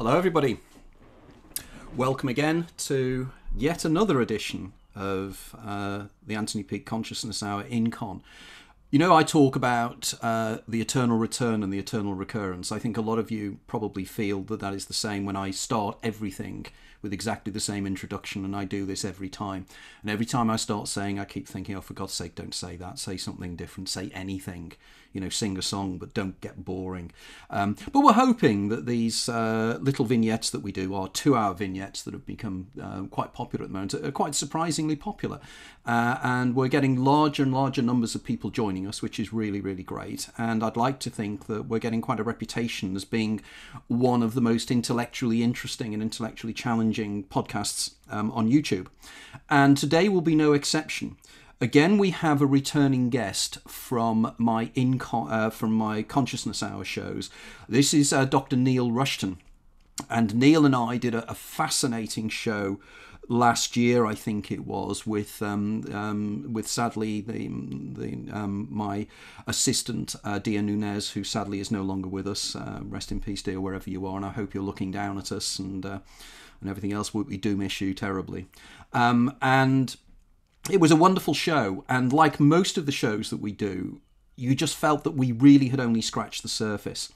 Hello, everybody. Welcome again to yet another edition of uh, the Anthony Peake Consciousness Hour in Con. You know, I talk about uh, the eternal return and the eternal recurrence. I think a lot of you probably feel that that is the same when I start everything with exactly the same introduction, and I do this every time. And every time I start saying, I keep thinking, oh, for God's sake, don't say that. Say something different. Say anything you know, sing a song, but don't get boring. Um, but we're hoping that these uh, little vignettes that we do are two-hour vignettes that have become uh, quite popular at the moment, are quite surprisingly popular, uh, and we're getting larger and larger numbers of people joining us, which is really, really great. And I'd like to think that we're getting quite a reputation as being one of the most intellectually interesting and intellectually challenging podcasts um, on YouTube. And today will be no exception. Again, we have a returning guest from my incon- uh, from my consciousness hour shows. This is uh, Dr. Neil Rushton, and Neil and I did a, a fascinating show last year, I think it was, with um, um, with sadly the the um, my assistant uh, Dia Nunez, who sadly is no longer with us. Uh, rest in peace, dear, wherever you are, and I hope you're looking down at us and uh, and everything else. We, do miss you terribly, um, and it was a wonderful show, and like most of the shows that we do, you just felt that we really had only scratched the surface.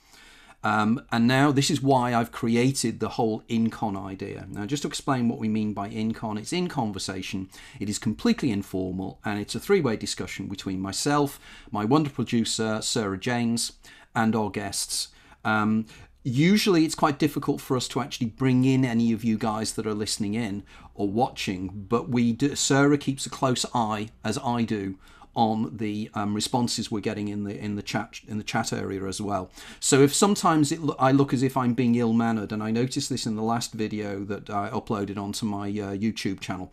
Um, and now this is why I've created the whole in-con idea. Now, just to explain what we mean by in-con, it's in conversation, it is completely informal, and it's a three-way discussion between myself, my wonderful producer Sarah James, and our guests. Um, usually it's quite difficult for us to actually bring in any of you guys that are listening in or watching but we do, sarah keeps a close eye as i do on the um, responses we're getting in the in the chat in the chat area as well. So if sometimes it, I look as if I'm being ill mannered, and I noticed this in the last video that I uploaded onto my uh, YouTube channel,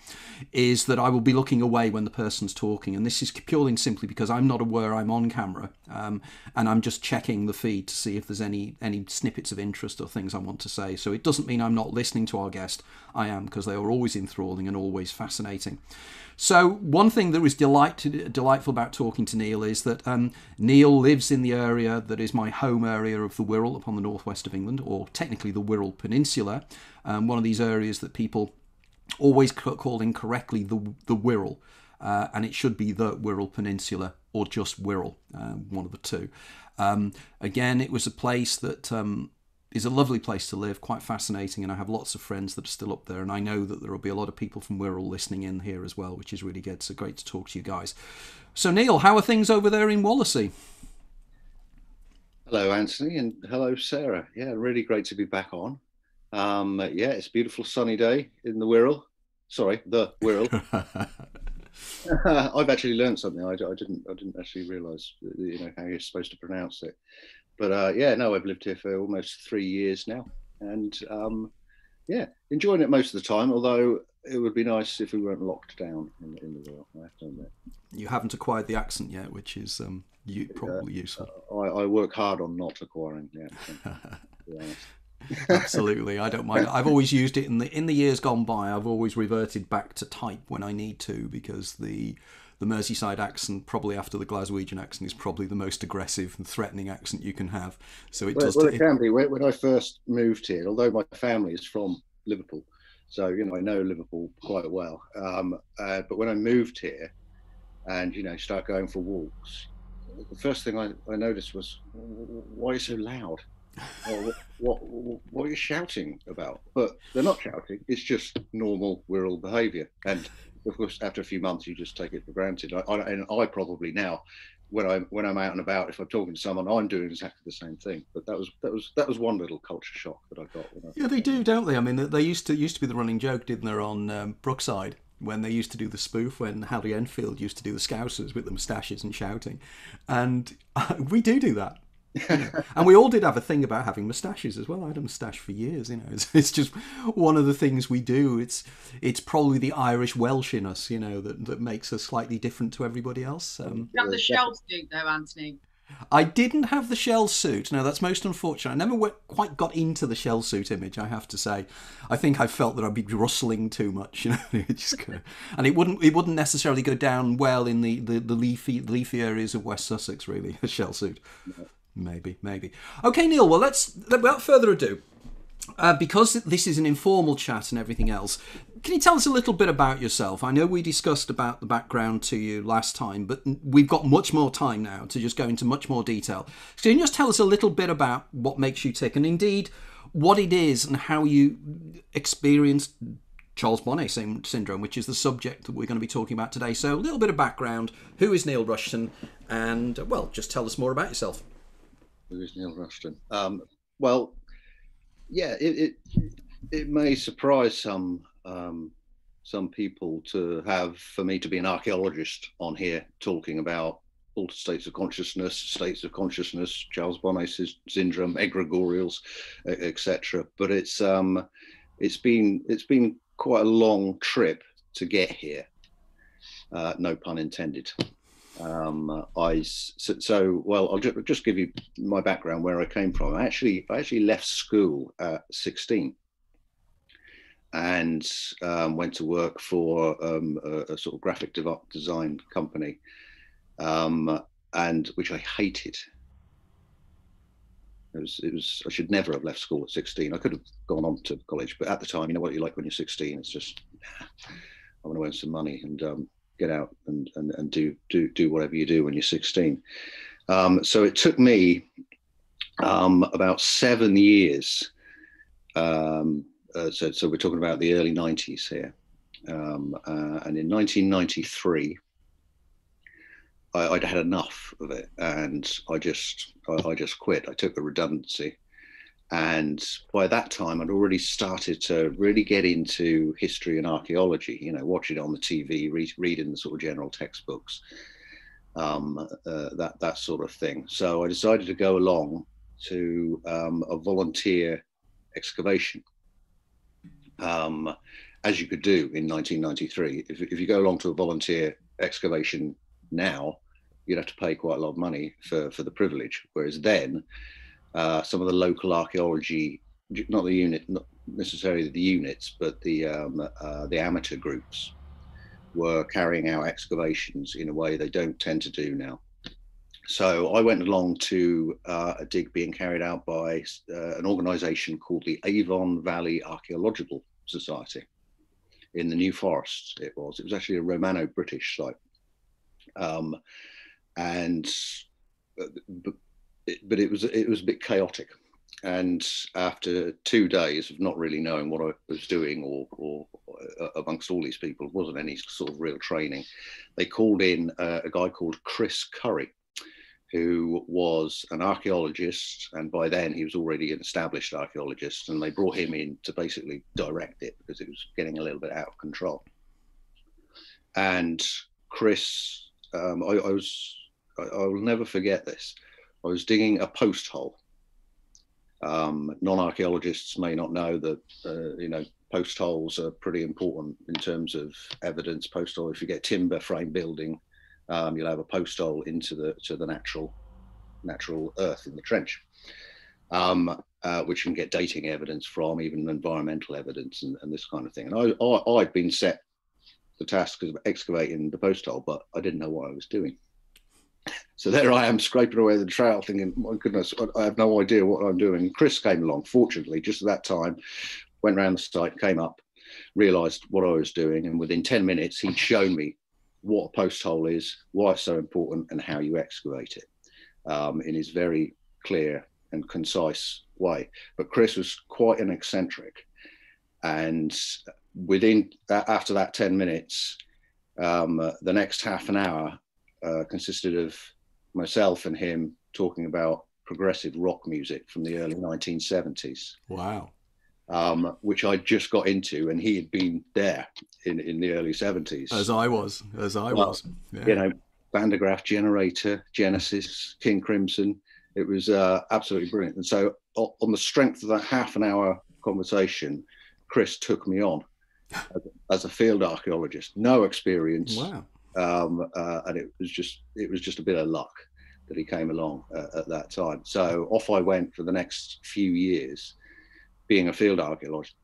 is that I will be looking away when the person's talking, and this is purely and simply because I'm not aware I'm on camera, um, and I'm just checking the feed to see if there's any any snippets of interest or things I want to say. So it doesn't mean I'm not listening to our guest. I am because they are always enthralling and always fascinating. So one thing that was delight delightful about talking to Neil is that um, Neil lives in the area that is my home area of the Wirral upon the northwest of England, or technically the Wirral Peninsula, um, one of these areas that people always call incorrectly the the Wirral, uh, and it should be the Wirral Peninsula or just Wirral, um, one of the two. Um, again, it was a place that um, is a lovely place to live, quite fascinating, and I have lots of friends that are still up there, and I know that there will be a lot of people from Wirral listening in here as well, which is really good. So great to talk to you guys. So Neil, how are things over there in Wallasey? Hello, Anthony, and hello, Sarah. Yeah, really great to be back on. Um, yeah, it's a beautiful sunny day in the Wirral. Sorry, the Wirral. I've actually learned something. I, I, didn't. I didn't actually realise, you know, how you're supposed to pronounce it but uh, yeah, no, I've lived here for almost three years now, and um, yeah, enjoying it most of the time. Although it would be nice if we weren't locked down in, in the world. I have to admit. You haven't acquired the accent yet, which is um, you, probably uh, useful. I, I, work hard on not acquiring the accent. Absolutely, I don't mind. I've always used it in the in the years gone by. I've always reverted back to type when I need to because the the Merseyside accent, probably after the Glaswegian accent, is probably the most aggressive and threatening accent you can have. So it well, does. Well, it, it can be. When I first moved here, although my family is from Liverpool, so you know I know Liverpool quite well. Um, uh, but when I moved here, and you know start going for walks, the first thing I, I noticed was why are you so loud? what, what, what are you shouting about? But they're not shouting. It's just normal Wirral behaviour, and of course, after a few months, you just take it for granted. I, I, and I probably now, when I'm when I'm out and about, if I'm talking to someone, I'm doing exactly the same thing. But that was that was that was one little culture shock that I got. I, yeah, they do, don't they? I mean, they used to used to be the running joke, didn't they, on um, Brookside when they used to do the spoof when Harry Enfield used to do the Scousers with the moustaches and shouting, and uh, we do do that. And we all did have a thing about having moustaches as well. I had a moustache for years. You know, it's, it's, just one of the things we do. It's it's probably the Irish Welsh in us, you know, that that makes us slightly different to everybody else. Um, you have the shell suit though, Anthony. I didn't have the shell suit. No, that's most unfortunate. I never went, quite got into the shell suit image. I have to say, I think I felt that I'd be rustling too much, you know, just and it wouldn't it wouldn't necessarily go down well in the, the, the leafy leafy areas of West Sussex. Really, a shell suit. Maybe, maybe. Okay, Neil. Well, let's without further ado. uh, because this is an informal chat and everything else, can you tell us a little bit about yourself? I know we discussed about the background to you last time, but we've got much more time now to just go into much more detail. So can you just tell us a little bit about what makes you tick, and indeed what it is and how you experienced Charles Bonnet syndrome, which is the subject that we're going to be talking about today. So a little bit of background: who is Neil Rushton, and well, just tell us more about yourself. Who is Neil Rushton? Um, well, yeah, it, it, it may surprise some um, some people to have for me to be an archaeologist on here talking about altered states of consciousness, states of consciousness, Charles Bonnet syndrome, egregorials, etc. But it's um, it's been it's been quite a long trip to get here. Uh, no pun intended. Um, I so, so, well. I'll just, give you my background where I came from. I actually I actually left school at 16 and um, went to work for um, a, a, sort of graphic design company, um, and which I hated. It was, it was, I should never have left school at 16. I could have gone on to college, but at the time, you know what you like when you're 16. It's just, I want to earn some money and um, get out and, and, and do, do, do whatever you do when you're 16. Um, so it took me um, about seven years um, uh, so, so we're talking about the early 90s here. Um, uh, and in 1993, I, would had enough of it, and I just I, I, just quit. I took the redundancy, and by that time, I'd already started to really get into history and archaeology. You know, watching it on the TV, read, reading the sort of general textbooks, um, uh, that that sort of thing. So I decided to go along to um, a volunteer excavation um, as you could do in 1993. If, if you go along to a volunteer excavation now, you'd have to pay quite a lot of money for, for the privilege. Whereas then, uh, some of the local archaeology, not the unit, not necessarily the units, but the um, uh, the amateur groups, were carrying out excavations in a way they don't tend to do now. So I went along to uh, a dig being carried out by uh, an organisation called the Avon Valley Archaeological Society in the New Forest. It was. It was actually a Romano-British site, um, and uh, it, but it was it was a bit chaotic. And after two days of not really knowing what I was doing, or, or uh, amongst all these people, wasn't any sort of real training, they called in uh, a guy called Chris Curry, who was an archaeologist, and by then he was already an established archaeologist, and they brought him in to basically direct it because it was getting a little bit out of control. And Chris, um, I, I, was, I, I, will never forget this. I was digging a post hole. Um, non-archaeologists may not know that, uh, you know, post holes are pretty important in terms of evidence. Post hole, if you get timber frame building, um, you'll have a post hole into the to the natural natural earth in the trench, um, uh, which you can get dating evidence from, even environmental evidence and, and this kind of thing. And I, I I'd been set the task of excavating the post hole, but I didn't know what I was doing. So there I am scraping away the trail, thinking, "My goodness, I have no idea what I'm doing." Chris came along, fortunately, just at that time, went around the site, came up, realised what I was doing, and within ten minutes, he'd shown me what a post hole is, why it's so important, and how you excavate it um, in his very clear and concise way. But Chris was quite an eccentric, and within after that ten minutes, um, the next half an hour uh, consisted of myself and him talking about progressive rock music from the early 1970s. Wow um, which I just got into, and he had been there in, in the early 70s. As I was, as I well, was. Yeah. You know, Van Generator, Genesis, King Crimson. It was uh, absolutely brilliant. And so, on the strength of that half an hour conversation, Chris took me on as, as a field archaeologist. No experience. Wow. Um, uh, and it was just it was just a bit of luck that he came along uh, at that time. So off I went for the next few years being a field archaeologist,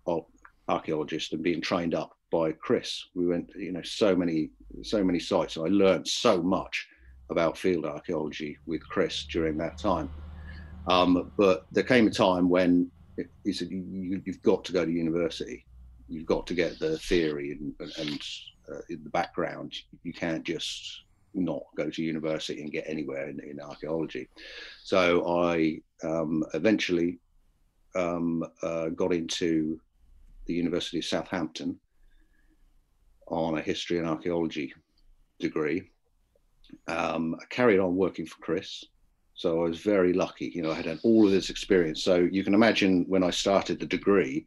archaeologist and being trained up by Chris. We went, you know, so many, so many sites. I learned so much about field archaeology with Chris during that time. Um, but there came a time when he said, you, have got to go to university. You've got to get the theory and, and uh, in the background. You can't just not go to university and get anywhere in, in archaeology. So I um, eventually um, uh, got into the University of Southampton on a history and archaeology degree. Um, I carried on working for Chris. So I was very lucky. You know, I had all of this experience. So you can imagine when I started the degree,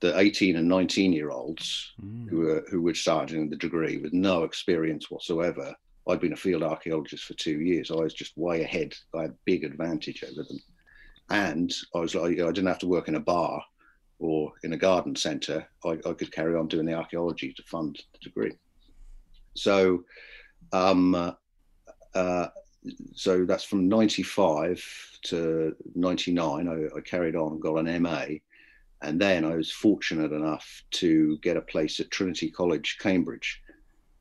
the 18 and 19 year olds mm. who were who were starting the degree with no experience whatsoever. I'd been a field archaeologist for two years. I was just way ahead. I had big advantage over them, and I was like, I didn't have to work in a bar or in a garden centre. I, I could carry on doing the archaeology to fund the degree. So, um, uh, uh, so that's from 95 to 99. I, I, carried on, got an MA, and then I was fortunate enough to get a place at Trinity College, Cambridge,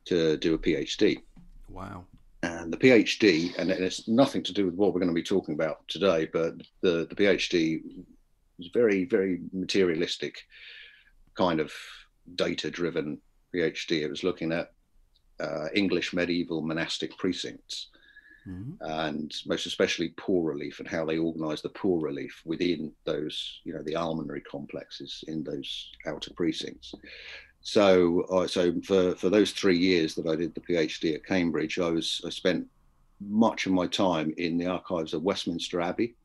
to do a PhD. Wow. And the PhD, and it's nothing to do with what we're going to be talking about today, but the, the PhD was very, very materialistic, kind of data driven PhD. It was looking at uh, English medieval monastic precincts mm-hmm. and most especially poor relief and how they organise the poor relief within those, you know, the almonry complexes in those outer precincts. So, uh, so for, for those three years that I did the PhD at Cambridge, I was I spent much of my time in the archives of Westminster Abbey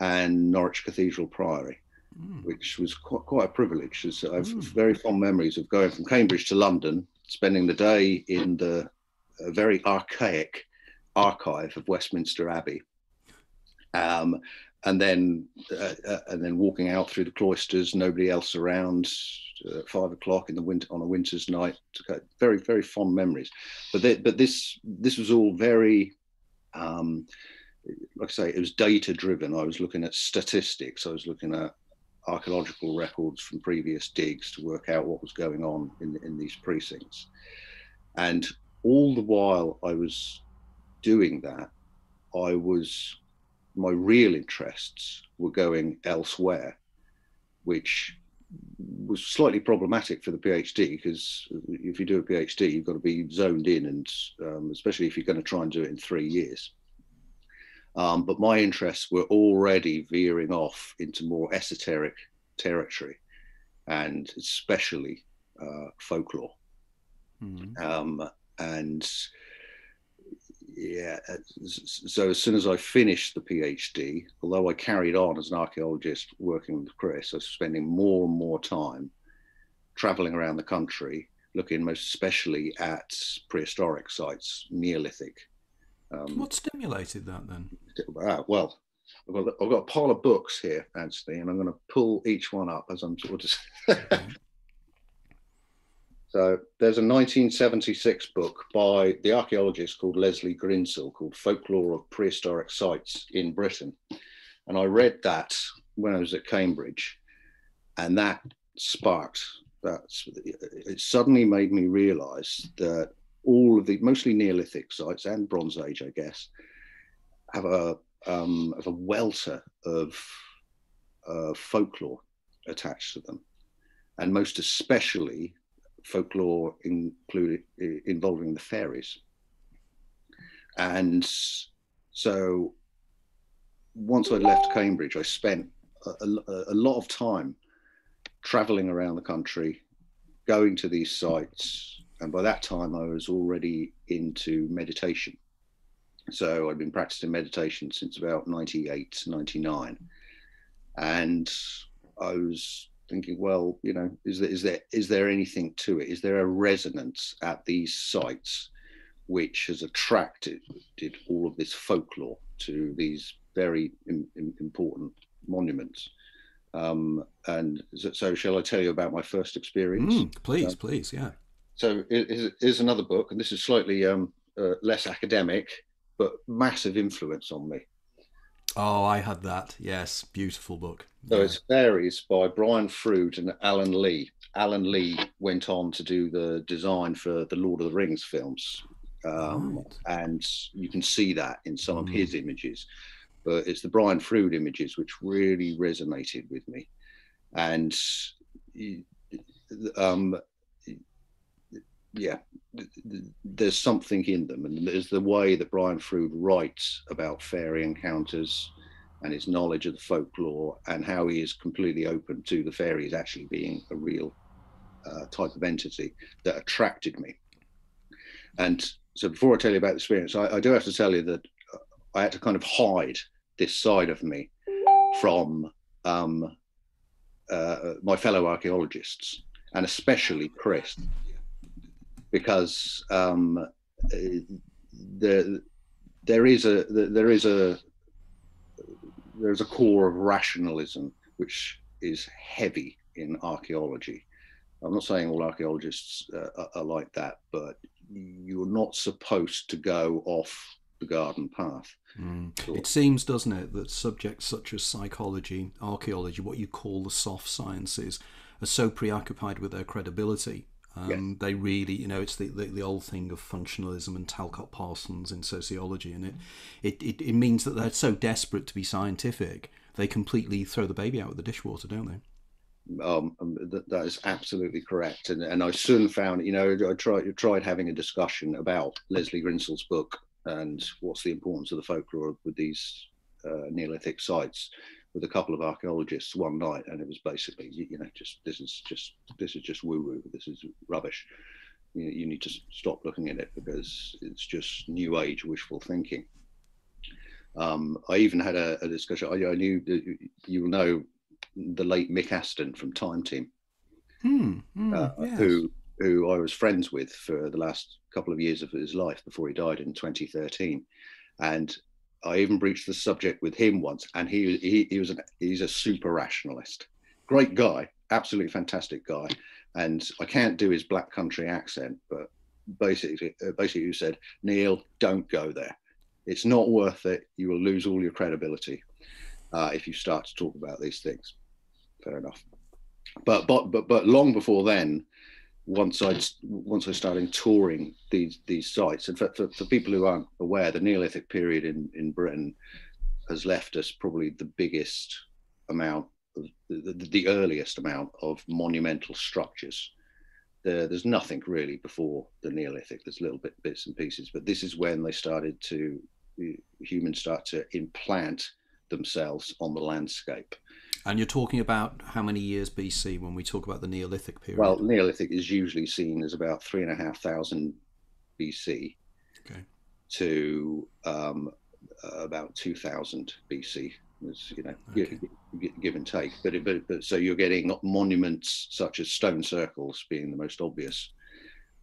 and Norwich Cathedral Priory, mm. which was quite, quite a privilege. As I have mm. very fond memories of going from Cambridge to London, spending the day in the very archaic archive of Westminster Abbey. Um, and then uh, uh, and then walking out through the cloisters, nobody else around, uh, five o'clock in the winter on a winter's night. Very very fond memories, but they, but this this was all very, um, like I say, it was data driven. I was looking at statistics. I was looking at archaeological records from previous digs to work out what was going on in in these precincts, and all the while I was doing that, I was my real interests were going elsewhere, which was slightly problematic for the PhD because if you do a PhD, you've got to be zoned in, and um, especially if you're going to try and do it in three years. Um, but my interests were already veering off into more esoteric territory, and especially uh, folklore. Mm-hmm. Um, and yeah. Uh, so as soon as I finished the PhD, although I carried on as an archaeologist working with Chris, I was spending more and more time traveling around the country, looking most especially at prehistoric sites, Neolithic. Um, what stimulated that then? Ah, well, I've got, I've got a pile of books here, Anthony, and I'm going to pull each one up as I'm sort of. So there's a 1976 book by the archaeologist called Leslie Grinsell called Folklore of Prehistoric Sites in Britain. And I read that when I was at Cambridge, and that sparked that. It suddenly made me realize that all of the mostly Neolithic sites and Bronze Age, I guess, have a um, have a welter of uh, folklore attached to them, and most especially folklore included involving the fairies. And so once I left Cambridge, I spent a, a, a lot of time traveling around the country, going to these sites. And by that time, I was already into meditation. So I'd been practicing meditation since about 98, 99. And I was thinking, well, you know, is there is there is there anything to it? Is there a resonance at these sites which has attracted did all of this folklore to these very in, in, important monuments? Um, and so, so, shall I tell you about my first experience? Mm, please, uh, please, yeah. So here's another book, and this is slightly um, uh, less academic, but massive influence on me. Oh, I had that. Yes, beautiful book. So yeah. it's Fairies by Brian Froud and Alan Lee. Alan Lee went on to do the design for the Lord of the Rings films. Um, right. And you can see that in some of his mm. images. but it's the Brian Froud images which really resonated with me, and um, yeah, there's something in them, and there's the way that Brian Froud writes about fairy encounters and his knowledge of the folklore and how he is completely open to the fairies actually being a real uh, type of entity that attracted me. And so, before I tell you about the experience, I, I do have to tell you that I had to kind of hide this side of me from um, uh, my fellow archaeologists and especially Chris, because um, there there is a there is a there's a core of rationalism which is heavy in archaeology. I'm not saying all archaeologists uh, are, like that, but you're not supposed to go off the garden path. Mm. It seems, doesn't it, that subjects such as psychology, archaeology, what you call the soft sciences, are so preoccupied with their credibility. Um, They really, you know, it's the, the, the, old thing of functionalism and Talcott Parsons in sociology, and it, it, it, it means that they're so desperate to be scientific, they completely throw the baby out with the dishwater, don't they? Um, um that, that is absolutely correct, and and I soon found, you know, I tried tried having a discussion about Leslie Grinsell's book and what's the importance of the folklore with these uh, Neolithic sites with a couple of archaeologists one night, and it was basically, you, know, just this is just this is just woo woo. This is rubbish. You, you need to stop looking at it because it's just new age wishful thinking. Um, I even had a, a discussion. I, I, knew you will know the late Mick Aston from Time Team, hmm, uh, yes. who who I was friends with for the last couple of years of his life before he died in 2013, and I even breached the subject with him once, and he he, he was an, he's a super rationalist, great guy, absolutely fantastic guy, and I can't do his black country accent, but basically uh, basically you said Neil, don't go there. It's not worth it. You will lose all your credibility uh, if you start to talk about these things. Fair enough. But but but but long before then, once I once I started touring these these sites, and for, for, for, people who aren't aware, the Neolithic period in in Britain has left us probably the biggest amount of the, the, the earliest amount of monumental structures. There, there's nothing really before the Neolithic. There's little bit bits and pieces, but this is when they started to humans start to implant themselves on the landscape. And you're talking about how many years BC when we talk about the Neolithic period? Well, Neolithic is usually seen as about three and a half thousand BC okay. to um, about 2000 BC. As, you know, okay. give, give, and take. But, it, but, but so you're getting monuments such as stone circles being the most obvious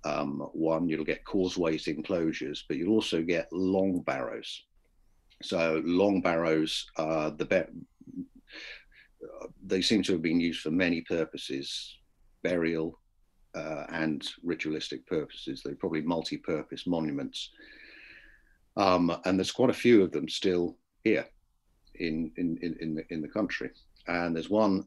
um, one. You'll get causeways enclosures, but you'll also get long barrows. So long barrows are the be- they seem to have been used for many purposes, burial uh, and ritualistic purposes. They're probably multi-purpose monuments. Um, and there's quite a few of them still here in, in, in, in, the, in the country. And there's one,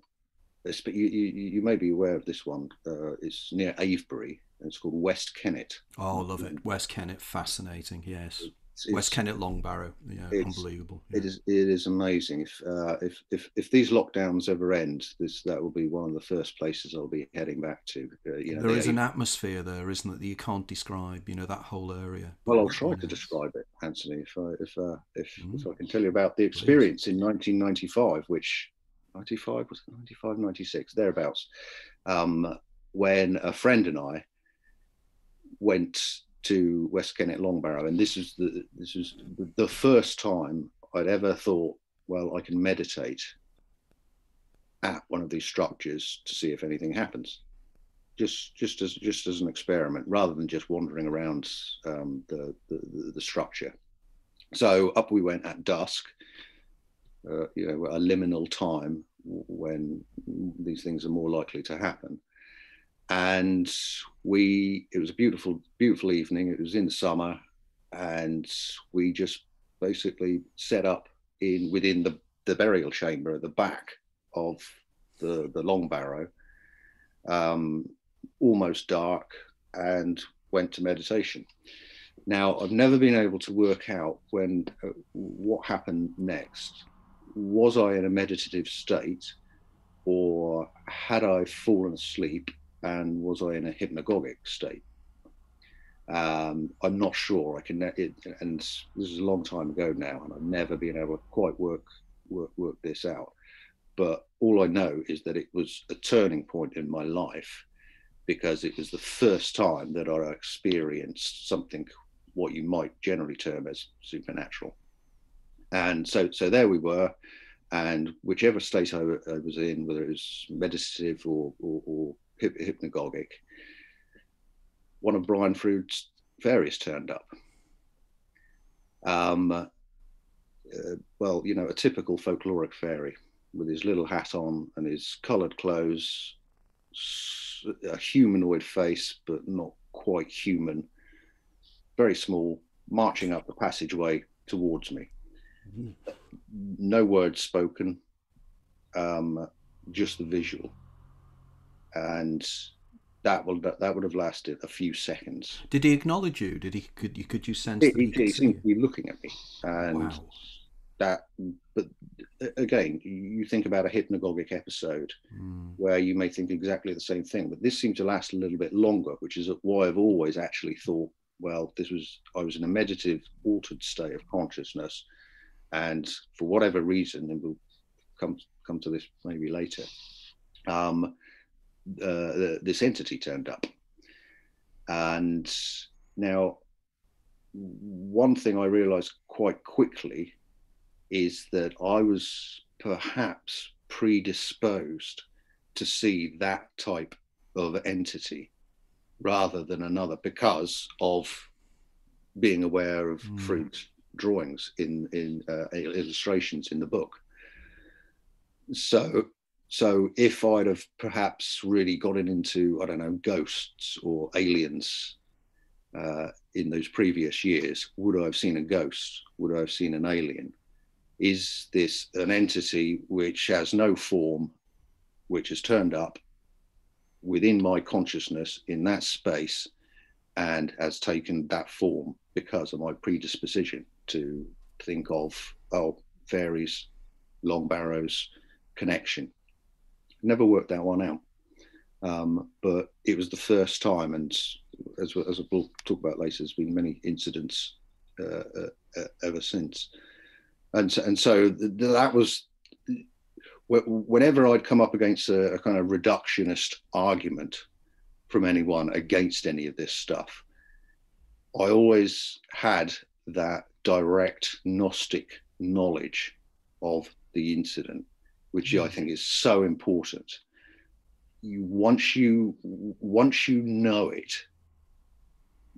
you, you, you may be aware of this one, uh, it's near Avebury, and it's called West Kennet. Oh, I love it. West Kennet, fascinating, yes. It's, West Kennet Long Barrow, yeah, unbelievable. Yeah. It is it is amazing. If uh, if if if these lockdowns ever end, this that will be one of the first places I'll be heading back to. Uh, you know, there is an atmosphere there, isn't it, that you can't describe? You know that whole area. Well, I'll try to describe it, Anthony. If I if uh, if, mm. if I can tell you about the experience Please. in 1995, which 95 was 95 96 thereabouts, um, when a friend and I went to West Kennet Long Barrow, and this is the this is the first time I'd ever thought, well, I can meditate at one of these structures to see if anything happens, just just as just as an experiment, rather than just wandering around um, the, the, the structure. So up we went at dusk, uh, you know, a liminal time when these things are more likely to happen and we it was a beautiful beautiful evening. It was in the summer. And we just basically set up in within the, the burial chamber at the back of the the long barrow um, almost dark and went to meditation. Now, I've never been able to work out when uh, what happened next. Was I in a meditative state, or had I fallen asleep and was I in a hypnagogic state? Um, I'm not sure. I can, it, and this is a long time ago now, and I've never been able to quite work work work this out. But all I know is that it was a turning point in my life because it was the first time that I experienced something what you might generally term as supernatural. And so, so there we were, and whichever state I, I was in, whether it was meditative or, or, or hypnagogic, one of Brian Froud's fairies turned up. Um, uh, well, you know, a typical folkloric fairy with his little hat on and his coloured clothes, a humanoid face, but not quite human, very small, marching up the passageway towards me. Mm. No words spoken, um, just the visual. And that will that would have lasted a few seconds. Did he acknowledge you? Did he could you could you sense? He, he, he seemed to be looking at me, and wow. that. But again, you think about a hypnagogic episode mm. where you may think exactly the same thing, but this seemed to last a little bit longer, which is why I've always actually thought, well, this was I was in a meditative, altered state of consciousness, and for whatever reason, and we'll come come to this maybe later. Um, uh, this entity turned up. And now, one thing I realized quite quickly is that I was perhaps predisposed to see that type of entity rather than another because of being aware of mm. Froud's drawings in in uh, illustrations in the book. So so if I'd have perhaps really gotten into, I don't know, ghosts or aliens uh, in those previous years, would I have seen a ghost? Would I have seen an alien? Is this an entity which has no form, which has turned up within my consciousness in that space and has taken that form because of my predisposition to think of, oh, fairies, long barrows, connection never worked that one out. Um, but it was the first time, and as, as we'll talk about later, there's been many incidents uh, uh, ever since. And so, and so that was whenever I'd come up against a, a, kind of reductionist argument from anyone against any of this stuff, I always had that direct Gnostic knowledge of the incident which I think is so important. You once you once you know it,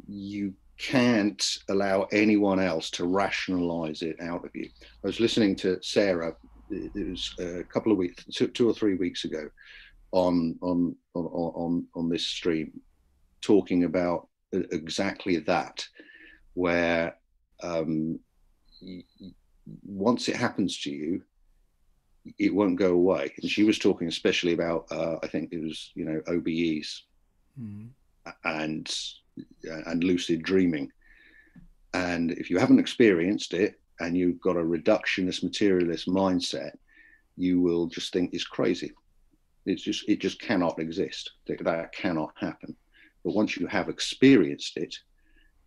you can't allow anyone else to rationalize it out of you. I was listening to Sarah. It was a couple of weeks, two, two or three weeks ago, on on on on on this stream, talking about exactly that, where um, once it happens to you, it won't go away. And she was talking especially about, uh, I think it was, you know, OBEs mm. and and lucid dreaming. And if you haven't experienced it and you've got a reductionist materialist mindset, you will just think it's crazy. It's just it just cannot exist. That, that cannot happen. But once you have experienced it,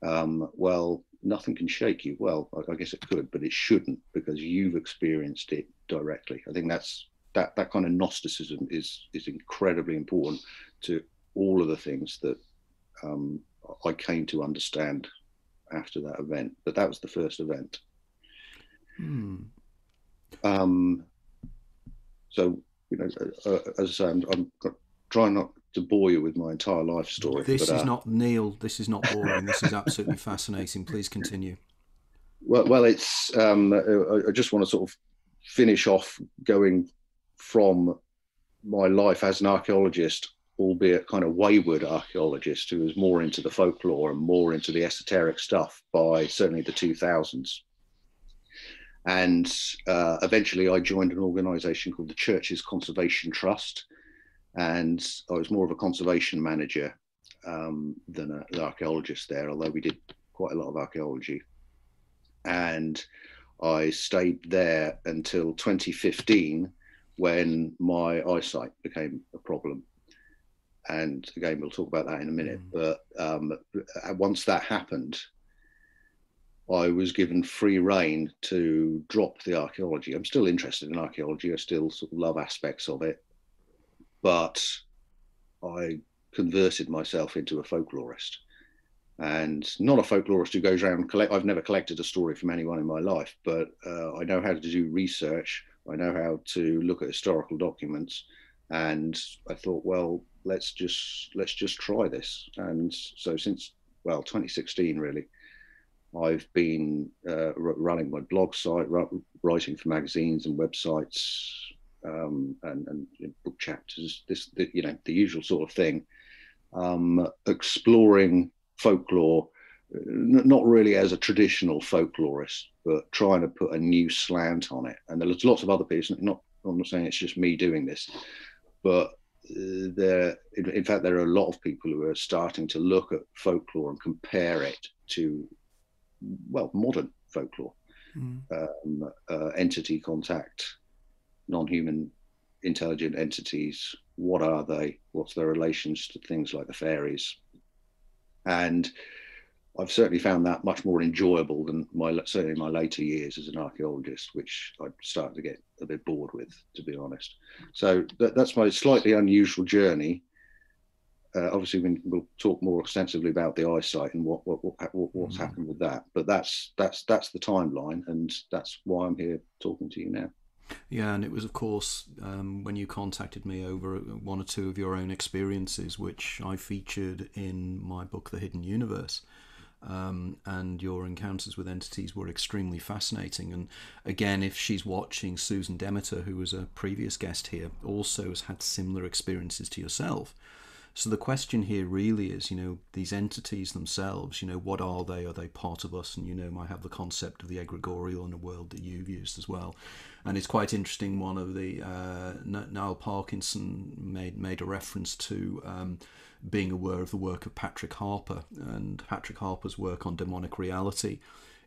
um, well, nothing can shake you. Well, I, I guess it could, but it shouldn't because you've experienced it directly. I think that's that that kind of Gnosticism is is incredibly important to all of the things that um, I came to understand after that event. But that was the first event. Hmm. Um, so you know, uh, uh as I say, I'm, I'm trying not to bore you with my entire life story. This but, is uh, not Neil. This is not boring. this is absolutely fascinating. Please continue. Well, well, it's. Um, I just want to sort of finish off going from my life as an archaeologist, albeit kind of wayward archaeologist who was more into the folklore and more into the esoteric stuff by certainly the 2000s. And uh, eventually I joined an organization called the Churches Conservation Trust. And I was more of a conservation manager um, than a, an archaeologist there, although we did quite a lot of archaeology, and I stayed there until 2015 when my eyesight became a problem. And again, we'll talk about that in a minute. Mm. But um, once that happened, I was given free rein to drop the archaeology. I'm still interested in archaeology. I still sort of love aspects of it, but I converted myself into a folklorist and not a folklorist who goes around collect. I've never collected a story from anyone in my life, but uh, I know how to do research. I know how to look at historical documents, and I thought, well, let's just let's just try this. And so since well 2016, really, I've been uh, running my blog site, writing for magazines and websites, um, and, and book chapters. This, the, you know, the usual sort of thing. Um, exploring folklore, not really as a traditional folklorist, but trying to put a new slant on it. And there's lots of other people. Not, I'm not saying it's just me doing this, but uh, there, in fact, there are a lot of people who are starting to look at folklore and compare it to, well, modern folklore, mm. um, uh, entity contact, non-human intelligent entities. What are they? What's their relations to things like the fairies? and I've certainly found that much more enjoyable than my certainly my later years as an archaeologist, which I started to get a bit bored with, to be honest. So that, that's my slightly unusual journey. Uh, obviously, we, will talk more extensively about the eyesight and what, what, what, what what's mm-hmm. happened with that. But that's that's that's the timeline, and that's why I'm here talking to you now. Yeah, and it was, of course, um, when you contacted me over one or two of your own experiences, which I featured in my book, The Hidden Universe. Um, and your encounters with entities were extremely fascinating. And again, if she's watching, Susan Demeter, who was a previous guest here, also has had similar experiences to yourself. So the question here really is, you know, these entities themselves, you know, what are they? Are they part of us? And you know, I have the concept of the egregorial in a world that you've used as well. And it's quite interesting. One of the uh, Niall Parkinson made made a reference to um, being aware of the work of Patrick Harpur and Patrick Harpur's work on demonic reality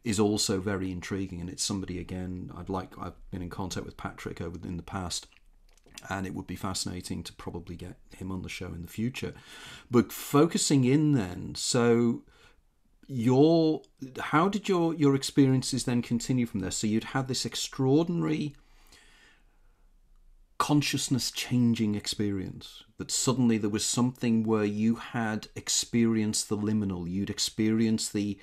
is also very intriguing. And it's somebody again I'd like. I've been in contact with Patrick over in the past and it would be fascinating to probably get him on the show in the future. But focusing in then, so your how did your your experiences then continue from there? So you'd had this extraordinary consciousness changing experience that suddenly there was something where you had experienced the liminal, you'd experienced the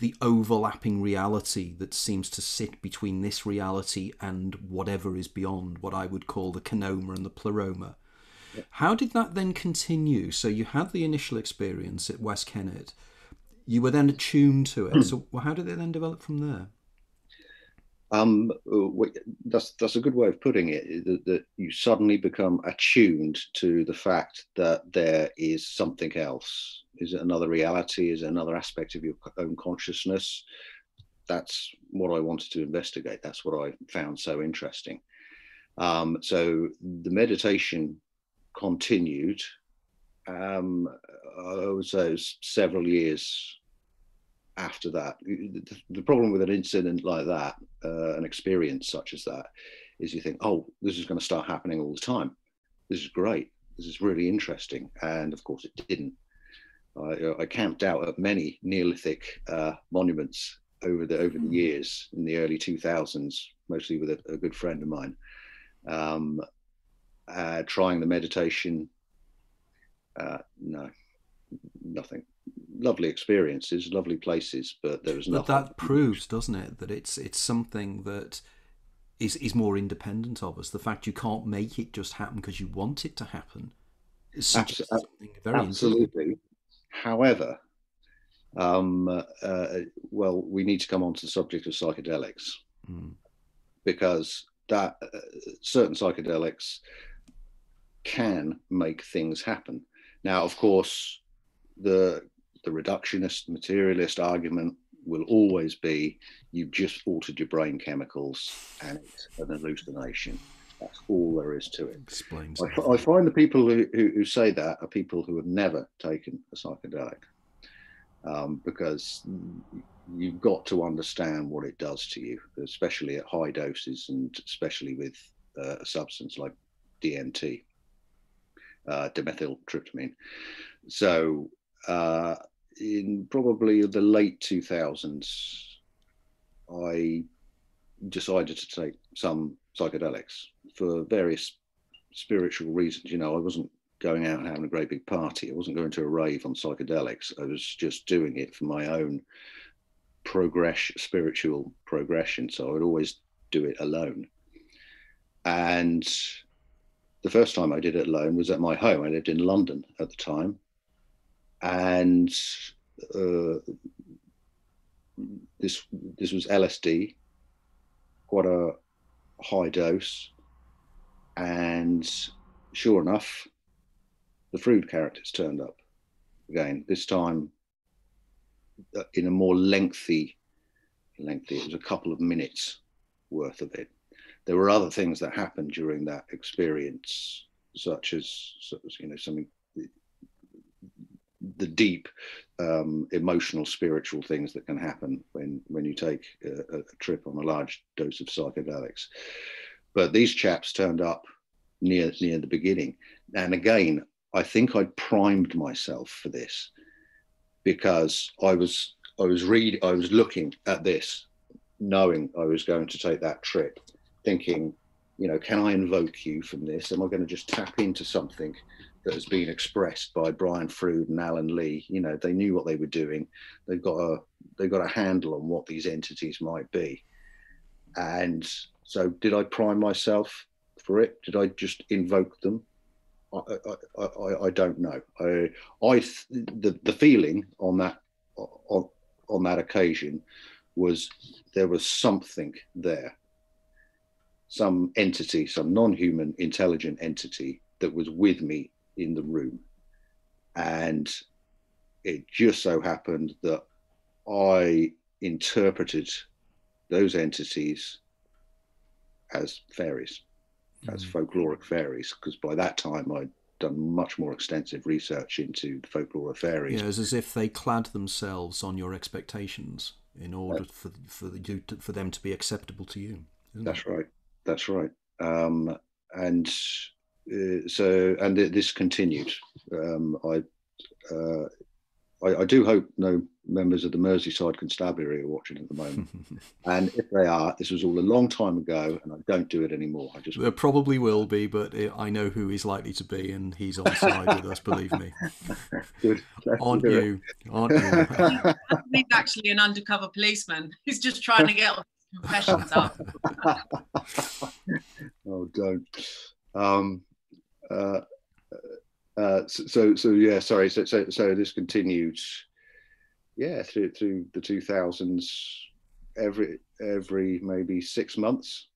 the overlapping reality that seems to sit between this reality and whatever is beyond what I would call the kenoma and the pleroma. How did that then continue? So you had the initial experience at West Kennet. You were then attuned to it. so how did it then develop from there? Um, that's that's a good way of putting it. That, that, you suddenly become attuned to the fact that there is something else. Is it another reality? Is it another aspect of your own consciousness? That's what I wanted to investigate. That's what I found so interesting. Um, so the meditation continued. Um, I would say several years after that. The, problem with an incident like that, uh, an experience such as that, is you think, oh, this is going to start happening all the time. This is great. This is really interesting. And of course, it didn't. I, I camped out at many Neolithic uh, monuments over the over the hmm. years in the early 2000s, mostly with a, a good friend of mine, um, uh, trying the meditation. Uh, no, nothing lovely experiences, lovely places, but there was nothing. But that proves, doesn't it, that it's it's something that is is more independent of us. The fact you can't make it just happen because you want it to happen is something very absolutely. However, um, uh, well, we need to come on to the subject of psychedelics mm. because that uh, certain psychedelics can make things happen. Now, of course, the the reductionist materialist argument will always be you've just altered your brain chemicals and it's an hallucination. That's all there is to it. Explains. I, I find the people who, who, who, say that are people who have never taken a psychedelic. um, because you've got to understand what it does to you, especially at high doses and especially with uh, a substance like DMT, uh, dimethyltryptamine. So, uh, in probably the late 2000s, I decided to take some psychedelics for various spiritual reasons. You know, I wasn't going out and having a great big party. I wasn't going to a rave on psychedelics. I was just doing it for my own progress, spiritual progression. So I would always do it alone. And the first time I did it alone was at my home. I lived in London at the time. And uh, this this was LSD, quite a high dose, and sure enough, the Froud characters turned up again. This time, uh, in a more lengthy, lengthy. It was a couple of minutes worth of it. There were other things that happened during that experience, such as you know something the deep um, emotional spiritual things that can happen when when you take a, a, trip on a large dose of psychedelics. But these chaps turned up near near the beginning. And again i think I'd primed myself for this because i was i was read i was looking at this knowing i was going to take that trip thinking you know can i invoke you from this? Am i going to just tap into something that has been expressed by Brian Froud and Alan Lee. You know, they knew what they were doing. They've got a they've got a handle on what these entities might be. And so, did I prime myself for it? Did I just invoke them? I, I, I, I don't know. I, I the the feeling on that on, on that occasion was there was something there, some entity, some non-human intelligent entity that was with me in the room. And it just so happened that I interpreted those entities as fairies, mm. as folkloric fairies, because by that time I'd done much more extensive research into the folklore of fairies. Yeah, it's as if they clad themselves on your expectations in order for for you to, for them to be acceptable to you. That's it? right. That's right. Um, and uh, so and this continued. Um, I, uh, I, I do hope no members of the Merseyside Constabulary are watching at the moment, and if they are, this was all a long time ago, and I don't do it anymore. I just there probably will be, but I know who he's likely to be, and he's on side with us. Believe me. Good. aren't you? Aren't you? He's actually an undercover policeman. He's just trying to get confessions up. oh, don't. Um, uh, uh, so so yeah sorry so so, so this continued yeah through through the 2000s every every maybe six months.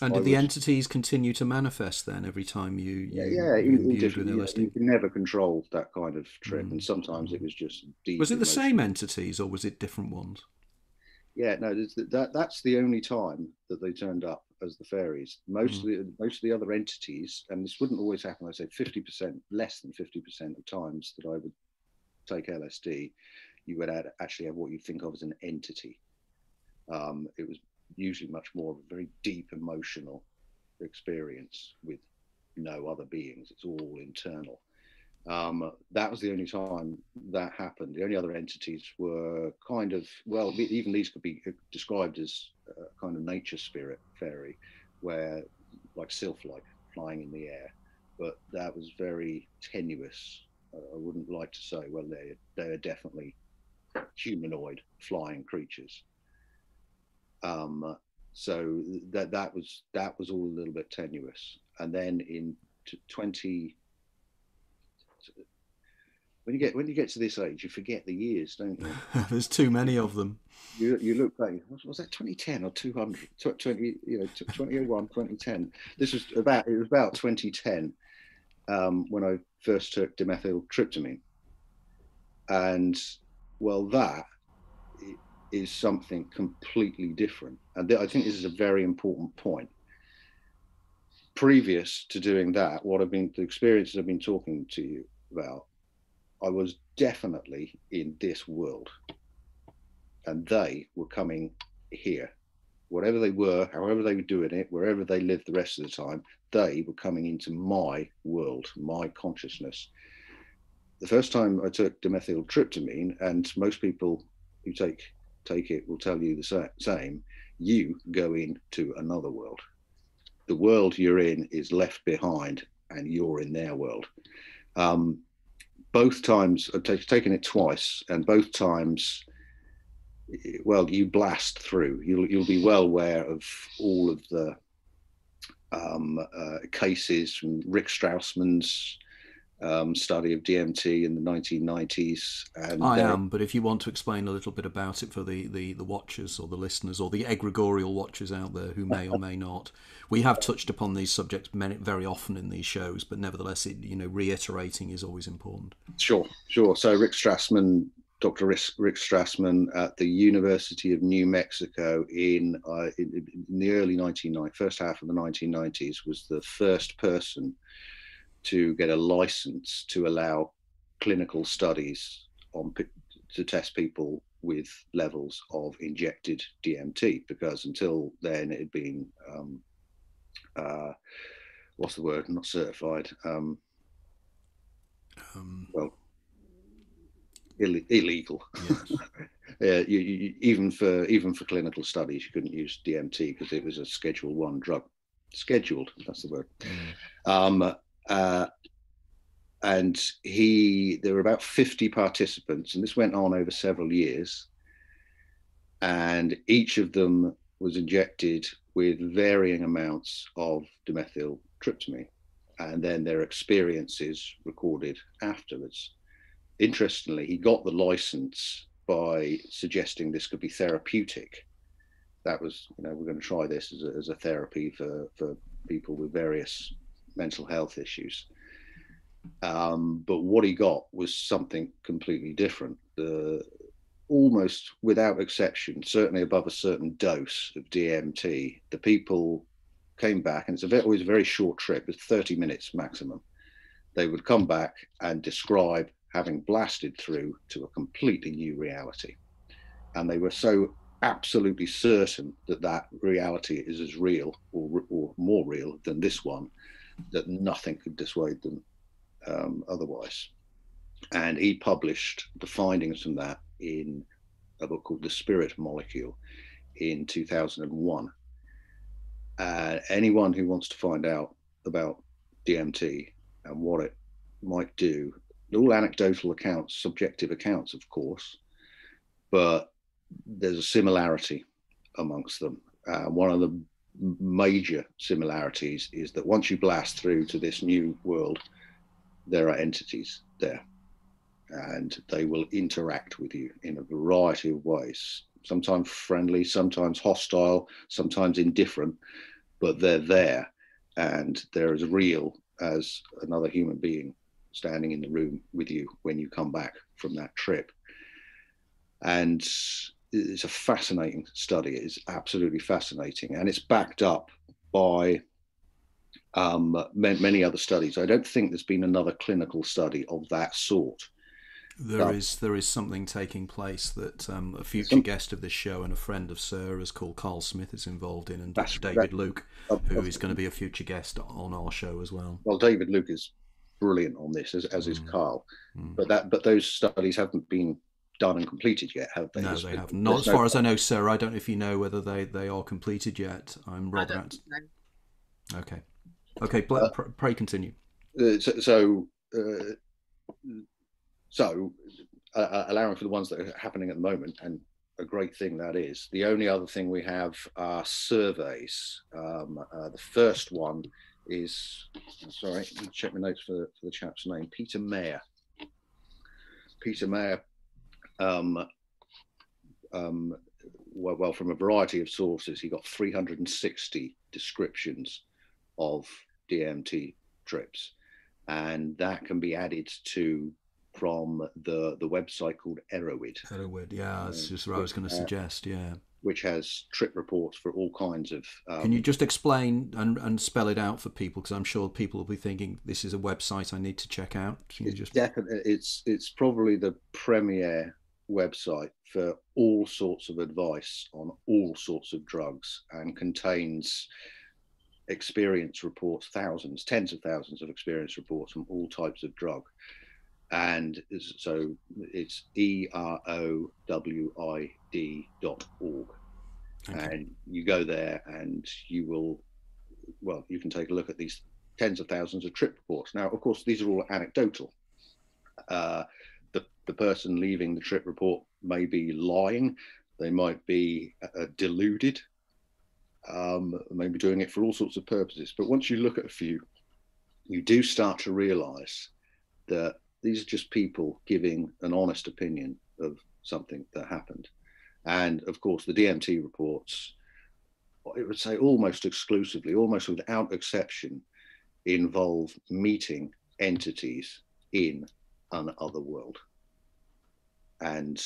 And did the entities continue to manifest then every time you, you yeah, yeah, you, you, you can never control that kind of trip mm. and sometimes it was just deep was it the same entities or was it different ones? Yeah no that that's the only time that they turned up as the fairies. Most mm. of the most of the other entities, and this wouldn't always happen. I say fifty percent, less than fifty percent of times that I would take LSD, you would add, actually have what you think of as an entity. Um, it was usually much more of a very deep emotional experience with no other beings. It's all internal. Um, that was the only time that happened. The only other entities were kind of, well, even these could be described as kind of nature spirit fairy, where like sylph like flying in the air. But that was very tenuous. Uh, I wouldn't like to say, well, they they are definitely humanoid flying creatures. Um, so that that was that was all a little bit tenuous. And then in 20 when you get when you get to this age, you forget the years, don't you? There's too many of them. You, you look back. Was, was that 2010 or 200? 20 you know 2001 2010. This was about it was about 2010 um, when I first took dimethyltryptamine, and well, that is something completely different. And I think this is a very important point. Previous to doing that, what I've been the experiences I've been talking to you about I was definitely in this world. And they were coming here. Whatever they were, however they were doing it, wherever they lived the rest of the time, they were coming into my world, my consciousness. The first time I took dimethyltryptamine, and most people who take take it will tell you the same, you go into another world. The world you're in is left behind, and you're in their world. Um, both times I've t- taken it twice, and both times, well, you blast through. You'll you'll be well aware of all of the um, uh, cases from Rick Strassman's um, study of DMT in the 1990s. And I am, but if you want to explain a little bit about it for the, the, the watchers or the listeners or the egregorial watchers out there who may or may not, we have touched upon these subjects very often in these shows, but nevertheless, it, you know, reiterating is always important. Sure, sure. So Rick Strassman Dr. Rick Strassman at the University of New Mexico in, uh, in, in, the early 1990s, first half of the 1990s, was the first person to get a license to allow clinical studies on to test people with levels of injected DMT because until then it had been um, uh, what's the word? Not certified. Um, um, well, Ill- illegal. Yes. yeah, you, you, even for even for clinical studies, you couldn't use DMT because it was a Schedule One drug. Scheduled, that's the word. Mm. Uh, and he, there were about 50 participants, and this went on over several years. And each of them was injected with varying amounts of dimethyltryptamine, and then their experiences recorded afterwards interestingly, he got the license by suggesting this could be therapeutic. That was, you know, we're going to try this as a, as a therapy for, for people with various mental health issues. Um, but what he got was something completely different. The almost without exception, certainly above a certain dose of DMT, the people came back, and it's a very, always a very short trip, it's 30 minutes maximum. They would come back and describe having blasted through to a completely new reality. And they were so absolutely certain that that reality is as real or, or more real than this one that nothing could dissuade them um, otherwise. And he published the findings from that in a book called The Spirit Molecule in 2001. Uh, anyone who wants to find out about DMT and what it might do all anecdotal accounts, subjective accounts, of course, but there's a similarity amongst them. Uh, one of the major similarities is that once you blast through to this new world, there are entities there and they will interact with you in a variety of ways, sometimes friendly, sometimes hostile, sometimes indifferent, but they're there and they're as real as another human being standing in the room with you when you come back from that trip. And it's a fascinating study. It's absolutely fascinating, and it's backed up by um, many other studies. I don't think there's been another clinical study of that sort. There is there is something taking place that um, a future some, guest of this show and a friend of Sarah's called Carl Smith is involved in, and David that, Luke, who is going to be a future guest on our show as well. Well, David Luke is brilliant on this, as, as is mm. Carl. Mm. But that but those studies haven't been done and completed yet, have they? No, they haven't. Not as far no... as I know, sir. I don't know if you know whether they, they are completed yet. I'm rather out. Okay, okay. uh, pray continue. Uh, so, so, uh, so uh, uh, allowing for the ones that are happening at the moment, and a great thing that is. The only other thing we have are surveys. Um, uh, the first one is sorry, check my notes for, for the chap's name. Peter Meyer. Peter Meyer, um, um, well, well, from a variety of sources, he got 360 descriptions of DMT trips, and that can be added to from the the website called Erowid. Erowid, yeah, that's just what I was going to suggest. Yeah. which has trip reports for all kinds of. Um, Can you just explain and, and spell it out for people? Because I'm sure people will be thinking this is a website I need to check out. Can you just? definitely it's it's probably the premier website for all sorts of advice on all sorts of drugs and contains experience reports, thousands, tens of thousands of experience reports on all types of drug. And so it's E R O W I D dot org. And you go there and you will, well, you can take a look at these tens of thousands of trip reports. Now, of course, these are all anecdotal. Uh, the, person leaving the trip report may be lying, they might be uh, deluded, um, maybe doing it for all sorts of purposes. But once you look at a few, you do start to realize that these are just people giving an honest opinion of something that happened. And of course, the DMT reports, it would say almost exclusively, almost without exception, involve meeting entities in another world. And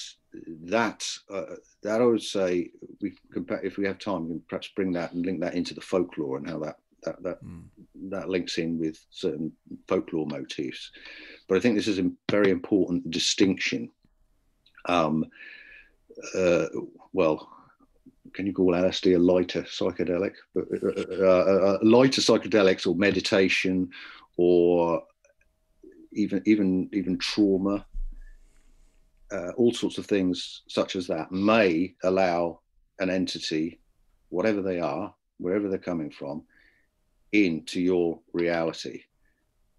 that, uh, that I would say, we if we have time, we can perhaps bring that and link that into the folklore and how that that that, mm. that links in with certain folklore motifs. But I think this is a very important distinction. Um, uh, well, can you call LSD a lighter psychedelic? But uh, uh, uh, lighter psychedelics or meditation, or even even even trauma, uh, all sorts of things such as that may allow an entity, whatever they are, wherever they're coming from, into your reality.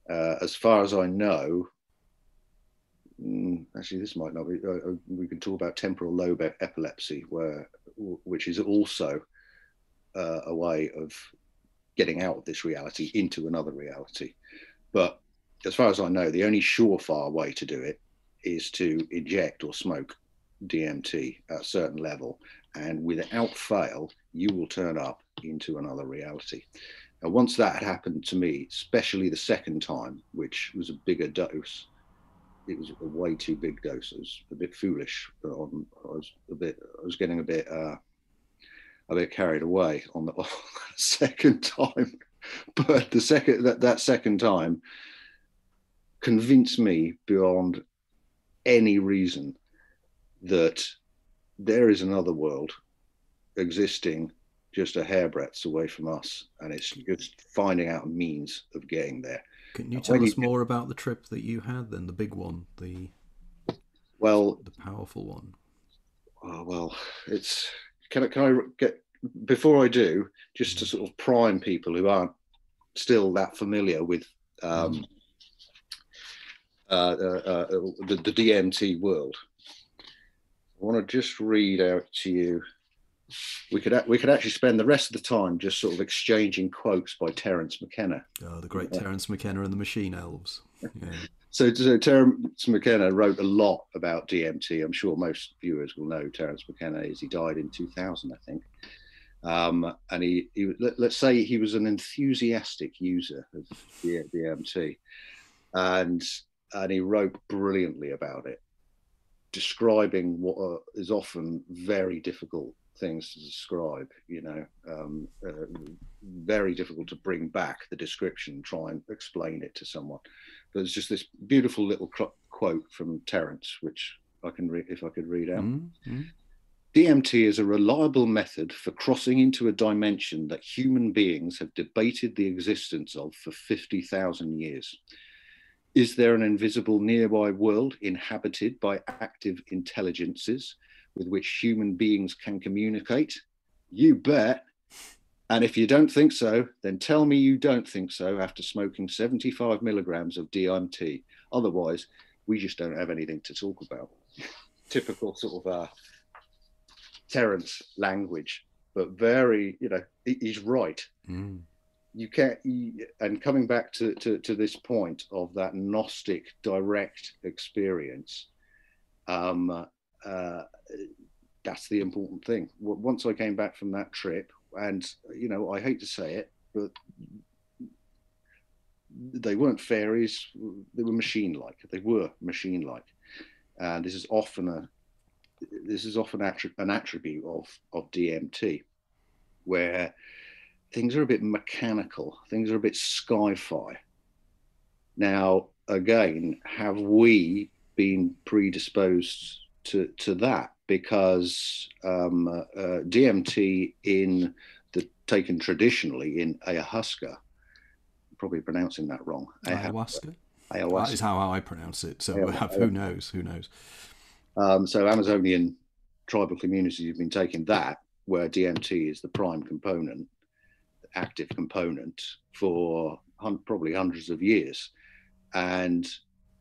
Uh, as far as I know, mm, actually, this might not be. Uh, uh, we can talk about temporal lobe epilepsy, where which is also uh, a way of getting out of this reality into another reality. But as far as I know, the only surefire way to do it is to inject or smoke DMT at a certain level, and without fail, you will turn up into another reality. And once that had happened to me, especially the second time, which was a bigger dose, it was a way too big dose. It was a bit foolish. I was a bit, I was getting a bit, uh, a bit carried away on the, on the second time. But the second that that second time convinced me beyond any reason that there is another world existing just a hairbreadth away from us, and it's just finding out a means of getting there. Can you tell us more about the trip that you had then, the big one, the well, the powerful one? Oh, well, it's can I can I get before I do just to mm. sort of prime people who aren't still that familiar with um, mm. uh, uh, uh, Uh, uh, uh, the, the DMT world. I want to just read out to you we could we could actually spend the rest of the time just sort of exchanging quotes by Terence McKenna. Oh, the great yeah. Terence McKenna and the Machine Elves. Yeah. so, so Terence McKenna wrote a lot about DMT. I'm sure most viewers will know Terence McKenna is. He died in 2000, I think. Um, and he, he let, us say he was an enthusiastic user of the DMT, and and he wrote brilliantly about it, describing what uh, is often very difficult things to describe, you know, um, uh, very difficult to bring back the description, try and explain it to someone. There's just this beautiful little quote from Terence, which I can read if I could read out. Mm-hmm. DMT is a reliable method for crossing into a dimension that human beings have debated the existence of for 50,000 years. Is there an invisible nearby world inhabited by active intelligences with which human beings can communicate? You bet. And if you don't think so, then tell me you don't think so after smoking 75 milligrams of DMT. Otherwise, we just don't have anything to talk about. Typical sort of uh, Terence language, but very, you know, he's right. Mm. You can't, and coming back to, to, to, this point of that Gnostic direct experience, um, uh, that's the important thing. Once I came back from that trip, and you know, I hate to say it, but they weren't fairies; they were machine-like. They were machine-like, and this is often a this is often an attribute of of DMT, where things are a bit mechanical, things are a bit sci-fi. Now, again, have we been predisposed to to that? Because um, uh, uh DMT in the taken traditionally in ayahuasca, probably pronouncing that wrong. Ayahuasca. Ayahuasca. That is how I pronounce it. So who knows? Who knows? Um, so Amazonian tribal communities have been taking that, where DMT is the prime component, active component, for hun- probably hundreds of years, and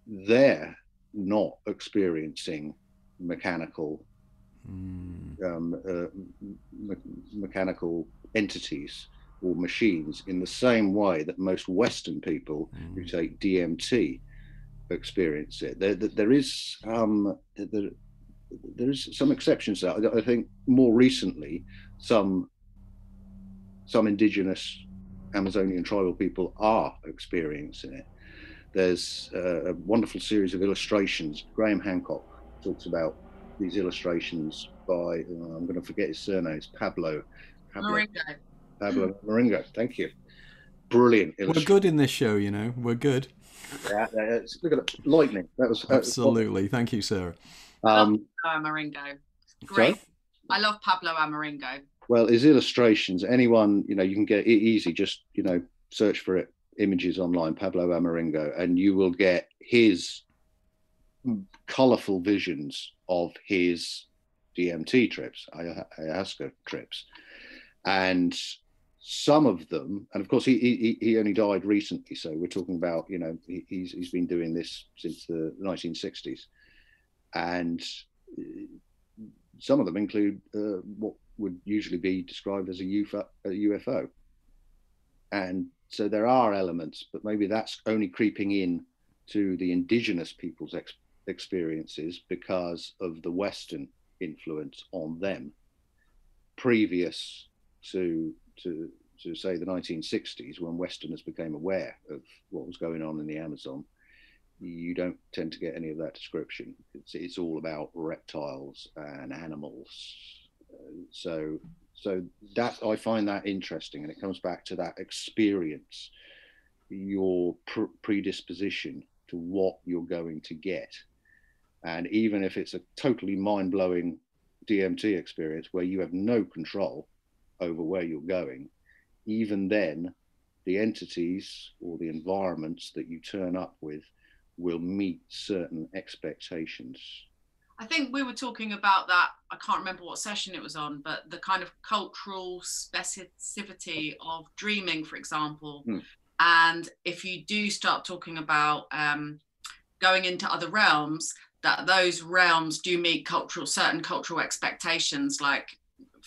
they're not experiencing mechanical mm. um, uh, me- mechanical entities or machines in the same way that most Western people mm. who take DMT experience it. There, there is um, there, there is some exceptions that. I think more recently, some some indigenous Amazonian tribal people are experiencing it. There's a wonderful series of illustrations. Graham Hancock talks about these illustrations by uh, I'm going to forget his surname. It's Pablo. Pablo Maringo. Pablo Maringo. Thank you. Brilliant. We're good in this show, you know. We're good. Yeah, look at that lightning. That was absolutely. Thank you, Sarah. Um, Pablo Amaringo. Great. Sorry? I love Pablo Amaringo. Well, his illustrations, anyone, you know, you can get it easy, just, you know, search for it, images online, Pablo Amaringo, and you will get his colorful visions of his DMT trips, ayahuasca trips. And some of them, and of course, he, he, he only died recently. So we're talking about, you know, he, he's, he's been doing this since the 1960s and some of them include uh, what would usually be described as a UFO, a UFO. And so there are elements, but maybe that's only creeping in to the indigenous people's ex- experiences because of the Western influence on them previous to to to say the 1960s when Westerners became aware of what was going on in the Amazon you don't tend to get any of that description. It's, it's all about reptiles and animals. So, so that I find that interesting, and it comes back to that experience, your pr- predisposition to what you're going to get, and even if it's a totally mind blowing DMT experience where you have no control over where you're going, even then, the entities or the environments that you turn up with will meet certain expectations. I think we were talking about that. I can't remember what session it was on, but the kind of cultural specificity of dreaming, for example. Mm. And if you do start talking about um, going into other realms, that those realms do meet cultural certain cultural expectations. Like,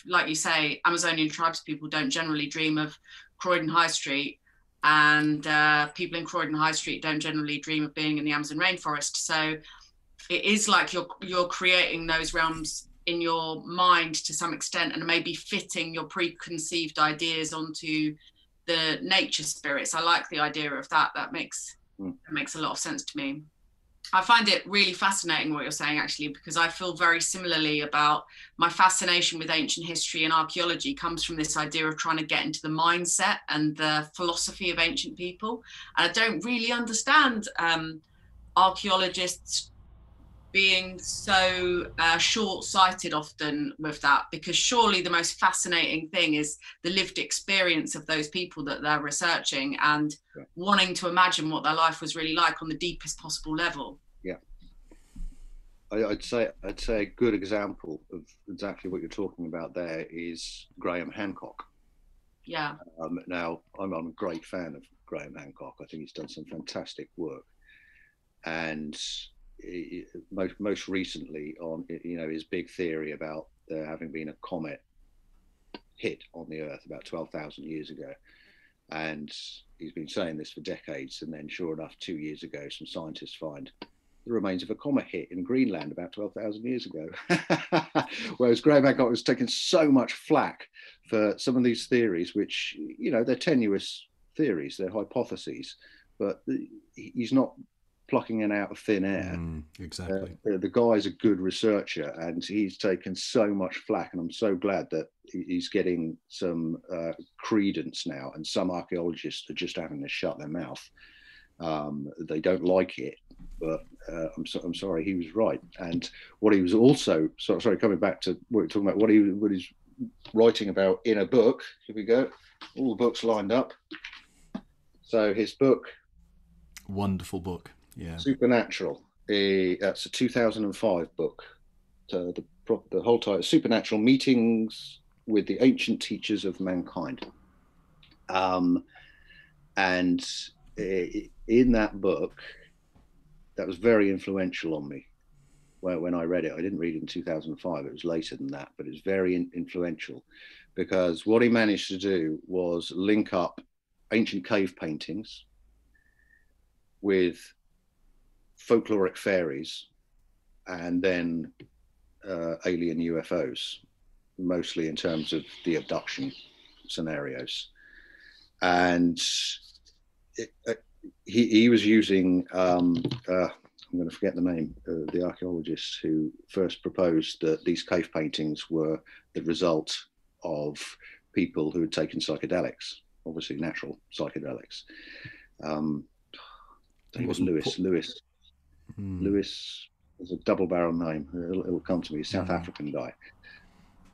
like you say, Amazonian tribes people don't generally dream of Croydon High Street and uh, people in Croydon High Street don't generally dream of being in the Amazon rainforest. So it is like you're you're creating those realms in your mind to some extent, and maybe fitting your preconceived ideas onto the nature spirits. I like the idea of that. That makes mm. that makes a lot of sense to me. I find it really fascinating what you're saying, actually, because I feel very similarly about my fascination with ancient history and archaeology comes from this idea of trying to get into the mindset and the philosophy of ancient people. And I don't really understand um, archaeologists being so uh, short-sighted often with that because surely the most fascinating thing is the lived experience of those people that they're researching and yeah. wanting to imagine what their life was really like on the deepest possible level. Yeah. I, would say i'd say a good example of exactly what you're talking about there is graham hancock. Yeah. Um, now I'm, I'm a great fan of graham hancock. I think he's done some fantastic work. And most most recently on you know his big theory about there having been a comet hit on the Earth about twelve thousand years ago, and he's been saying this for decades. And then, sure enough, two years ago, some scientists find the remains of a comet hit in Greenland about 12,000 years ago. Whereas Graham Hancock was taking so much flack for some of these theories, which, you know, they're tenuous theories, they're hypotheses, but he's not plucking it out of thin air. Mm, exactly. Uh, the guy's a good researcher, and he's taken so much flack, and I'm so glad that he's getting some uh, credence now. And some archaeologists are just having to shut their mouth. Um, they don't like it, but uh, I'm, so, I'm sorry, he was right. And what he was also so, sorry coming back to what we're talking about, what he what he's writing about in a book. Here we go, all the books lined up. So his book, wonderful book, yeah, Supernatural. That's a 2005 book. The the whole title, Supernatural Meetings with the Ancient Teachers of Mankind. Um, and in that book, that was very influential on me when I read it. I didn't read it in 2005, it was later than that, but it's very influential because what he managed to do was link up ancient cave paintings with folkloric fairies and then uh, alien UFOs, mostly in terms of the abduction scenarios. And it, uh, he, he was using, um, uh, I'm going to forget the name, uh, the archaeologist who first proposed that these cave paintings were the result of people who had taken psychedelics, obviously natural psychedelics. Um, I think it was Lewis Lewis. Lewis. Hmm. Lewis is a double barrel name. It'll, it'll, come to me. South hmm. African guy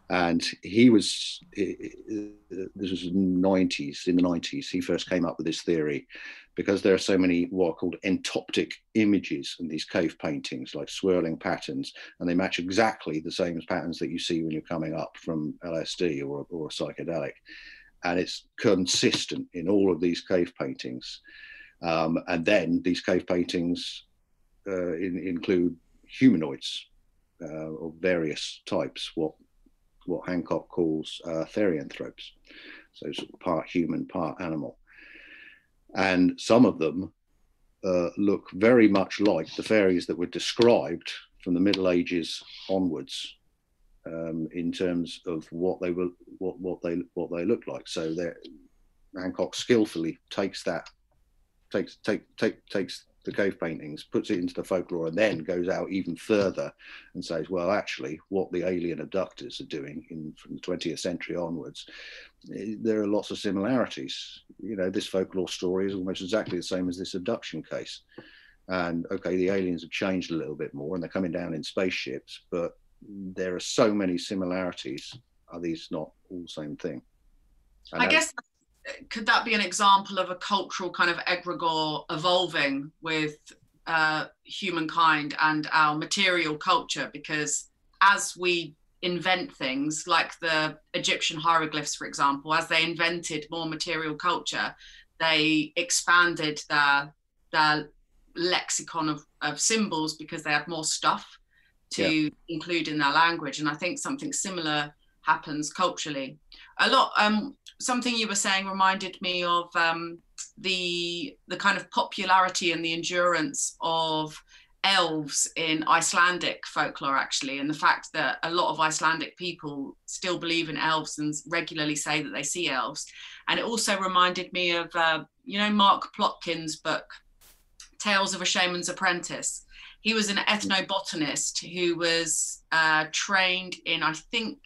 and he was this was in the 90s in the 90s he first came up with this theory because there are so many what are called entoptic images in these cave paintings like swirling patterns and they match exactly the same as patterns that you see when you're coming up from lsd or, or a psychedelic and it's consistent in all of these cave paintings um, and then these cave paintings uh, in, include humanoids uh, of various types what what Hancock calls uh, therianthropes, so sort of part human, part animal. And some of them uh, look very much like the fairies that were described from the Middle Ages onwards um, in terms of what they were, what, what they what they look like. So Hancock skillfully takes that, takes take take takes the cave paintings, puts it into the folklore, and then goes out even further and says, well, actually, what the alien abductors are doing in from the 20th century onwards, eh, there are lots of similarities. You know, this folklore story is almost exactly the same as this abduction case. And okay, the aliens have changed a little bit more, and they're coming down in spaceships, but there are so many similarities. Are these not all the same thing? And I guess could that be an example of a cultural kind of egregore evolving with uh, humankind and our material culture? Because as we invent things like the Egyptian hieroglyphs, for example, as they invented more material culture, they expanded their their lexicon of, of symbols because they had more stuff to yeah. include in their language. And I think something similar happens culturally. A lot. Um, something you were saying reminded me of um, the the kind of popularity and the endurance of elves in Icelandic folklore, actually, and the fact that a lot of Icelandic people still believe in elves and regularly say that they see elves. And it also reminded me of, uh, you know, Mark Plotkin's book, Tales of a Shaman's Apprentice. He was an ethnobotanist who was uh, trained in, I think,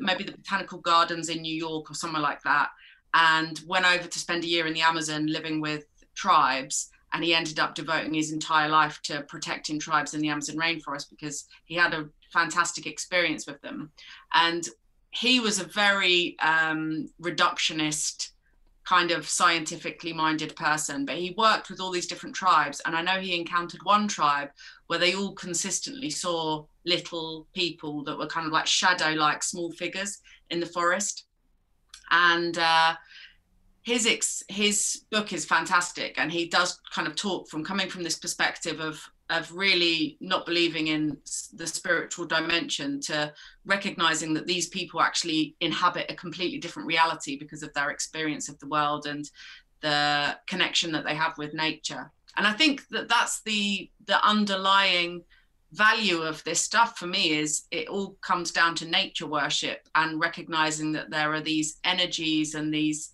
maybe the botanical gardens in New York or somewhere like that, and went over to spend a year in the Amazon living with tribes. And he ended up devoting his entire life to protecting tribes in the Amazon rainforest because he had a fantastic experience with them. And he was a very um, reductionist kind of scientifically minded person, but he worked with all these different tribes. And I know he encountered one tribe where they all consistently saw little people that were kind of like shadow like small figures in the forest. And uh, his ex- his book is fantastic, and he does kind of talk from coming from this perspective of of really not believing in the spiritual dimension to recognizing that these people actually inhabit a completely different reality because of their experience of the world and the connection that they have with nature and i think that that's the the underlying value of this stuff for me is it all comes down to nature worship and recognizing that there are these energies and these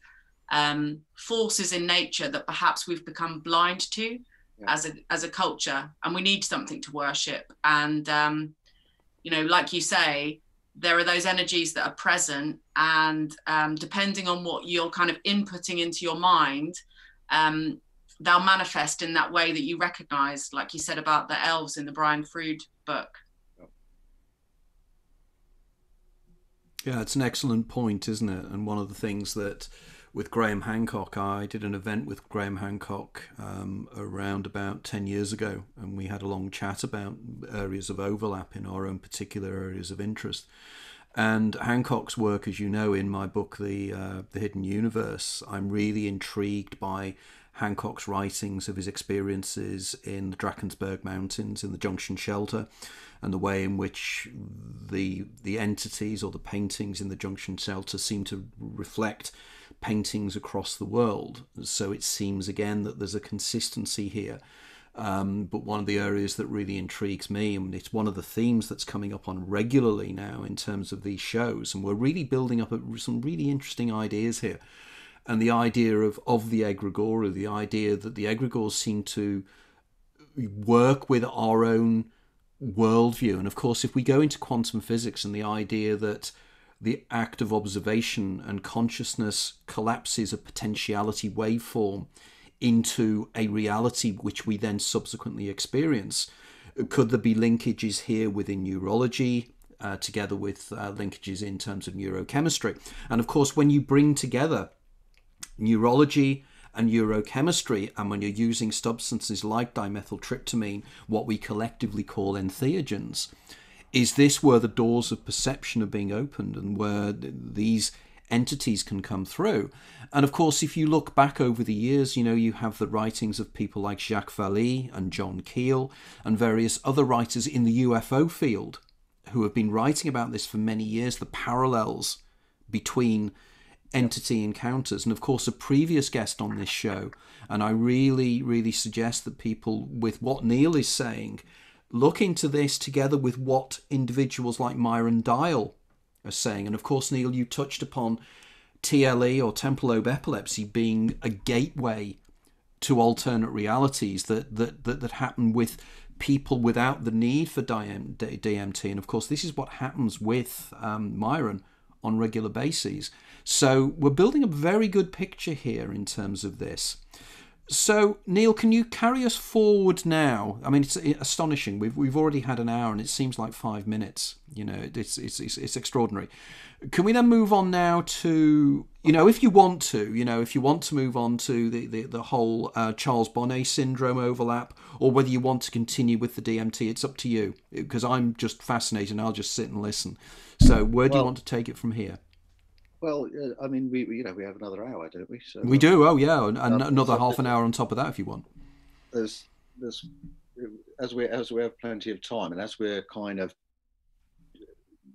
um, forces in nature that perhaps we've become blind to yeah. as a as a culture, and we need something to worship. And um, you know, like you say, there are those energies that are present, and um, depending on what you're kind of inputting into your mind, um, they'll manifest in that way that you recognize, like you said about the elves in the Brian Froud book. Yeah, it's an excellent point, isn't it? And one of the things that with Graham Hancock, I did an event with Graham Hancock um, around about 10 years ago, and we had a long chat about areas of overlap in our own particular areas of interest. And Hancock's work, as you know, in my book, The, uh, the Hidden Universe, I'm really intrigued by Hancock's writings of his experiences in the Drakensberg Mountains, in the Junction Shelter, and the way in which the the entities or the paintings in the Junction Shelter seem to reflect paintings across the world. So it seems again that there's a consistency here. Um, but one of the areas that really intrigues me, and it's one of the themes that's coming up on regularly now in terms of these shows, and we're really building up some really interesting ideas here. And the idea of, of the egregore, the idea that the egregores seem to work with our own worldview. And of course, if we go into quantum physics and the idea that the act of observation and consciousness collapses a potentiality waveform into a reality which we then subsequently experience. Could there be linkages here within neurology, uh, together with uh, linkages in terms of neurochemistry? And of course, when you bring together neurology and neurochemistry, and when you're using substances like dimethyltryptamine, what we collectively call entheogens, is this where the doors of perception are being opened and where these entities can come through? And of course, if you look back over the years, you know, you have the writings of people like Jacques Vallée and John Keel and various other writers in the UFO field who have been writing about this for many years, the parallels between entity encounters. And of course, a previous guest on this show, and I really, really suggest that people, with what Neil is saying, look into this together with what individuals like Myron Dyal are saying. And of course, Neil, you touched upon TLE or temporal lobe epilepsy being a gateway to alternate realities that that that, that happen with people without the need for DMT. And of course, this is what happens with um, Myron on regular bases. So we're building a very good picture here in terms of this. So, Neil, can you carry us forward now? I mean, it's astonishing. We've, we've already had an hour and it seems like five minutes. You know, it's, it's, it's, it's extraordinary. Can we then move on now to, you know, if you want to, you know, if you want to move on to the, the, the whole uh, Charles Bonnet syndrome overlap, or whether you want to continue with the DMT, it's up to you. Because I'm just fascinated and I'll just sit and listen. So, where do well, you want to take it from here? Well, uh, I mean, we you know we have another hour, don't we? So we do. Oh yeah, and, and another half an hour on top of that if you want. There's there's as we as we have plenty of time, and as we're kind of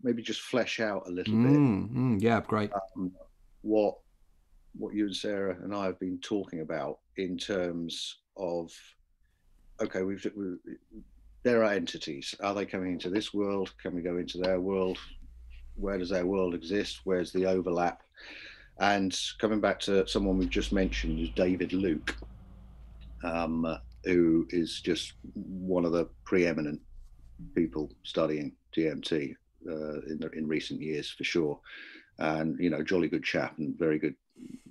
maybe just flesh out a little mm, bit. Mm, yeah, great. Um, what what you and Sarah and I have been talking about in terms of okay, we've, we there are entities. Are they coming into this world? Can we go into their world? Where does our world exist? Where's the overlap? And coming back to someone we've just mentioned is David Luke, um, who is just one of the preeminent people studying DMT uh, in the, in recent years for sure, and you know, jolly good chap and very good,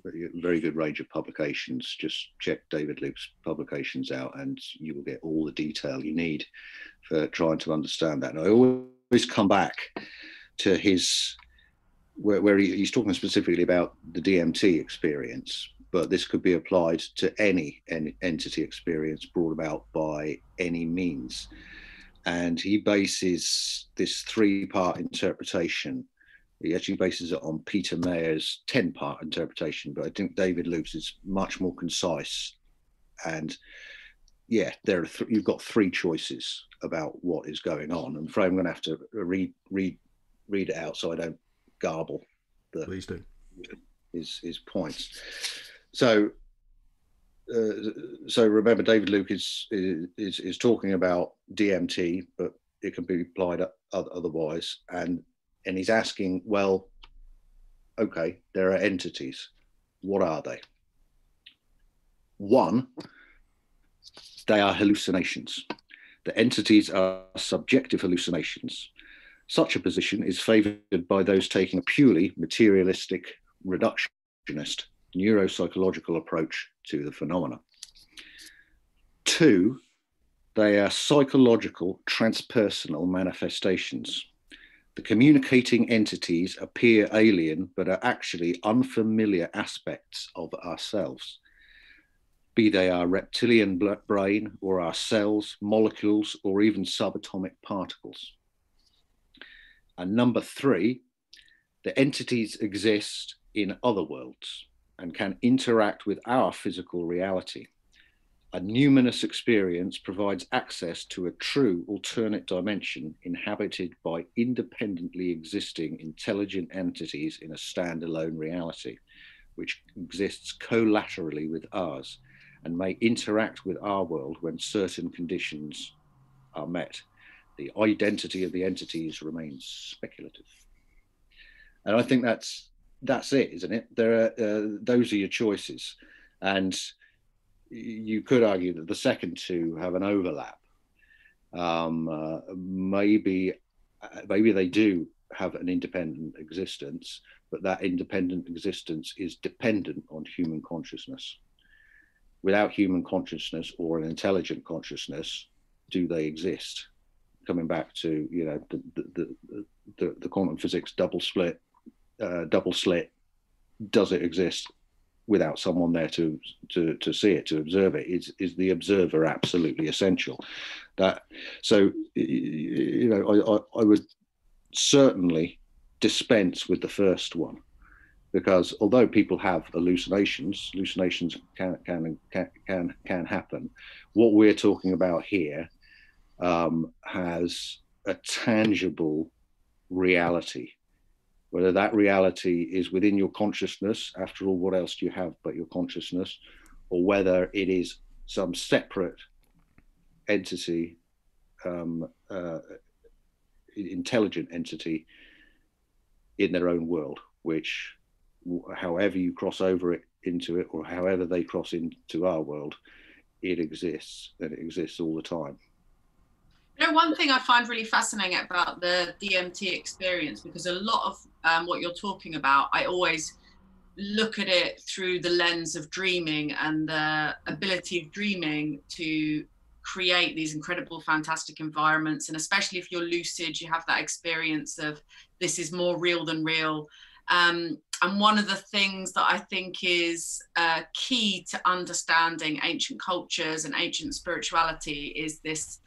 very, very good range of publications. Just check David Luke's publications out, and you will get all the detail you need for trying to understand that. And I always come back to his where, where he, he's talking specifically about the DMT experience, but this could be applied to any, any entity experience brought about by any means. And he bases this three part interpretation. He actually bases it on Peter Meyer's 10 part interpretation, but I think David Luke's is much more concise. And yeah, there are th- you've got three choices about what is going on. I'm afraid I'm going to have to read read read it out so I don't garble the Please do. his his points. So uh, so remember David Luke is, is is talking about DMT, but it can be applied otherwise, and and he's asking, well, okay, there are entities. What are they? One they are hallucinations. The entities are subjective hallucinations. Such a position is favored by those taking a purely materialistic, reductionist, neuropsychological approach to the phenomena. Two, they are psychological transpersonal manifestations. The communicating entities appear alien, but are actually unfamiliar aspects of ourselves, be they our reptilian brain or our cells, molecules, or even subatomic particles. And number three, the entities exist in other worlds and can interact with our physical reality. A numinous experience provides access to a true alternate dimension inhabited by independently existing intelligent entities in a standalone reality, which exists collaterally with ours and may interact with our world when certain conditions are met. The identity of the entities remains speculative. And I think that's that's it, isn't it? There are uh, those are your choices, and you could argue that the second two have an overlap. Um, uh, maybe, uh, maybe they do have an independent existence, but that independent existence is dependent on human consciousness. Without human consciousness or an intelligent consciousness, do they exist? Coming back to you know the the the, the, quantum physics double split, uh, double slit, does it exist? without someone there to to to see it to observe it is is the observer absolutely essential that so you know I, I, I would certainly dispense with the first one because although people have hallucinations hallucinations can can can can, can happen what we're talking about here um, has a tangible reality whether that reality is within your consciousness, after all, what else do you have but your consciousness, or whether it is some separate entity, um, uh, intelligent entity in their own world, which, however you cross over it into it, or however they cross into our world, it exists and it exists all the time. You know, one thing I find really fascinating about the DMT experience, because a lot of um, what you're talking about, I always look at it through the lens of dreaming and the ability of dreaming to create these incredible, fantastic environments. And especially if you're lucid, you have that experience of this is more real than real. Um, and one of the things that I think is uh, key to understanding ancient cultures and ancient spirituality is this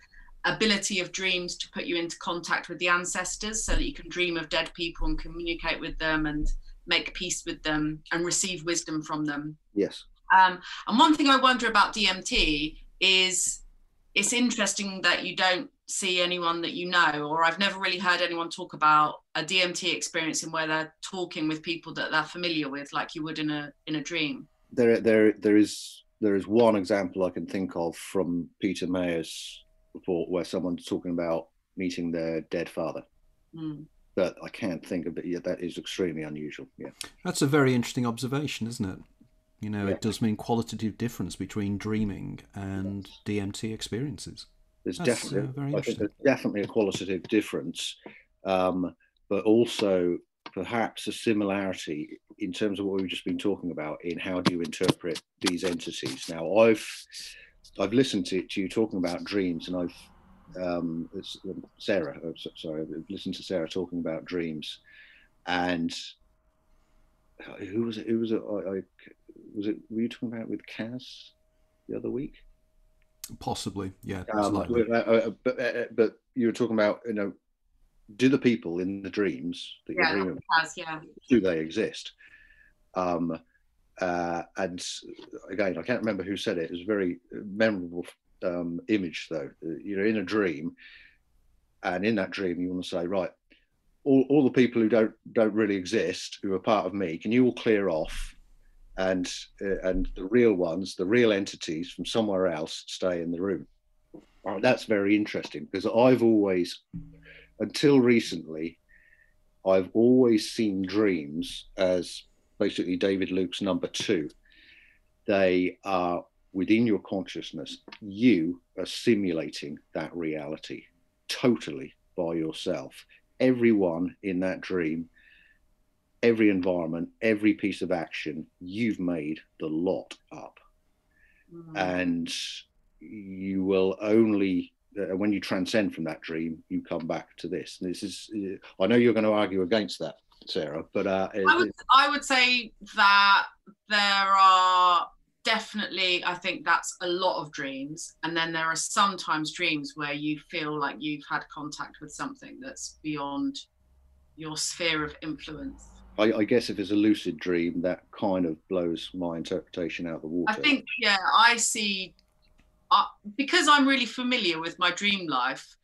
ability of dreams to put you into contact with the ancestors so that you can dream of dead people and communicate with them and make peace with them and receive wisdom from them. Yes. Um, and one thing I wonder about DMT is it's interesting that you don't see anyone that you know, or I've never really heard anyone talk about a DMT experience in where they're talking with people that they're familiar with, like you would in a in a dream. There, there, there is there is one example I can think of from Peter Meyer's report where someone's talking about meeting their dead father. Mm. But I can't think of it yet. That is extremely unusual. Yeah. That's a very interesting observation, isn't it? You know, yeah. it does mean qualitative difference between dreaming and DMT experiences. There's That's, definitely, uh, very I think there's definitely a qualitative difference, um, but also perhaps a similarity in terms of what we've just been talking about in how do you interpret these entities. Now, I've I've listened to, to you talking about dreams, and I've um, um Sarah. Oh, sorry, I've listened to Sarah talking about dreams, and uh, who was it? Who was it? I, I was it? Were you talking about with Kaz the other week? Possibly, yeah. Um, uh, uh, but uh, but you were talking about you know, do the people in the dreams that yeah, you're dreaming, yeah. do they exist? Um, uh, and again, I can't remember who said it. It was a very memorable um, image, though. You're in a dream, and in that dream, you want to say, right, all, all the people who don't don't really exist, who are part of me, can you all clear off? And uh, and the real ones, the real entities from somewhere else, stay in the room. Right, that's very interesting because I've always, until recently, I've always seen dreams as basically David Luke's number two. They are within your consciousness, you are simulating that reality totally by yourself. Everyone in that dream, every environment, every piece of action, you've made the lot up. Mm. And you will only uh, when you transcend from that dream, you come back to this. And this is, uh, I know you're going to argue against that, Sarah, but uh, I would, I would say that there are definitely, I think that's a lot of dreams, and then there are sometimes dreams where you feel like you've had contact with something that's beyond your sphere of influence. I, I, guess if it's a lucid dream, that kind of blows my interpretation out of the water. I think, yeah, I see uh, because I'm really familiar with my dream life,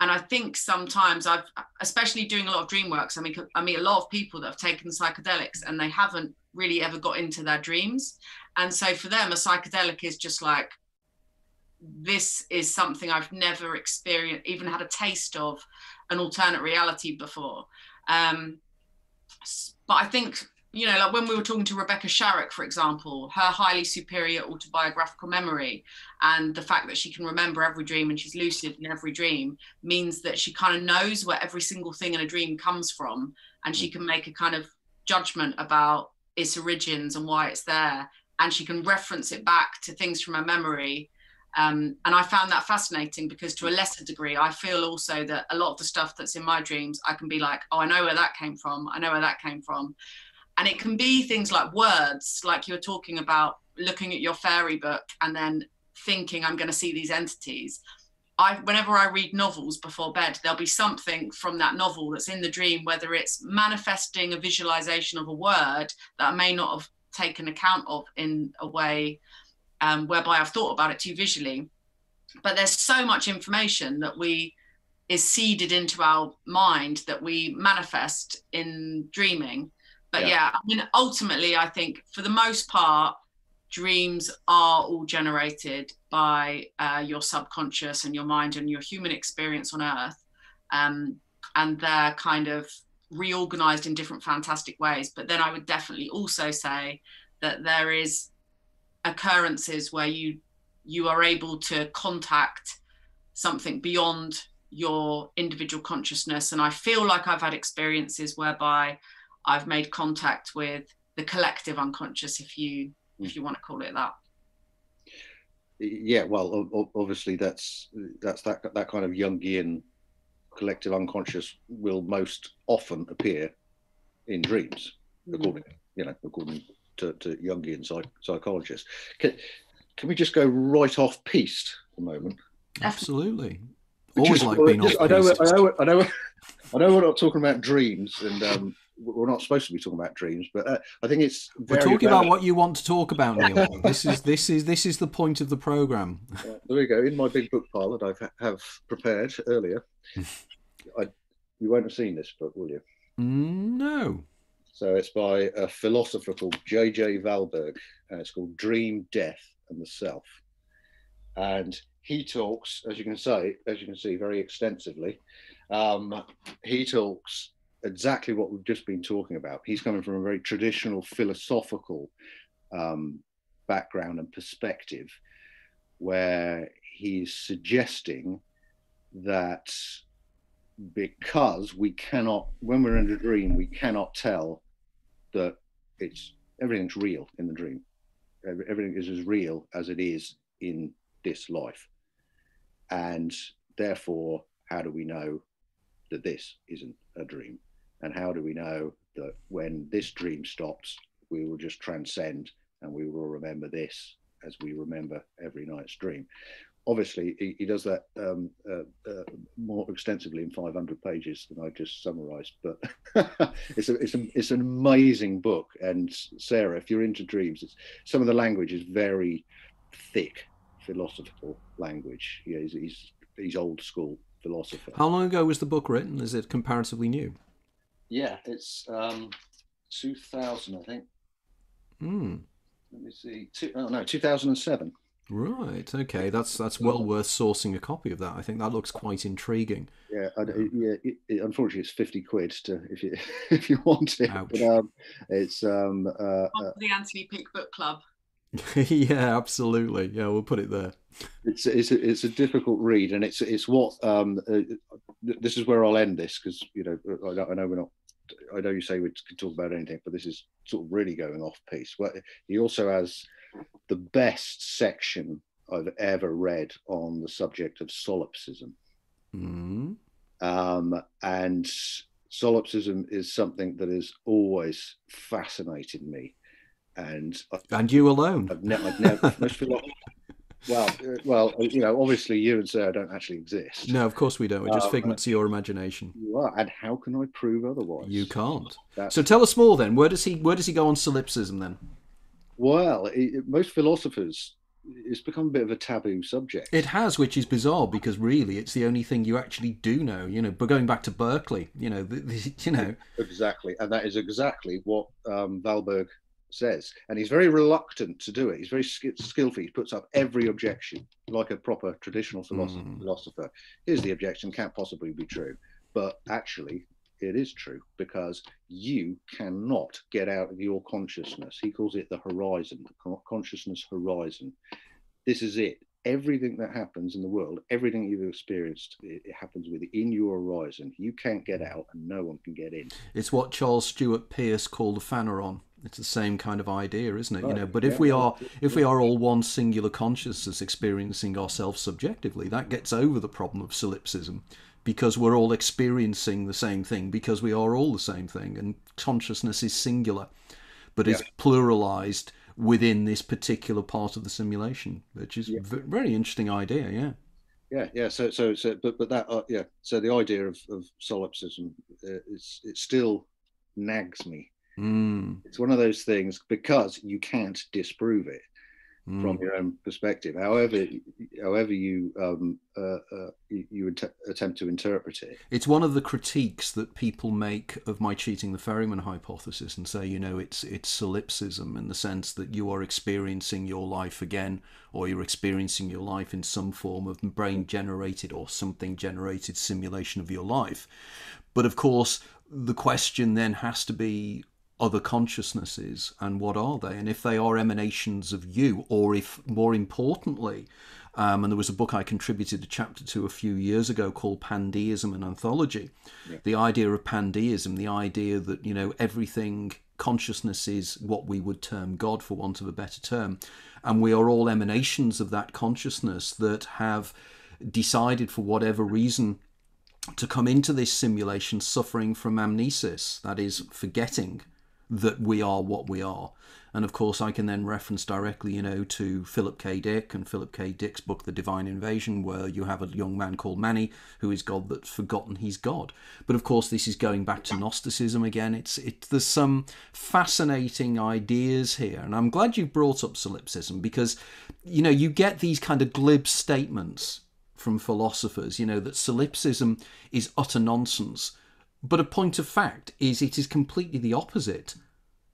and I think sometimes I've, especially doing a lot of dream works, I mean, I meet a lot of people that have taken psychedelics and they haven't really ever got into their dreams, and so for them, a psychedelic is just like this is something I've never experienced, even had a taste of an alternate reality before. Um, but I think you know, like when we were talking to Rebecca Sharrock, for example, her highly superior autobiographical memory and the fact that she can remember every dream and she's lucid in every dream means that she kind of knows where every single thing in a dream comes from and she can make a kind of judgment about its origins and why it's there. And she can reference it back to things from her memory. Um, and I found that fascinating because, to a lesser degree, I feel also that a lot of the stuff that's in my dreams, I can be like, oh, I know where that came from. I know where that came from and it can be things like words like you're talking about looking at your fairy book and then thinking i'm going to see these entities I, whenever I read novels before bed, there'll be something from that novel that's in the dream, whether it's manifesting a visualization of a word that I may not have taken account of in a way um, whereby I've thought about it too visually. But there's so much information that we is seeded into our mind that we manifest in dreaming but yeah. yeah, I mean, ultimately, I think for the most part, dreams are all generated by uh, your subconscious and your mind and your human experience on Earth, um, and they're kind of reorganized in different fantastic ways. But then I would definitely also say that there is occurrences where you you are able to contact something beyond your individual consciousness and i feel like i've had experiences whereby I've made contact with the collective unconscious, if you mm. if you want to call it that. Yeah, well, obviously that's that's that that kind of Jungian collective unconscious will most often appear in dreams, mm. according you know according to, to Jungian psych, psychologists. Can, can we just go right off piste a moment? Absolutely. Always just, like being just, off I know, I know, I know, I know we're not talking about dreams and um, we're not supposed to be talking about dreams, but uh, I think it's. we're talking about what you want to talk about, Neil. this is this is this is the point of the program. Uh, there we go. In my big book pile that I have prepared earlier, I, you won't have seen this book, will you? No. So it's by a philosopher called J.J. Valberg, and it's called Dream, Death, and the Self. And he talks, as you can say, as you can see, very extensively. Um, he talks exactly what we've just been talking about. He's coming from a very traditional philosophical um, background and perspective, where he's suggesting that because we cannot, when we're in a dream, we cannot tell that it's everything's real in the dream. Everything is as real as it is in this life. And therefore, how do we know that this isn't a dream? And how do we know that when this dream stops, we will just transcend and we will remember this as we remember every night's dream? Obviously, he, he does that um, uh, uh, more extensively in 500 pages than I just summarized, but it's, a, it's, a, it's an amazing book. And Sarah, if you're into dreams, some of the language is very thick philosophical language. Yeah, he's, he's, he's old school philosopher. How long ago was the book written? Is it comparatively new? Yeah, it's um, 2000, I think. Hmm. Let me see. Two, oh no, 2007. Right. Okay. That's that's well worth sourcing a copy of that. I think that looks quite intriguing. Yeah. I, yeah. It, it, unfortunately, it's fifty quid to if you if you want it. But, um, it's um uh, uh, the Anthony Peake Book Club. yeah, absolutely. Yeah, we'll put it there. It's it's a, it's a difficult read, and it's it's what um, uh, this is where I'll end this because you know I, I know we're not I know you say we can talk about anything, but this is sort of really going off piece. Well, he also has the best section I've ever read on the subject of solipsism. Mm. Um, and solipsism is something that has always fascinated me. And and you alone. I've, ne- I've never well, well, you know, obviously you and Sarah don't actually exist. No, of course we don't. We're just um, figments of your imagination. You are, and how can I prove otherwise? You can't. That's... So tell us more then. Where does he Where does he go on solipsism then? Well, it, most philosophers, it's become a bit of a taboo subject. It has, which is bizarre because really, it's the only thing you actually do know. You know, but going back to Berkeley, you know, the, the, you know, exactly, and that is exactly what um, Valberg says, and he's very reluctant to do it. He's very sk- skillful. He puts up every objection like a proper traditional philosopher. Mm. philosopher. Here's the objection: can't possibly be true, but actually, it is true because you cannot get out of your consciousness. He calls it the horizon, the consciousness horizon. This is it. Everything that happens in the world, everything you've experienced, it, happens within your horizon. You can't get out, and no one can get in. It's what Charles Stewart Peirce called the phaneron it's the same kind of idea isn't it right. you know but if we are if we are all one singular consciousness experiencing ourselves subjectively that gets over the problem of solipsism because we're all experiencing the same thing because we are all the same thing and consciousness is singular but yeah. is pluralized within this particular part of the simulation which is yeah. a very interesting idea yeah yeah yeah so so so but but that uh, yeah so the idea of, of solipsism uh, is it still nags me Mm. It's one of those things because you can't disprove it mm. from your own perspective. However, however you um, uh, uh, you, you attempt to interpret it. It's one of the critiques that people make of my cheating the ferryman hypothesis, and say, you know, it's it's solipsism in the sense that you are experiencing your life again, or you're experiencing your life in some form of brain generated or something generated simulation of your life. But of course, the question then has to be other consciousnesses and what are they and if they are emanations of you or if more importantly um, and there was a book I contributed a chapter to a few years ago called Pandeism and Anthology. Yeah. The idea of pandeism, the idea that you know everything consciousness is what we would term God, for want of a better term, and we are all emanations of that consciousness that have decided for whatever reason to come into this simulation suffering from amnesis, that is, forgetting that we are what we are. And of course, I can then reference directly, you know, to Philip K. Dick and Philip K. Dick's book, The Divine Invasion, where you have a young man called Manny who is God that's forgotten he's God. But of course, this is going back to Gnosticism again. It's it. There's some fascinating ideas here, and I'm glad you brought up solipsism because, you know, you get these kind of glib statements from philosophers, you know, that solipsism is utter nonsense but a point of fact is it is completely the opposite.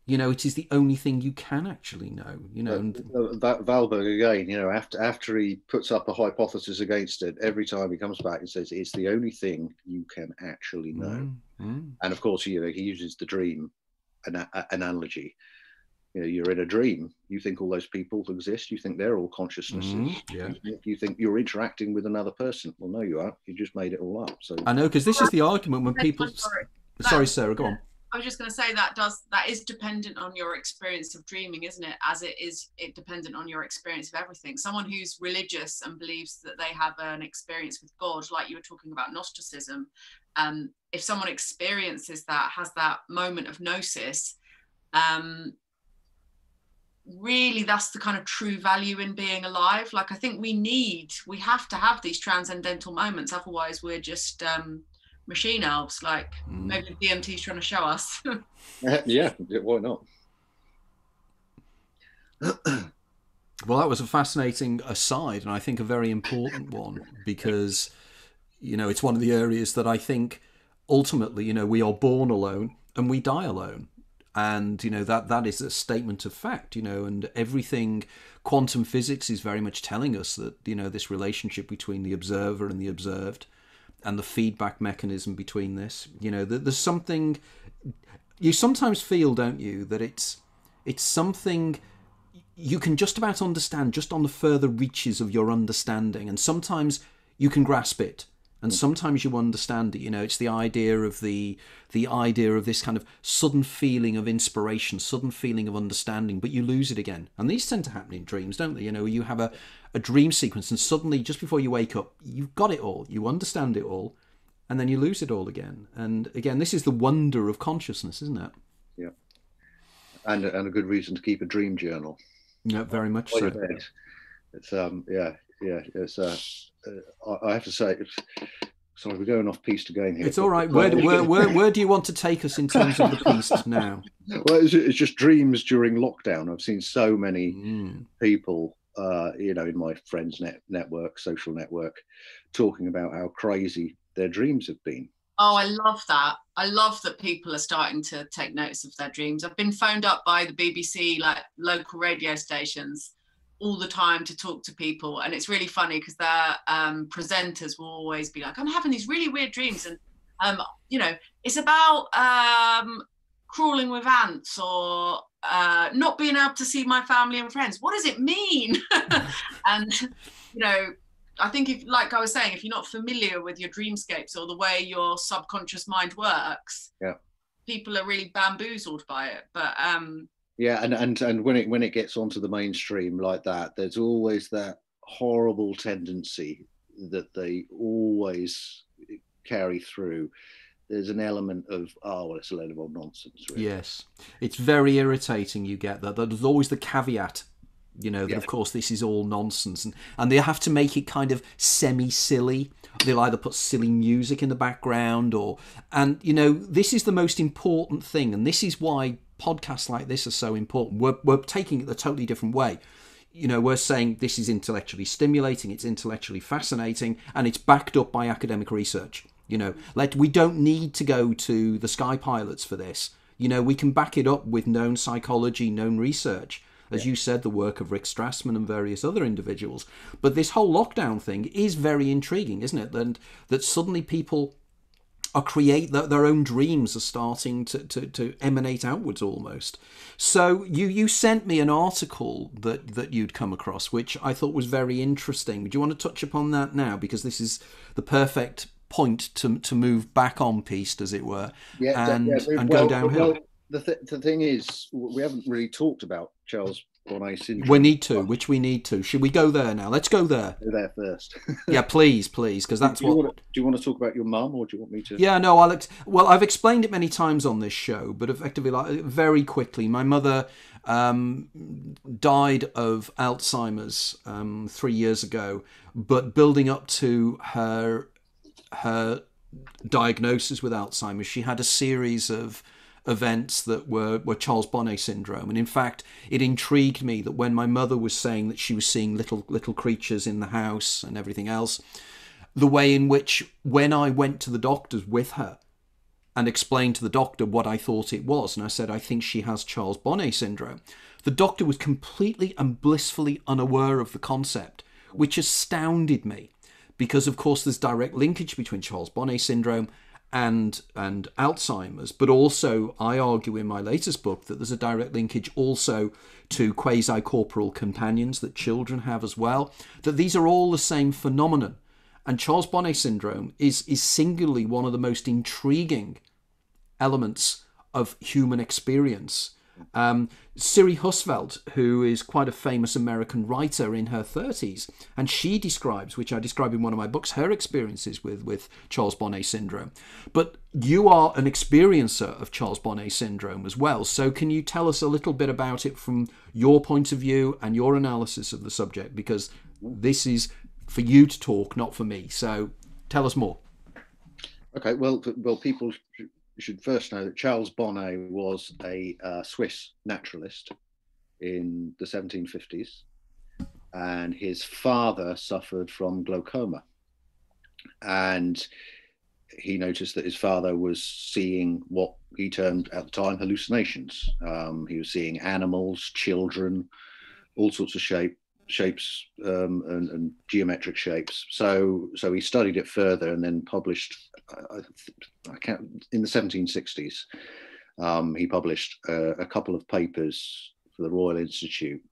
You know, it is the only thing you can actually know. You know, and... that Valberg again. You know, after after he puts up a hypothesis against it, every time he comes back, he says it's the only thing you can actually know. Mm, mm. And of course, you know, he uses the dream an- analogy you know, you're in a dream. You think all those people exist. You think they're all consciousnesses. mm yeah. You think, you think, you're interacting with another person. Well, no, you aren't. You just made it all up. So I know because this is the argument when people. Sorry, sorry Sarah, go on. I was just going to say that does that is dependent on your experience of dreaming, isn't it? As it is, it dependent on your experience of everything. Someone who's religious and believes that they have an experience with God, like you were talking about Gnosticism, um, if someone experiences that, has that moment of gnosis, um, really that's the kind of true value in being alive. Like i think we need we have to have these transcendental moments otherwise we're just um machine elves like mm. maybe dmt's trying to show us. Yeah why not? Well that was a fascinating aside and i think a very important one because you know it's one of the areas that i think ultimately you know we are born alone and we die alone and you know that that is a statement of fact you know and everything quantum physics is very much telling us that you know this relationship between the observer and the observed and the feedback mechanism between this you know that there's something you sometimes feel don't you that it's it's something you can just about understand just on the further reaches of your understanding, and sometimes you can grasp it and sometimes you understand it you know it's the idea of the the idea of this kind of sudden feeling of inspiration sudden feeling of understanding but you lose it again. And these tend to happen in dreams don't they? You know you have a, a dream sequence and suddenly just before you wake up you've got it all you understand it all and then you lose it all again. And again this is the wonder of consciousness isn't it? Yeah. And and a good reason to keep a dream journal. Yeah very much so. it's um yeah yeah it's uh uh, I have to say, sorry, we're going off piste again here. It's all right. Where, where, where, where do you want to take us in terms of the piste now? Well, it's, it's just dreams during lockdown. I've seen so many mm. people, uh, you know, in my friends' net, network, social network, talking about how crazy their dreams have been. Oh, I love that. I love that people are starting to take notice of their dreams. I've been phoned up by the BBC, like local radio stations, all the time to talk to people and it's really funny because their um, presenters will always be like i'm having these really weird dreams and um, you know it's about um, crawling with ants or uh, not being able to see my family and friends. What does it mean? And you know i think if like i was saying if you're not familiar with your dreamscapes or the way your subconscious mind works yeah. people are really bamboozled by it. But um yeah, and and and when it when it gets onto the mainstream like that, there's always that horrible tendency that they always carry through. There's an element of oh, well, it's a load of old nonsense. Really. Yes, it's very irritating. You get that. There's always the caveat you know that yeah. of course this is all nonsense and, and they have to make it kind of semi silly they'll either put silly music in the background or and you know this is the most important thing and this is why podcasts like this are so important. We're, we're taking it a totally different way. You know, we're saying this is intellectually stimulating, it's intellectually fascinating, and it's backed up by academic research. You know, let we don't need to go to the sky pilots for this. You know, we can back it up with known psychology, known research. As yeah. you said, the work of Rick Strassman and various other individuals. But this whole lockdown thing is very intriguing, isn't it? And that suddenly people are create their, their own dreams are starting to, to, to emanate outwards almost. So you you sent me an article that that you'd come across, which I thought was very interesting. Do you want to touch upon that now because this is the perfect point to to move back on piste, as it were, yeah, and yeah, and well, go downhill. Well, the, th- the thing is, we haven't really talked about Charles Bonnet syndrome. We need to, which we need to. Should we go there now? Let's go there. Go there first. yeah, please, please, because that's do what. Want to, do you want to talk about your mum, or do you want me to? Yeah, no, Alex. Well, I've explained it many times on this show, but effectively, like very quickly, my mother um, died of Alzheimer's um, three years ago, but building up to her her diagnosis with Alzheimer's, she had a series of events that were, were Charles Bonnet syndrome. And in fact, it intrigued me that when my mother was saying that she was seeing little little creatures in the house and everything else, the way in which when I went to the doctors with her and explained to the doctor what I thought it was, and I said, I think she has Charles Bonnet syndrome, the doctor was completely and blissfully unaware of the concept, which astounded me because, of course, there's direct linkage between Charles Bonnet syndrome and and Alzheimer's, but also I argue in my latest book that there's a direct linkage also to quasi corporal companions that children have as well. That these are all the same phenomenon, and Charles Bonnet syndrome is is singularly one of the most intriguing elements of human experience um, Siri Hustvedt, who is quite a famous American writer in her 30s, and she describes, which I describe in one of my books, her experiences with, with Charles Bonnet syndrome. But you are an experiencer of Charles Bonnet syndrome as well. So, can you tell us a little bit about it from your point of view and your analysis of the subject? Because this is for you to talk, not for me. So, tell us more. Okay, well, well, people you should first know that Charles Bonnet was a uh, Swiss naturalist in the 1750s, and his father suffered from glaucoma. And he noticed that his father was seeing what he termed at the time hallucinations. Um, he was seeing animals, children, all sorts of shape, shapes um, and, and, geometric shapes. So so he studied it further and then published. I, I can't in the 1760s. Um, he published a couple of papers for the Royal Institute,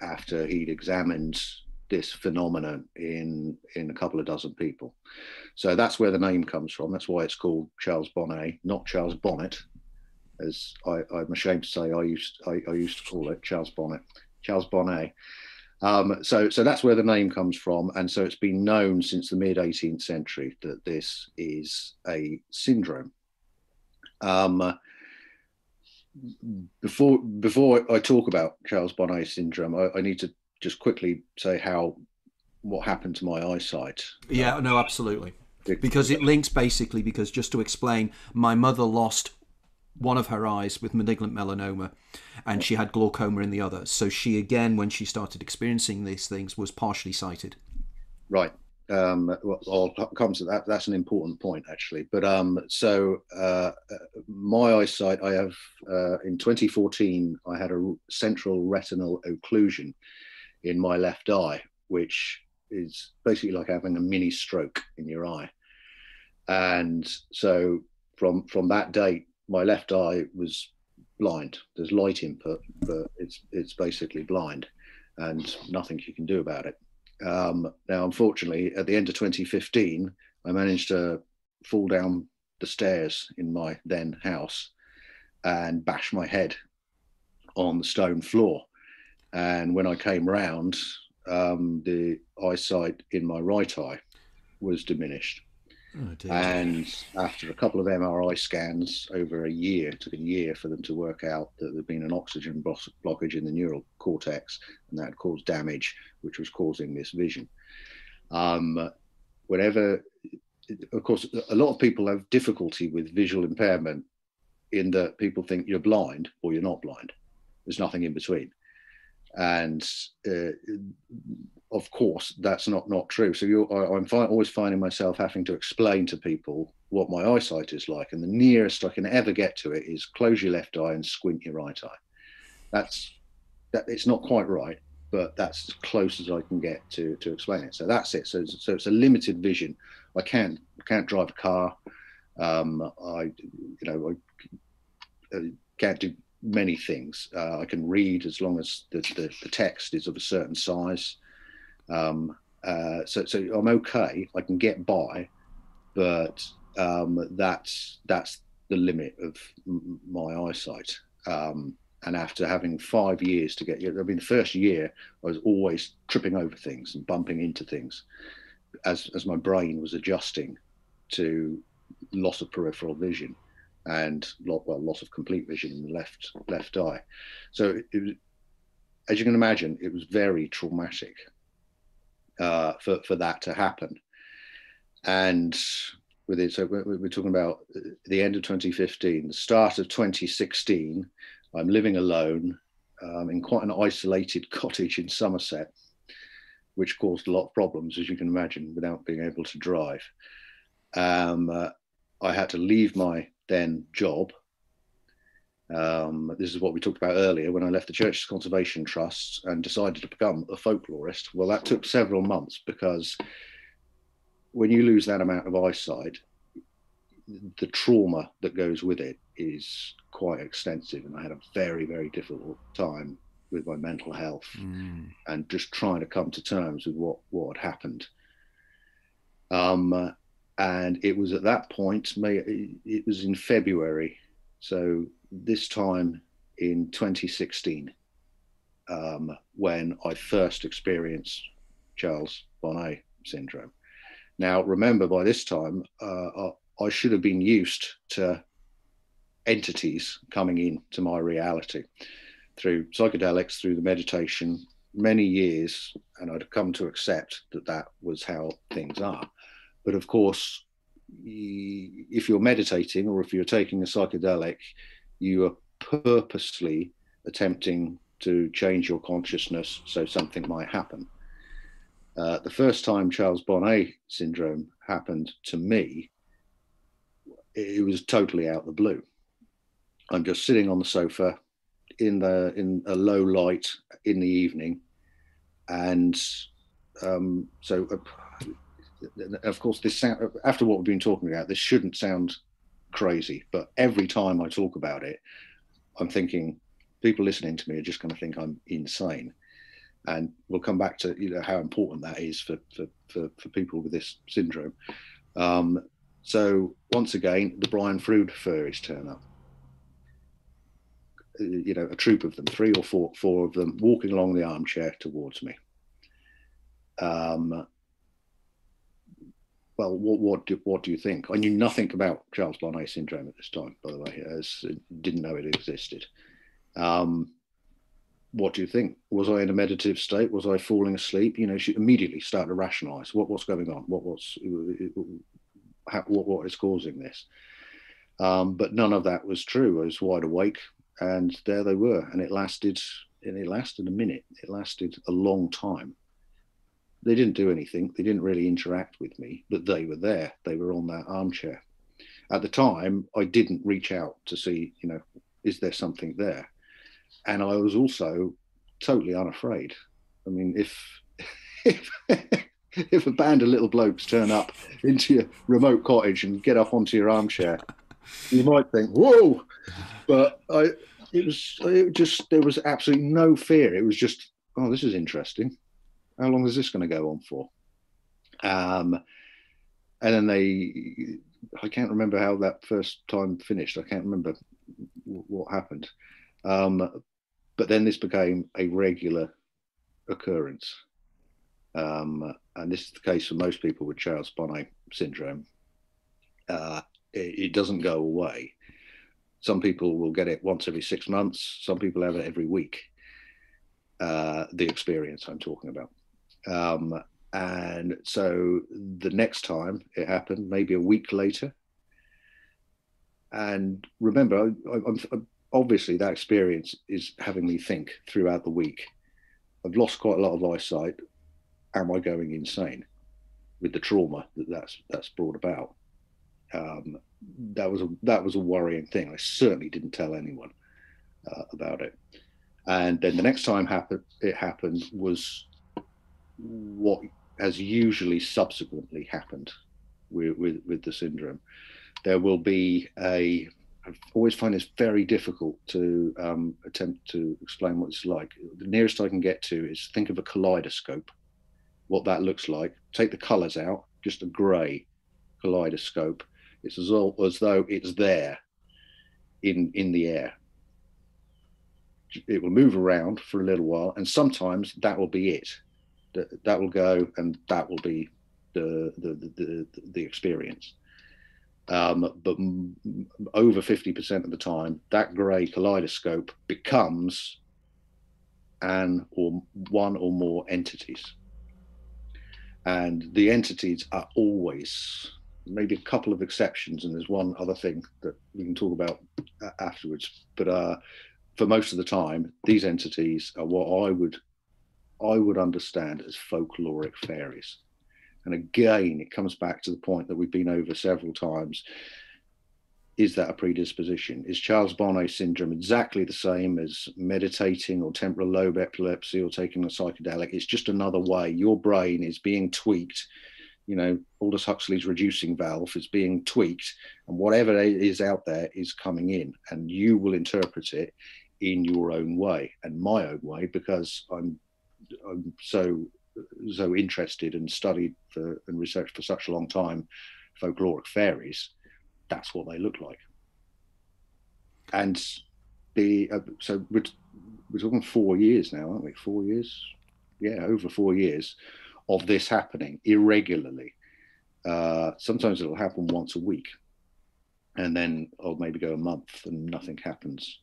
after he'd examined this phenomenon in in a couple of dozen people. So that's where the name comes from. That's why it's called Charles Bonnet, not Charles Bonnet, as I, am ashamed to say I used I, I, used to call it Charles Bonnet, Charles Bonnet. Um, so so that's where the name comes from, and so it's been known since the mid 18th century that this is a syndrome. Um, before before I talk about Charles Bonnet syndrome, I, I, need to just quickly say how what happened to my eyesight. Yeah, no, absolutely. Because it links basically because just to explain, my mother lost one of her eyes with malignant melanoma and she had glaucoma in the other. So she again, when she started experiencing these things, was partially sighted. Right. Um, well, I'll come to that. That's an important point, actually. But um, so uh, my eyesight, I have uh, in 2014, I had a central retinal occlusion in my left eye, which is basically like having a mini stroke in your eye. And so from from that date, my left eye was blind. There's light input, but it's it's basically blind, and nothing you can do about it. Um, now, unfortunately, at the end of 2015, I managed to fall down the stairs in my then house and bash my head on the stone floor. And when I came round, um, the eyesight in my right eye was diminished. Oh, and after a couple of MRI scans over a year, it took a year for them to work out that there'd been an oxygen blockage in the neural cortex, and that caused damage, which was causing this vision. Um, whenever, of course, a lot of people have difficulty with visual impairment in that people think you're blind or you're not blind. There's nothing in between. And uh, of course, that's not not true. So I, am fi- always finding myself having to explain to people what my eyesight is like, and the nearest I can ever get to it is close your left eye and squint your right eye. That's that. It's not quite right, but that's as close as I can get to to explain it. So that's it. So so it's a limited vision. I can't can't drive a car. Um, I you know I, I can't do many things. Uh, I can read as long as the, the, the, text is of a certain size. Um, uh, so, so I'm okay. I can get by, but um, that's that's the limit of my eyesight. Um, and after having five years to get, I mean, the first year I was always tripping over things and bumping into things, as as my brain was adjusting to loss of peripheral vision and lot, well, loss of complete vision in the left left eye. So it was, as you can imagine, it was very traumatic uh, for for that to happen. And with it, so we're, talking about the end of 2015, the start of 2016. I'm living alone um, in quite an isolated cottage in Somerset, which caused a lot of problems, as you can imagine, without being able to drive. Um, uh, I had to leave my then job. Um, this is what we talked about earlier when I left the Churches Conservation Trust and decided to become a folklorist. Well, that took several months because when you lose that amount of eyesight, the trauma that goes with it is quite extensive. And I had a very, very difficult time with my mental health mm. and just trying to come to terms with what, what had happened. Um, and it was at that point, it was in February, so this time in 2016, um, when I first experienced Charles Bonnet syndrome. Now, remember, by this time, uh, I should have been used to entities coming into my reality through psychedelics, through the meditation, many years, and I'd come to accept that that was how things are. But of course, if you're meditating or if you're taking a psychedelic, you are purposely attempting to change your consciousness so something might happen. Uh, the first time Charles Bonnet syndrome happened to me, it was totally out the blue. I'm just sitting on the sofa in the in a low light in the evening, and um, so uh, of course, this sound, after what we've been talking about, this shouldn't sound crazy, but every time I talk about it, I'm thinking people listening to me are just going to think I'm insane. and we'll come back to you know how important that is for for for, for people with this syndrome. Um, so once again, the Brian Froud furries turn up. Uh, you know, a troop of them, three or four, four of them, walking along the armchair towards me. Um, well, what what do, what do you think? I knew nothing about Charles Bonnet syndrome at this time, by the way, as didn't know it existed. Um, what do you think? Was I in a meditative state? Was I falling asleep? You know, she immediately started to rationalize what, what's going on, what, what's, how, what, what is causing this. Um, but none of that was true. I was wide awake, and there they were, and it lasted, and it lasted a minute. It lasted a long time. They didn't do anything. They didn't really interact with me, but they were there. They were on that armchair. At the time, I didn't reach out to see, you know, is there something there? and I was also totally unafraid. I mean, if if if a band of little blokes turn up into your remote cottage and get up onto your armchair, you might think, "Whoa!" But I, it was it just there was absolutely no fear. It was just, "Oh, this is interesting. How long is this going to go on for?" Um, and then they, I can't remember how that first time finished. I can't remember what happened. Um, but then this became a regular occurrence. Um, and this is the case for most people with Charles Bonnet syndrome. Uh, it, it, doesn't go away. Some people will get it once every six months. Some people have it every week. Uh, the experience I'm talking about. Um, and so the next time it happened, maybe a week later. And remember, I, am obviously that experience is having me think throughout the week. I've lost quite a lot of eyesight. Am I going insane with the trauma that that's that's brought about? Um, that was a that was a worrying thing. I certainly didn't tell anyone uh, about it. And then the next time happened, it happened was what has usually subsequently happened with, with, with the syndrome. There will be a I always find this very difficult to um, attempt to explain what it's like. The nearest I can get to is think of a kaleidoscope, what that looks like. Take the colours out, just a grey kaleidoscope. It's as, all, as though it's there in in the air. It will move around for a little while, and sometimes that will be it. That, will go, and that will be the the the, the, the experience um, but over 50% of the time, that grey kaleidoscope becomes an or one or more entities. And the entities are always, maybe a couple of exceptions, and there's one other thing that we can talk about afterwards. But uh, for most of the time, these entities are what I would I would understand as folkloric fairies. And again, it comes back to the point that we've been over several times. Is that a predisposition? Is Charles Bonnet syndrome exactly the same as meditating or temporal lobe epilepsy or taking a psychedelic? It's just another way. Your brain is being tweaked. You know, Aldous Huxley's reducing valve is being tweaked, and whatever is out there is coming in, and you will interpret it in your own way and my own way because I'm I'm so so interested and studied for, and researched for such a long time folkloric fairies, that's what they look like. And the uh, so we're, we're talking four years now, aren't we? Four years, yeah, over four years of this happening irregularly. Uh, sometimes it'll happen once a week, and then I'll maybe go a month and nothing happens.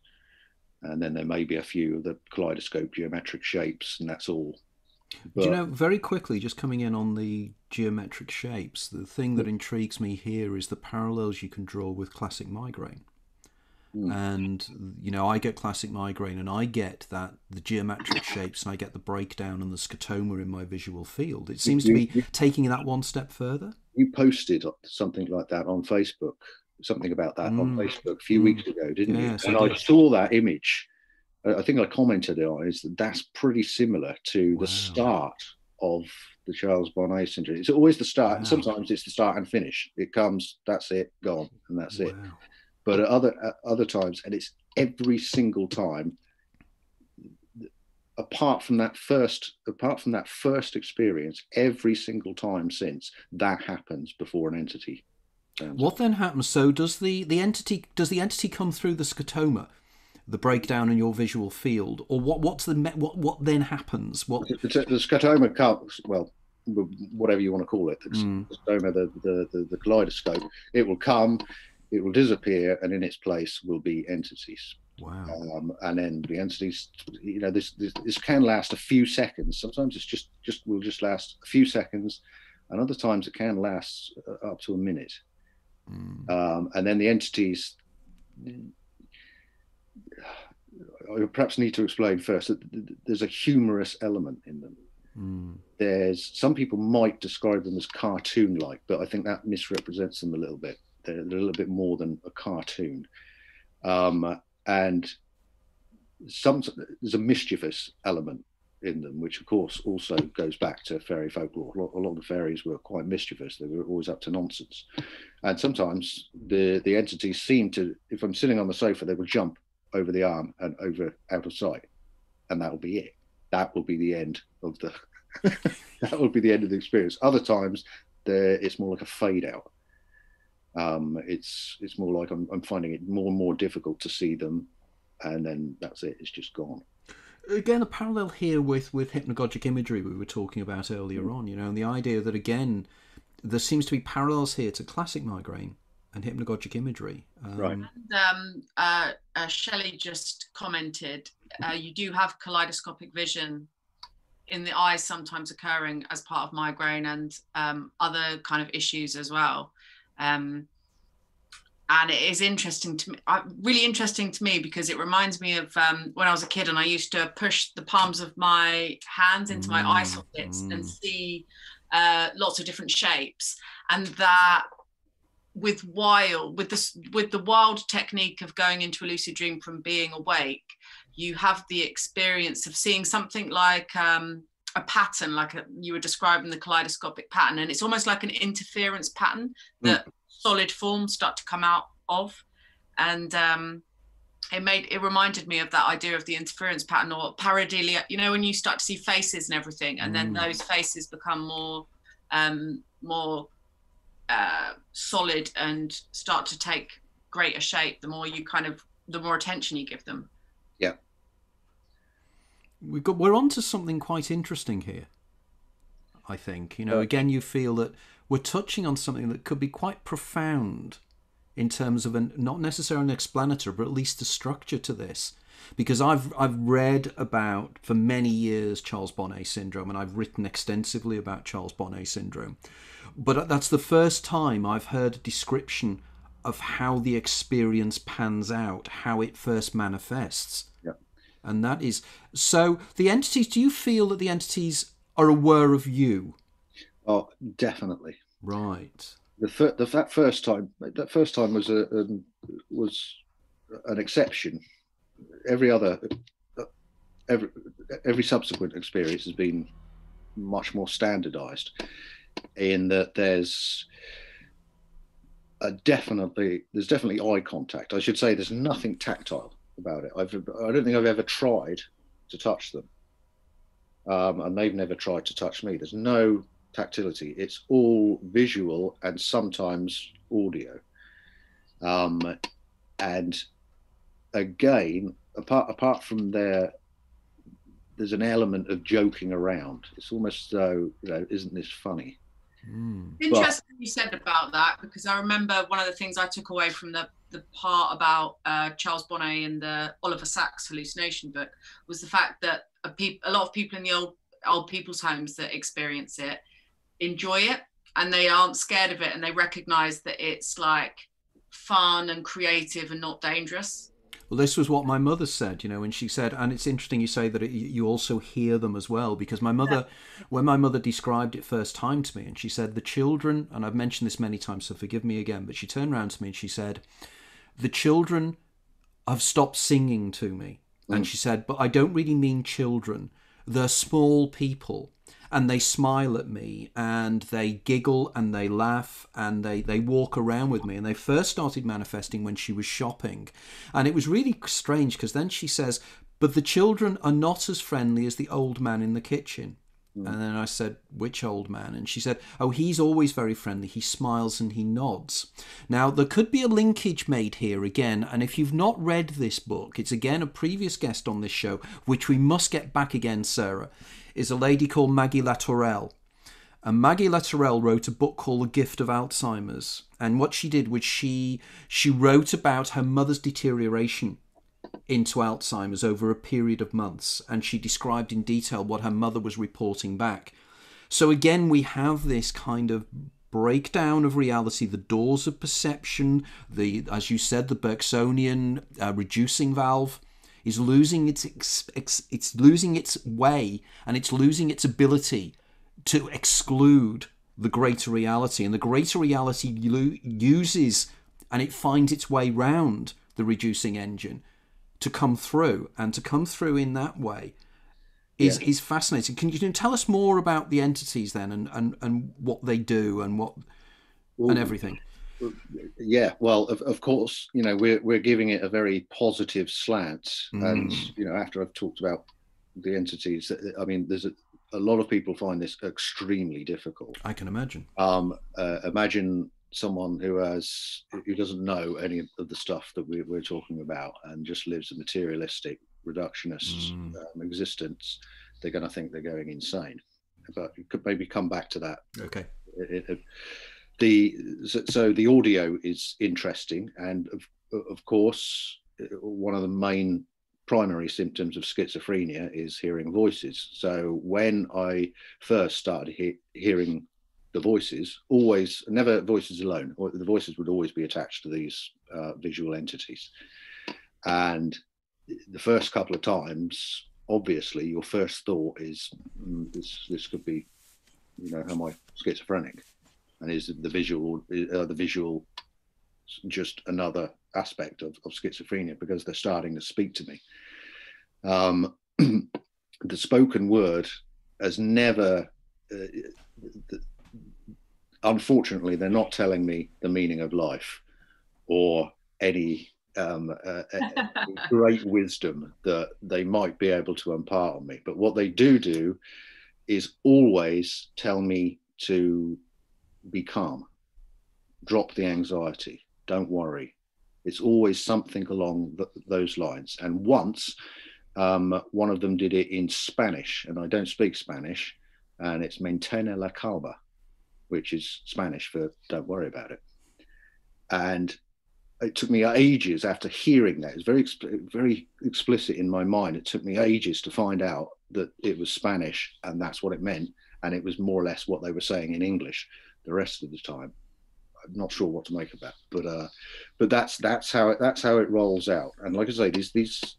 And then there may be a few of the kaleidoscope geometric shapes, and that's all. But, Do you know, very quickly, just coming in on the geometric shapes, the thing that intrigues me here is the parallels you can draw with classic migraine. Mm. And, you know, I get classic migraine and I get that the geometric shapes and I get the breakdown and the scotoma in my visual field. It seems to be taking that one step further. You posted something like that on Facebook, something about that mm. on Facebook a few mm. weeks ago, didn't you? And I, saw that image I think I commented on is that that's pretty similar to wow. the start of the Charles Bonnet syndrome. It's always the start. Wow. Sometimes it's the start and finish. It comes, that's it, gone, and that's wow. it. But at other at other times, and it's every single time, apart from that first apart from that first experience every single time since that happens before an entity what then happens so does the the entity does the entity come through the scotoma the breakdown in your visual field or what what's the what what then happens what the, the scotoma comes well whatever you want to call it the mm. scotoma the, the, the the kaleidoscope it will come it will disappear and in its place will be entities Wow. Um, and then the entities, you know, this, this, this can last a few seconds. Sometimes it's just just will just last a few seconds, and other times it can last uh, up to a minute. Mm. Um, and then the entities. I perhaps need to explain first that there's a humorous element in them. Mm. There's some people might describe them as cartoon-like, but I think that misrepresents them a little bit. They're, they're a little bit more than a cartoon. Um, and some there's a mischievous element in them, which of course also goes back to fairy folklore. A lot, of the fairies were quite mischievous; they were always up to nonsense, and sometimes the the entities seem to. If I'm sitting on the sofa, they will jump over the arm and over out of sight, and that will be it. That will be the end of the. that will be the end of the experience. Other times, there it's more like a fade out um, it's it's more like I'm, I'm finding it more and more difficult to see them, and then that's it. It's just gone. Again, a parallel here with with hypnagogic imagery we were talking about earlier mm. on. You know, and the idea that again there seems to be parallels here to classic migraine and hypnagogic imagery. Um, right. And, um, uh, uh, Shelley just commented, uh, you do have kaleidoscopic vision in the eyes sometimes occurring as part of migraine and um, other kind of issues as well. Um, and it is interesting to me, uh, really interesting to me because it reminds me of um, when I was a kid and I used to push the palms of my hands into my eye sockets mm. and see uh, lots of different shapes, and that with wild with this with the wild technique of going into a lucid dream from being awake, you have the experience of seeing something like um, a pattern like a, you were describing the kaleidoscopic pattern and it's almost like an interference pattern hmm. that mm. Solid forms start to come out of and um, it made it reminded me of that idea of the interference pattern or pareidolia you know when you start to see faces and everything and mm. then those faces become more um, more uh, solid and start to take greater shape the more you kind of the more attention you give them yeah we've got we're on to something quite interesting here. I think you know. Again, you feel that we're touching on something that could be quite profound in terms of an not necessarily an explanator, but at least a structure to this. Because I've I've read about for many years Charles Bonnet syndrome, and I've written extensively about Charles Bonnet syndrome. But that's the first time I've heard a description of how the experience pans out, how it first manifests and that is so. The entities. Do you feel that the entities are aware of you? Oh, definitely. Right. The, fir- the that first time that first time was a um, was an exception. Every other every every subsequent experience has been much more standardized in that there's a definitely there's definitely eye contact. I should say there's nothing tactile about it. I've I don't think I've ever tried to touch them, um, and they've never tried to touch me. There's no tactility. It's all visual and sometimes audio. Um, and again, apart apart from their there's an element of joking around. It's almost though, you know, isn't this funny? Mm. Interesting but, you said about that because I remember one of the things I took away from the the part about uh, Charles Bonnet and the Oliver Sacks hallucination book was the fact that a, pe- a lot of people in the old old people's homes that experience it enjoy it and they aren't scared of it and they recognize that it's like fun and creative and not dangerous well, this was what my mother said, you know, when she said, and it's interesting you say that it, you also hear them as well, because my mother, yeah. when my mother described it first time to me, and she said, the children, and I've mentioned this many times, so forgive me again, but she turned around to me and she said, the children have stopped singing to me. Mm. And she said, but I don't really mean children. They're small people and they smile at me and they giggle and they laugh and they, they walk around with me. And they first started manifesting when she was shopping. And it was really strange because then she says, but the children are not as friendly as the old man in the kitchen. Mm. And then I said, Which old man? And she said, Oh, he's always very friendly. He smiles and he nods. Now, there could be a linkage made here again. And if you've not read this book, it's again a previous guest on this show, which we must get back again, Sarah, is a lady called Maggie La Tourelle. And Maggie La Tourelle wrote a book called The Gift of Alzheimer's. And what she did was she she wrote about her mother's deterioration into Alzheimer's over a period of months, and she described in detail what her mother was reporting back. So again, we have this kind of breakdown of reality, the doors of perception, the as you said, the Bergsonian uh, reducing valve is losing its it's losing its way and it's losing its ability to exclude the greater reality, and the greater reality uses and it finds its way round the reducing engine to come through and to come through in that way is yeah. is fascinating. Can you tell us more about the entities then and and, and what they do and what and everything? Yeah, well, of, of course, you know we're we're giving it a very positive slant, mm. and you know after I've talked about the entities, I mean, there's a, a lot of people find this extremely difficult. I can imagine. Um, uh, imagine someone who has who doesn't know any of the stuff that we, are talking about and just lives a materialistic reductionist mm. um, existence they're going to think they're going insane but you could maybe come back to that okay it, it, the so the audio is interesting and of, of course one of the main primary symptoms of schizophrenia is hearing voices. So when i first started he- hearing the voices always never voices alone the voices would always be attached to these uh, visual entities. And the first couple of times obviously your first thought is mm, this this could be you know am i schizophrenic and is the visual uh, the visual just another aspect of, of schizophrenia because they're starting to speak to me um, the spoken word has never uh, unfortunately, they're not telling me the meaning of life or any um, uh, great wisdom that they might be able to impart on me. But what they do do is always tell me to be calm, drop the anxiety, don't worry. It's always something along th- those lines. And once um, one of them did it in Spanish, and I don't speak Spanish, and it's Mantena la calma which is Spanish for don't worry about it. And it took me ages after hearing that. It's very, very explicit in my mind. It took me ages to find out that it was Spanish and that's what it meant. And it was more or less what they were saying in English the rest of the time. I'm not sure what to make of that, but uh, but that's that's how it that's how it rolls out. And like I say, these these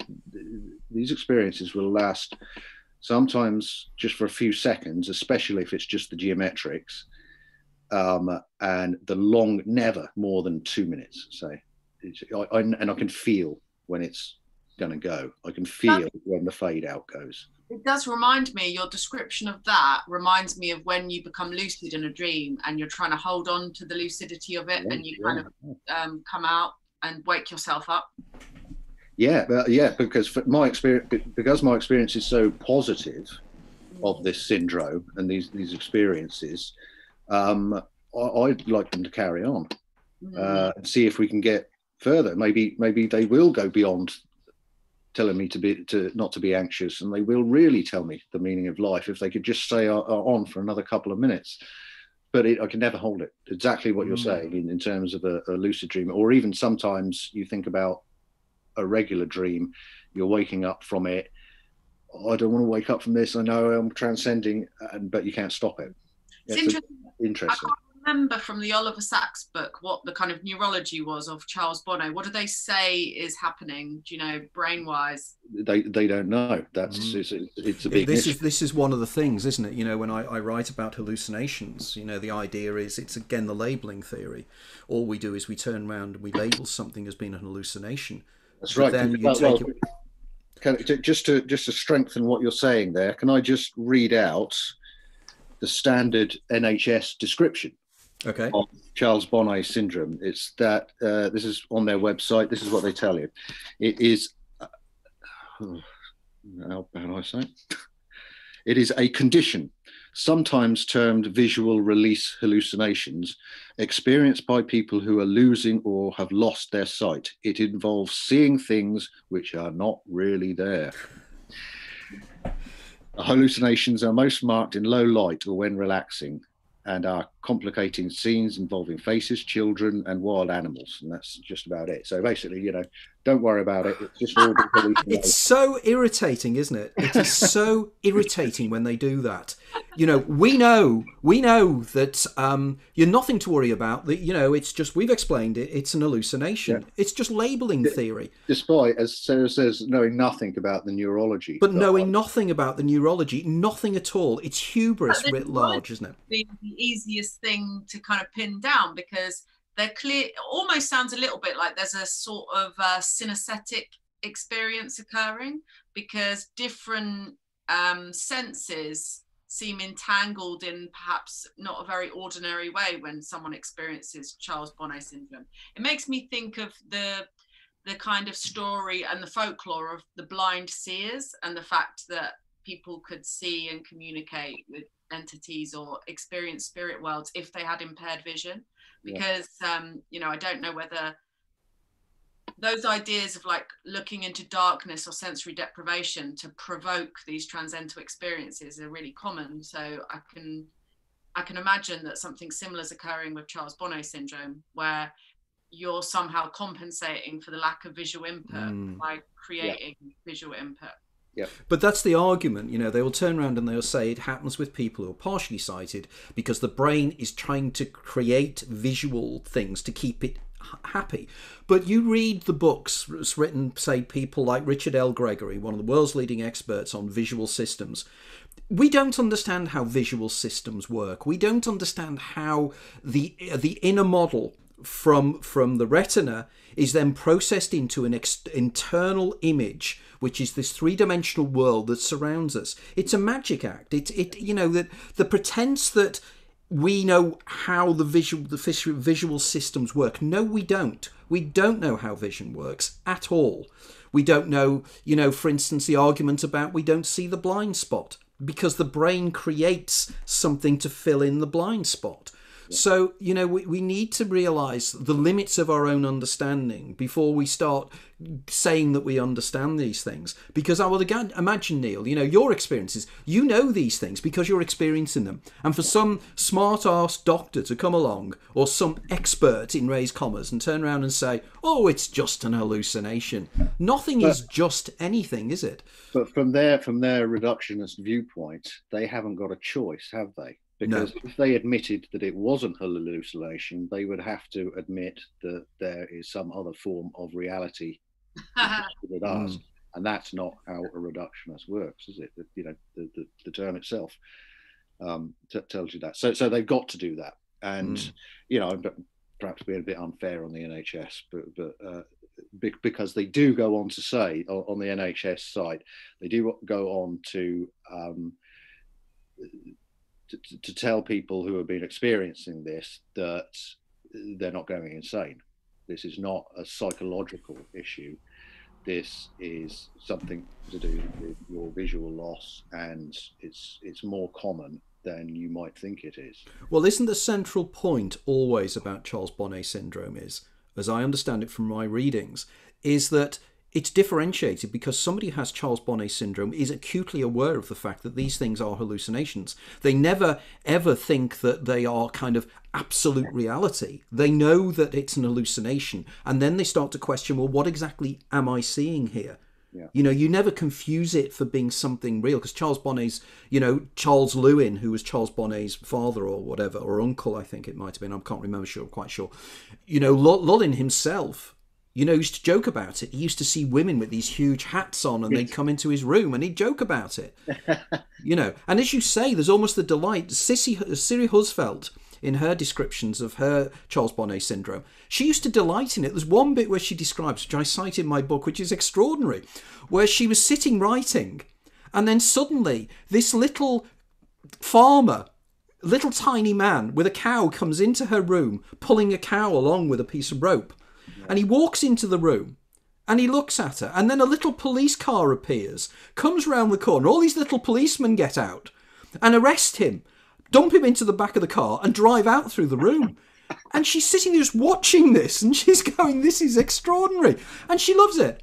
these experiences will last sometimes just for a few seconds, especially if it's just the geometrics, um, and the long never more than two minutes. Say, I, I, and I can feel when it's going to go. I can feel when the fade out goes. It does remind me. Your description of that reminds me of when you become lucid in a dream and you're trying to hold on to the lucidity of it, yeah, and you yeah. kind of um, come out and wake yourself up. Yeah, yeah, because my experience, because my experience is so positive of mm. this syndrome and these these experiences, um, I, would like them to carry on mm. uh, and see if we can get further. Maybe maybe they will go beyond telling me to be to not to be anxious, and they will really tell me the meaning of life if they could just stay on for another couple of minutes. But it, I can never hold it. Exactly what you're mm. saying in, in terms of a, a lucid dream, or even sometimes you think about a regular dream, you're waking up from it. Oh, I don't want to wake up from this. I know I'm transcending, and but you can't stop it. It's, it's interesting. interesting. I can't remember from the Oliver Sacks book what the kind of neurology was of Charles Bonnet. What do they say is happening? Do you know, brain wise? They they don't know. That's mm. it's, it's, a big. This is this is one of the things, isn't it? You know, when I, I write about hallucinations, you know, the idea is it's again the labeling theory. All we do is we turn around and we label something as being an hallucination. That's right. Then you take well, it. Can, just to just to strengthen what you're saying there, can I just read out the standard NHS description okay. Charles Bonnet syndrome. It's that uh, this is on their website. This is what they tell you. It is. Uh, how, how do I say? It is a condition, sometimes termed visual release hallucinations, experienced by people who are losing or have lost their sight. It involves seeing things which are not really there. Hallucinations are most marked in low light or when relaxing and are complicating scenes involving faces, children, and wild animals. And that's just about it. So basically, you know, don't worry about it. It's just all It's so irritating, isn't it? It is so irritating when they do that. You know, we know, we know that um, you're nothing to worry about. That you know, it's just we've explained it. It's an hallucination. Yeah. It's just labeling theory. Despite, as Sarah says, knowing nothing about the neurology, but knowing nothing about the neurology, nothing at all. It's hubris writ large, isn't it? The easiest thing to kind of pin down because they're clear almost sounds a little bit like there's a sort of uh, synesthetic experience occurring because different um, senses seem entangled in perhaps not a very ordinary way when someone experiences Charles Bonnet syndrome. It makes me think of the the kind of story and the folklore of the blind seers and the fact that people could see and communicate with entities or experience spirit worlds if they had impaired vision because yeah. um, you know I don't know whether those ideas of like looking into darkness or sensory deprivation to provoke these transcendental experiences are really common. So I can I can imagine that something similar is occurring with Charles Bonnet syndrome, where you're somehow compensating for the lack of visual input mm. by creating yeah. visual input. Yeah. But that's the argument, you know, they will turn around and they'll say it happens with people who are partially sighted because the brain is trying to create visual things to keep it happy. But you read the books written, say, people like Richard L. Gregory, one of the world's leading experts on visual systems. We don't understand how visual systems work. We don't understand how the uh, the inner model from from the retina is then processed into an ex- internal image which is this three-dimensional world that surrounds us. It's a magic act. It it you know that the pretense that we know how the visual the visual systems work. No we don't. We don't know how vision works at all. We don't know you know for instance the argument about we don't see the blind spot because the brain creates something to fill in the blind spot so, you know, we, we need to realize the limits of our own understanding before we start saying that we understand these things. Because I would again imagine, Neil, you know, your experiences, you know these things because you're experiencing them. And for some smart ass doctor to come along or some expert in raised commas and turn around and say, oh, it's just an hallucination. Nothing but, is just anything, is it? But from their from their reductionist viewpoint, they haven't got a choice, have they? Because no. if they admitted that it wasn't a hallucination, they would have to admit that there is some other form of reality with us. Mm. And that's not how a reductionist works, is it? The, you know, the, the, the term itself um, t- tells you that. So, so they've got to do that. And, mm. you know, perhaps being a bit unfair on the NHS, but, but uh, because they do go on to say on, the NHS side, they do go on to um, to, to tell people who have been experiencing this that they're not going insane. This is not a psychological issue. This is something to do with your visual loss, and it's it's more common than you might think it is. Well, isn't the central point always about Charles Bonnet syndrome is, as I understand it from my readings, is that it's differentiated because somebody who has Charles Bonnet syndrome is acutely aware of the fact that these things are hallucinations. They never ever think that they are kind of absolute reality. They know that it's an hallucination, and then they start to question, well, what exactly am I seeing here? Yeah. You know, you never confuse it for being something real because Charles Bonnet's, you know, Charles Lullin, who was Charles Bonnet's father or whatever, or uncle, I think it might have been, I can't remember, sure, quite sure. You know, Lullin himself you know, used to joke about it. He used to see women with these huge hats on, and they'd come into his room, and he'd joke about it. you know, and as you say, there's almost the delight. Sissy, Siri Hustvedt, in her descriptions of her Charles Bonnet syndrome, she used to delight in it. There's one bit where she describes, which I cite in my book, which is extraordinary, where she was sitting writing, and then suddenly this little farmer little tiny man with a cow comes into her room pulling a cow along with a piece of rope and he walks into the room and he looks at her, and then a little police car appears, comes round the corner. All these little policemen get out and arrest him, dump him into the back of the car, and drive out through the room. And she's sitting there just watching this, and she's going, "This is extraordinary," and she loves it.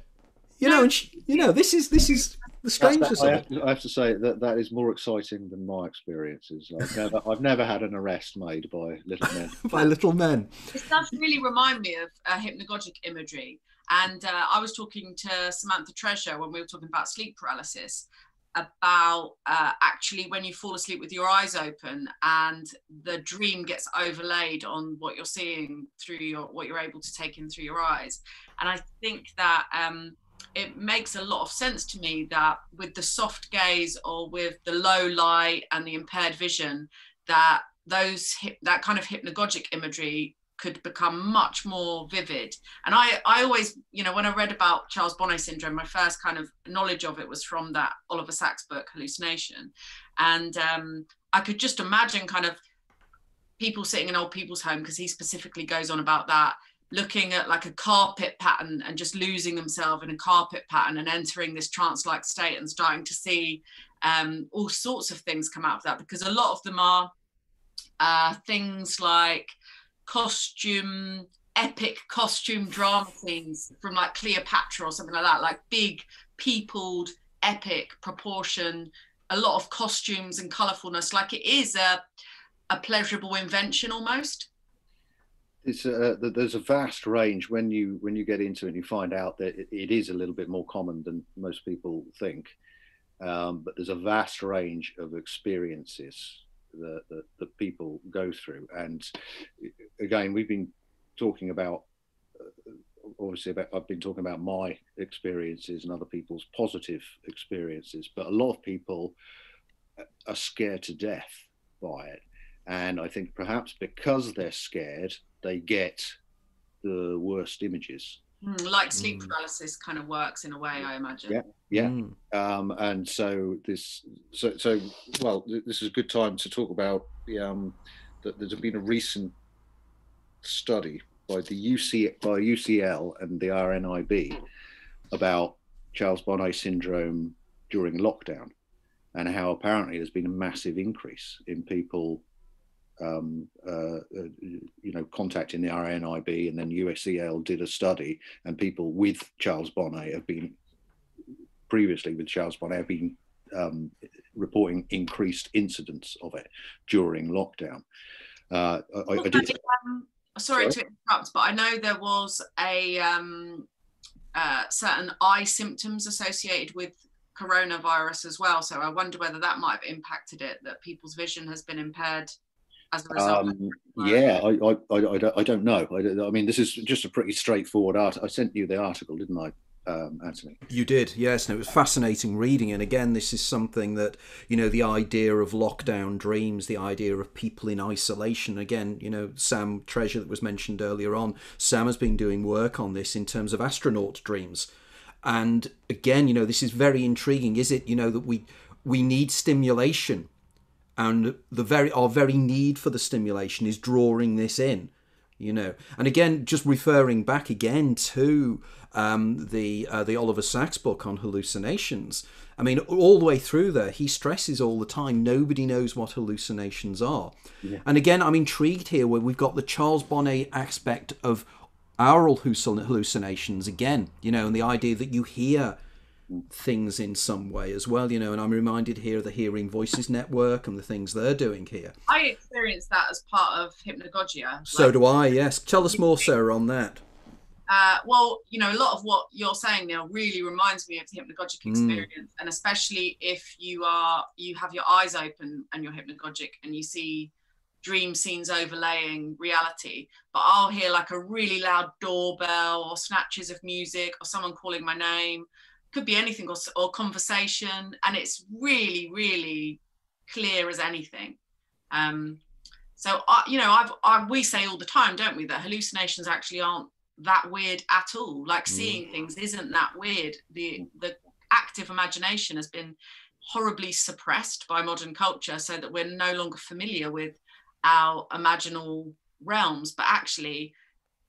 You know, and she, you know, this is this is the strangeness I of have, it. to, I have to say that that is more exciting than my experiences. I've never, I've never had an arrest made by little men. By little men. This does really remind me of uh, hypnagogic imagery. And uh, I was talking to Samantha Treasure when we were talking about sleep paralysis about uh, actually when you fall asleep with your eyes open and the dream gets overlaid on what you're seeing through your what you're able to take in through your eyes and i think that um, it makes a lot of sense to me that with the soft gaze or with the low light and the impaired vision that those that kind of hypnagogic imagery could become much more vivid. And i i always you know when i read about charles bonnet syndrome my first kind of knowledge of it was from that oliver sacks book hallucination. And um, i could just imagine kind of people sitting in old people's home because he specifically goes on about that looking at like a carpet pattern and just losing themselves in a carpet pattern and entering this trance-like state and starting to see um, all sorts of things come out of that because a lot of them are uh, things like costume epic costume drama scenes from like Cleopatra or something like that, like big peopled epic proportion, a lot of costumes and colorfulness. Like it is a a pleasurable invention almost. It's a, there's a vast range when you when you get into it and you find out that it, it is a little bit more common than most people think. Um, but there's a vast range of experiences that, that, that people go through. And again, we've been talking about uh, obviously about, I've been talking about my experiences and other people's positive experiences, but a lot of people are scared to death by it. And I think perhaps because they're scared, they get the worst images. Mm, like sleep paralysis kind of works in a way, I imagine. Yeah, yeah. Mm. Um, and so this, so so well, this is a good time to talk about um, that. There's been a recent study by the UC by UCL and the RNIB about Charles Bonnet syndrome during lockdown, and how apparently there's been a massive increase in people um, uh, uh, you know, contacting the RNIB, and then UCL did a study, and people with Charles Bonnet have been previously with Charles Bonnet have been um, reporting increased incidents of it during lockdown. Uh, I, I did, um, sorry, sorry, to interrupt, but I know there was a um, uh, certain eye symptoms associated with coronavirus as well. So I wonder whether that might have impacted it, that people's vision has been impaired as a result? Um, yeah, I, I, I, I, don't know. I, I, mean, this is just a pretty straightforward art. I sent you the article, didn't I? Um, Anthony. You did, yes, and it was fascinating reading. And again, this is something that you know the idea of lockdown dreams, the idea of people in isolation. Again, you know, Sam Treasure that was mentioned earlier on. Sam has been doing work on this in terms of astronaut dreams, and again, you know, this is very intriguing. Is it you know that we we need stimulation and the very our very need for the stimulation is drawing this in you know. And again just referring back again to um, the uh, the Oliver Sacks book on hallucinations. I mean all the way through there he stresses all the time nobody knows what hallucinations are. Yeah. and again I'm intrigued here where we've got the Charles Bonnet aspect of aural hallucinations again you know and the idea that you hear things in some way as well, you know. And I'm reminded here of the Hearing Voices Network and the things they're doing here. I experienced that as part of hypnagogia. So like, do I. Yes. Tell us more, Sarah, on that. Uh, well, you know, a lot of what you're saying now really reminds me of the hypnagogic mm. experience, mm. and especially if you are you have your eyes open and you're hypnagogic and you see dream scenes overlaying reality but i'll hear like a really loud doorbell or snatches of music or someone calling my name could be anything or, or conversation and it's really really clear as anything. Um, so I, you know I've, I, we say all the time don't we that hallucinations actually aren't that weird at all. Like mm. seeing things isn't that weird. The the active imagination has been horribly suppressed by modern culture so that we're no longer familiar with our imaginal realms. But actually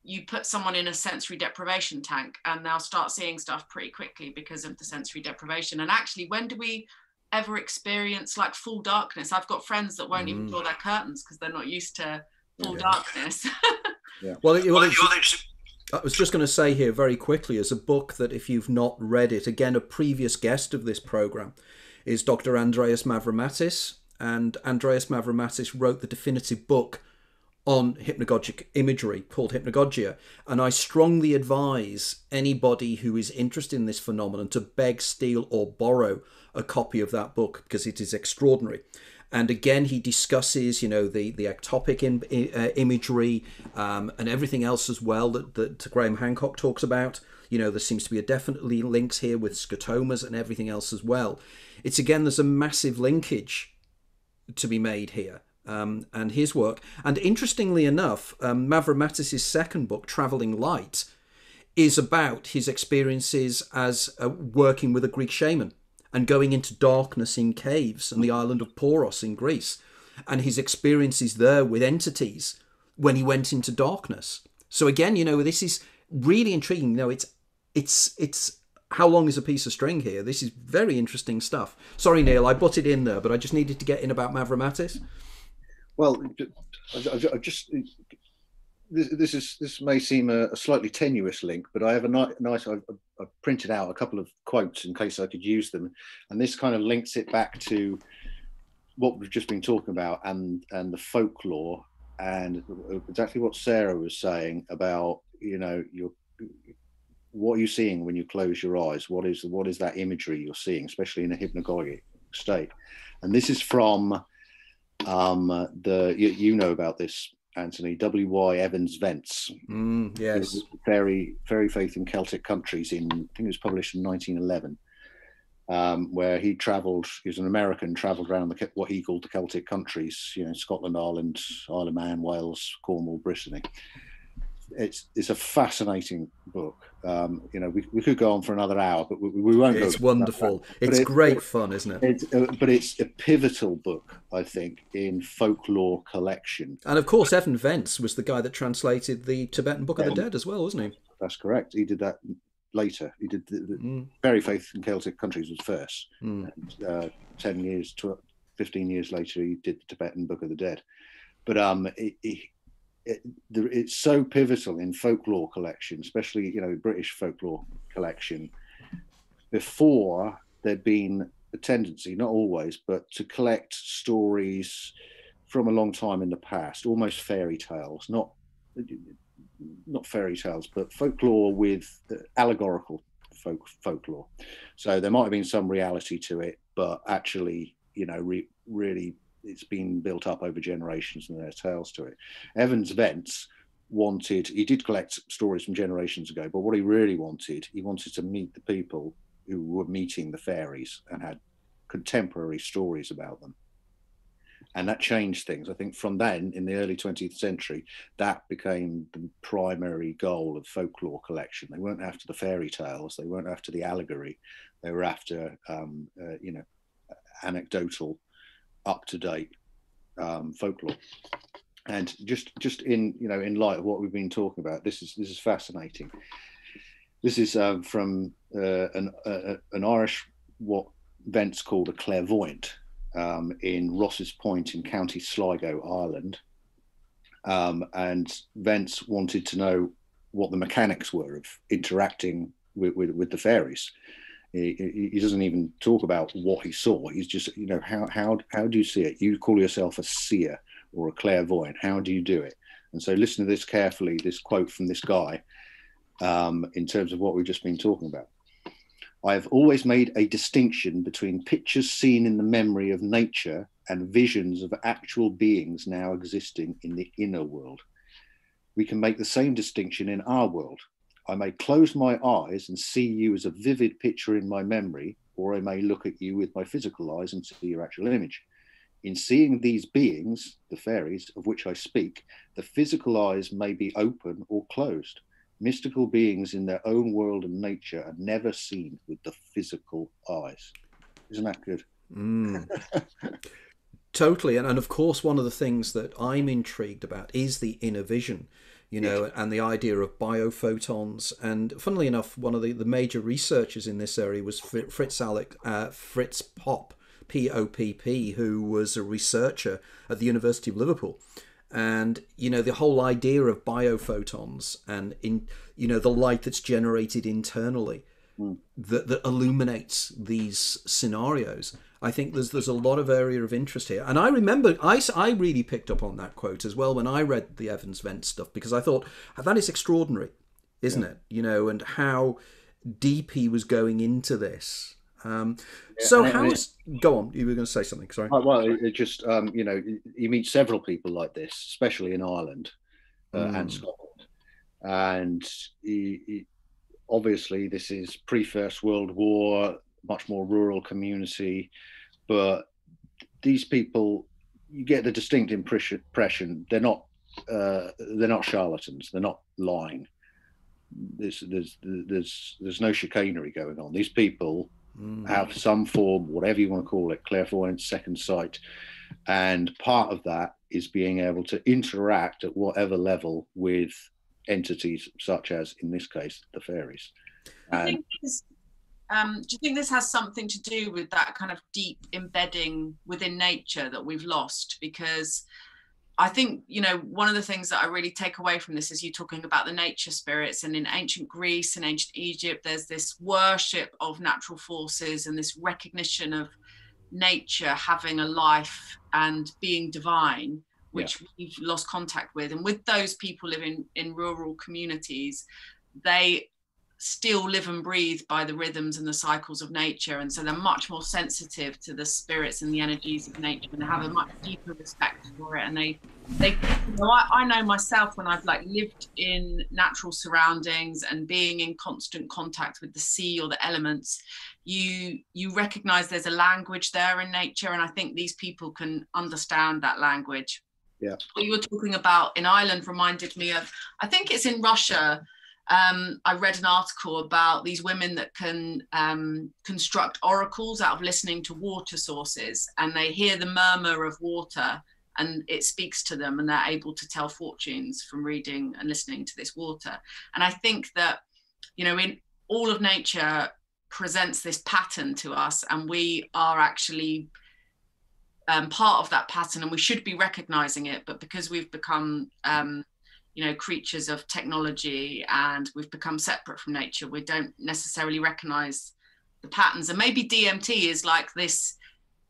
you put someone in a sensory deprivation tank and they'll start seeing stuff pretty quickly because of the sensory deprivation. And actually, when do we ever experience like full darkness? I've got friends that won't mm. even draw their curtains because they're not used to full yeah. darkness. yeah. Well, it, well, I was just going to say here very quickly as a book that if you've not read it, again, a previous guest of this program is Dr. Andreas Mavromatis. And Andreas Mavromatis wrote the definitive book on hypnagogic imagery called Hypnagogia. And I strongly advise anybody who is interested in this phenomenon to beg, steal, or borrow a copy of that book because it is extraordinary. And again, he discusses, you know, the the ectopic uh, imagery um, and everything else as well that, that Graham Hancock talks about. You know, there seems to be a definitely links here with scotomas and everything else as well. It's again, there's a massive linkage to be made here um, and his work. And interestingly enough, um, Mavromatis' second book, Traveling Light, is about his experiences as uh, working with a Greek shaman and going into darkness in caves and the island of Poros in Greece, and his experiences there with entities when he went into darkness. So again, you know, this is really intriguing. You know, it's it's it's how long is a piece of string here? This is very interesting stuff. Sorry, Neil, I butted in there, but I just needed to get in about Mavromatis. Well, I've just this, this, is this may seem a, a, slightly tenuous link, but I have a ni- nice. I've, I've, printed out a couple of quotes in case I could use them, and this kind of links it back to what we've just been talking about and and the folklore and exactly what Sarah was saying about you know your what are you seeing when you close your eyes? What is what is that imagery you're seeing, especially in a hypnagogic state? And this is from um, the you, you, know about this, Anthony W. Y. Evans Wentz. Mm, yes, fairy fairy faith in Celtic countries. In I think it was published in 1911. Um, where he travelled, he was an American, travelled around the, what he called the Celtic countries, you know, Scotland, Ireland, Isle of Man, Wales, Cornwall, Brittany it's it's a fascinating book. Um, you know, we, we could go on for another hour, but we, we won't. It's wonderful. It's it, great fun, isn't it? It's, uh, but it's a pivotal book, I think, in folklore collection. And of course, Evans Wentz was the guy that translated the Tibetan Book of the Dead as well, wasn't he? That's correct. He did that later. He did the, the mm. Fairy Faith in Celtic countries was first. Mm. And, uh, Ten years, 12, fifteen years later, he did the Tibetan Book of the Dead. But um, it, it, it's so pivotal in folklore collection, especially you know British folklore collection. Before there'd been a tendency, not always, but to collect stories from a long time in the past, almost fairy tales, not not fairy tales, but folklore with allegorical folk folklore. So there might have been some reality to it, but actually, you know, re, really it's been built up over generations and there are tales to it. Evans Wentz wanted, he did collect stories from generations ago, but what he really wanted, he wanted to meet the people who were meeting the fairies and had contemporary stories about them. And that changed things. I think from then, in the early 20th century, that became the primary goal of folklore collection. They weren't after the fairy tales, they weren't after the allegory, they were after, um, uh, you know, anecdotal up to date um, folklore. And just just in you know in light of what we've been talking about, this is this is fascinating. This is um, from uh, an uh, an Irish what Wentz called a clairvoyant um, in Rosses Point in County Sligo, Ireland. Um, and Wentz wanted to know what the mechanics were of interacting with, with, with the fairies. He, he, doesn't even talk about what he saw. He's just, you know, how how how do you see it? You call yourself a seer or a clairvoyant. How do you do it? And so, listen to this carefully. This quote from this guy, um, in terms of what we've just been talking about. I have always made a distinction between pictures seen in the memory of nature and visions of actual beings now existing in the inner world. We can make the same distinction in our world. I may close my eyes and see you as a vivid picture in my memory, or I may look at you with my physical eyes and see your actual image. In seeing these beings, the fairies, of which I speak, the physical eyes may be open or closed. Mystical beings in their own world and nature are never seen with the physical eyes. Isn't that good? Mm. Totally, and, and of course, one of the things that I'm intrigued about is the inner vision, you know, yes. and the idea of biophotons. And funnily enough, one of the, the major researchers in this area was Fritz Alec uh, Fritz Popp, P O P P, who was a researcher at the University of Liverpool. And you know the whole idea of biophotons and in you know the light that's generated internally mm. that, that illuminates these scenarios I think there's there's a lot of area of interest here. And I remember I, I really picked up on that quote as well when I read the Evans Wentz stuff because I thought that is extraordinary, isn't yeah. it? You know, and how deep he was going into this. Um, yeah, so how's go on? You were going to say something. Sorry. Well, it just um, you know you meet several people like this, especially in Ireland uh, mm. and Scotland, and he, he, obviously this is pre First World War much more rural community, but these people, you get the distinct impression they're not uh, they're not charlatans. They're not lying. There's there's there's there's no chicanery going on. These people mm. have some form, whatever you want to call it, clairvoyance, second sight, and part of that is being able to interact at whatever level with entities such as, in this case, the fairies. And, I think um, do you think this has something to do with that kind of deep embedding within nature that we've lost? Because I think, you know, one of the things that I really take away from this is you talking about the nature spirits. And in ancient Greece and ancient Egypt, there's this worship of natural forces and this recognition of nature having a life and being divine, which yeah. we've lost contact with. And with those people living in rural communities, they still live and breathe by the rhythms and the cycles of nature. And so they're much more sensitive to the spirits and the energies of nature and they have a much deeper respect for it. And they they you know, I, I know myself when i've like lived in natural surroundings and being in constant contact with the sea or the elements you you recognize there's a language there in nature. And i think these people can understand that language. Yeah. What you were talking about in ireland reminded me of i think it's in russia um, I read an article about these women that can um, construct oracles out of listening to water sources, and they hear the murmur of water, and it speaks to them, and they're able to tell fortunes from reading and listening to this water. And I think that, you know, in all of nature presents this pattern to us, and we are actually um, part of that pattern, and we should be recognizing it. But because we've become um, you know creatures of technology and we've become separate from nature. We don't necessarily recognize the patterns. And maybe dmt is like this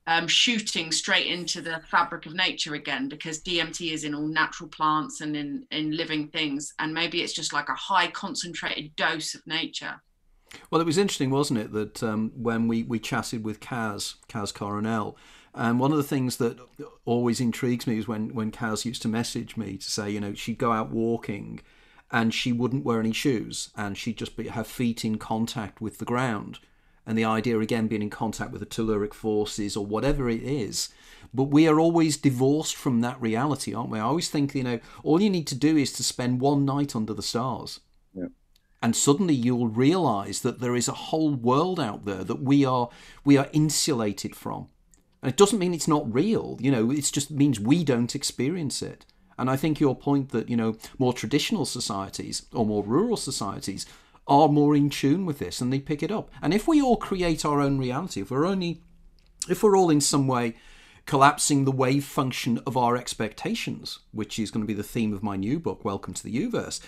um, shooting straight into the fabric of nature again because dmt is in all natural plants and in in living things. And maybe it's just like a high concentrated dose of nature. Well it was interesting wasn't it that um, when we we chatted with kaz kaz coronel and one of the things that always intrigues me is when when Kaz used to message me to say, you know, she'd go out walking and she wouldn't wear any shoes and she'd just be her feet in contact with the ground. And the idea again being in contact with the telluric forces or whatever it is. But we are always divorced from that reality, aren't we? I always think, you know, all you need to do is to spend one night under the stars. Yeah. And suddenly you'll realize that there is a whole world out there that we are we are insulated from and it doesn't mean it's not real, you know, it just means we don't experience it. And I think your point that, you know, more traditional societies or more rural societies are more in tune with this and they pick it up. And if we all create our own reality, if we're only, if we're all in some way collapsing the wave function of our expectations, which is going to be the theme of my new book, Welcome to the Uverse,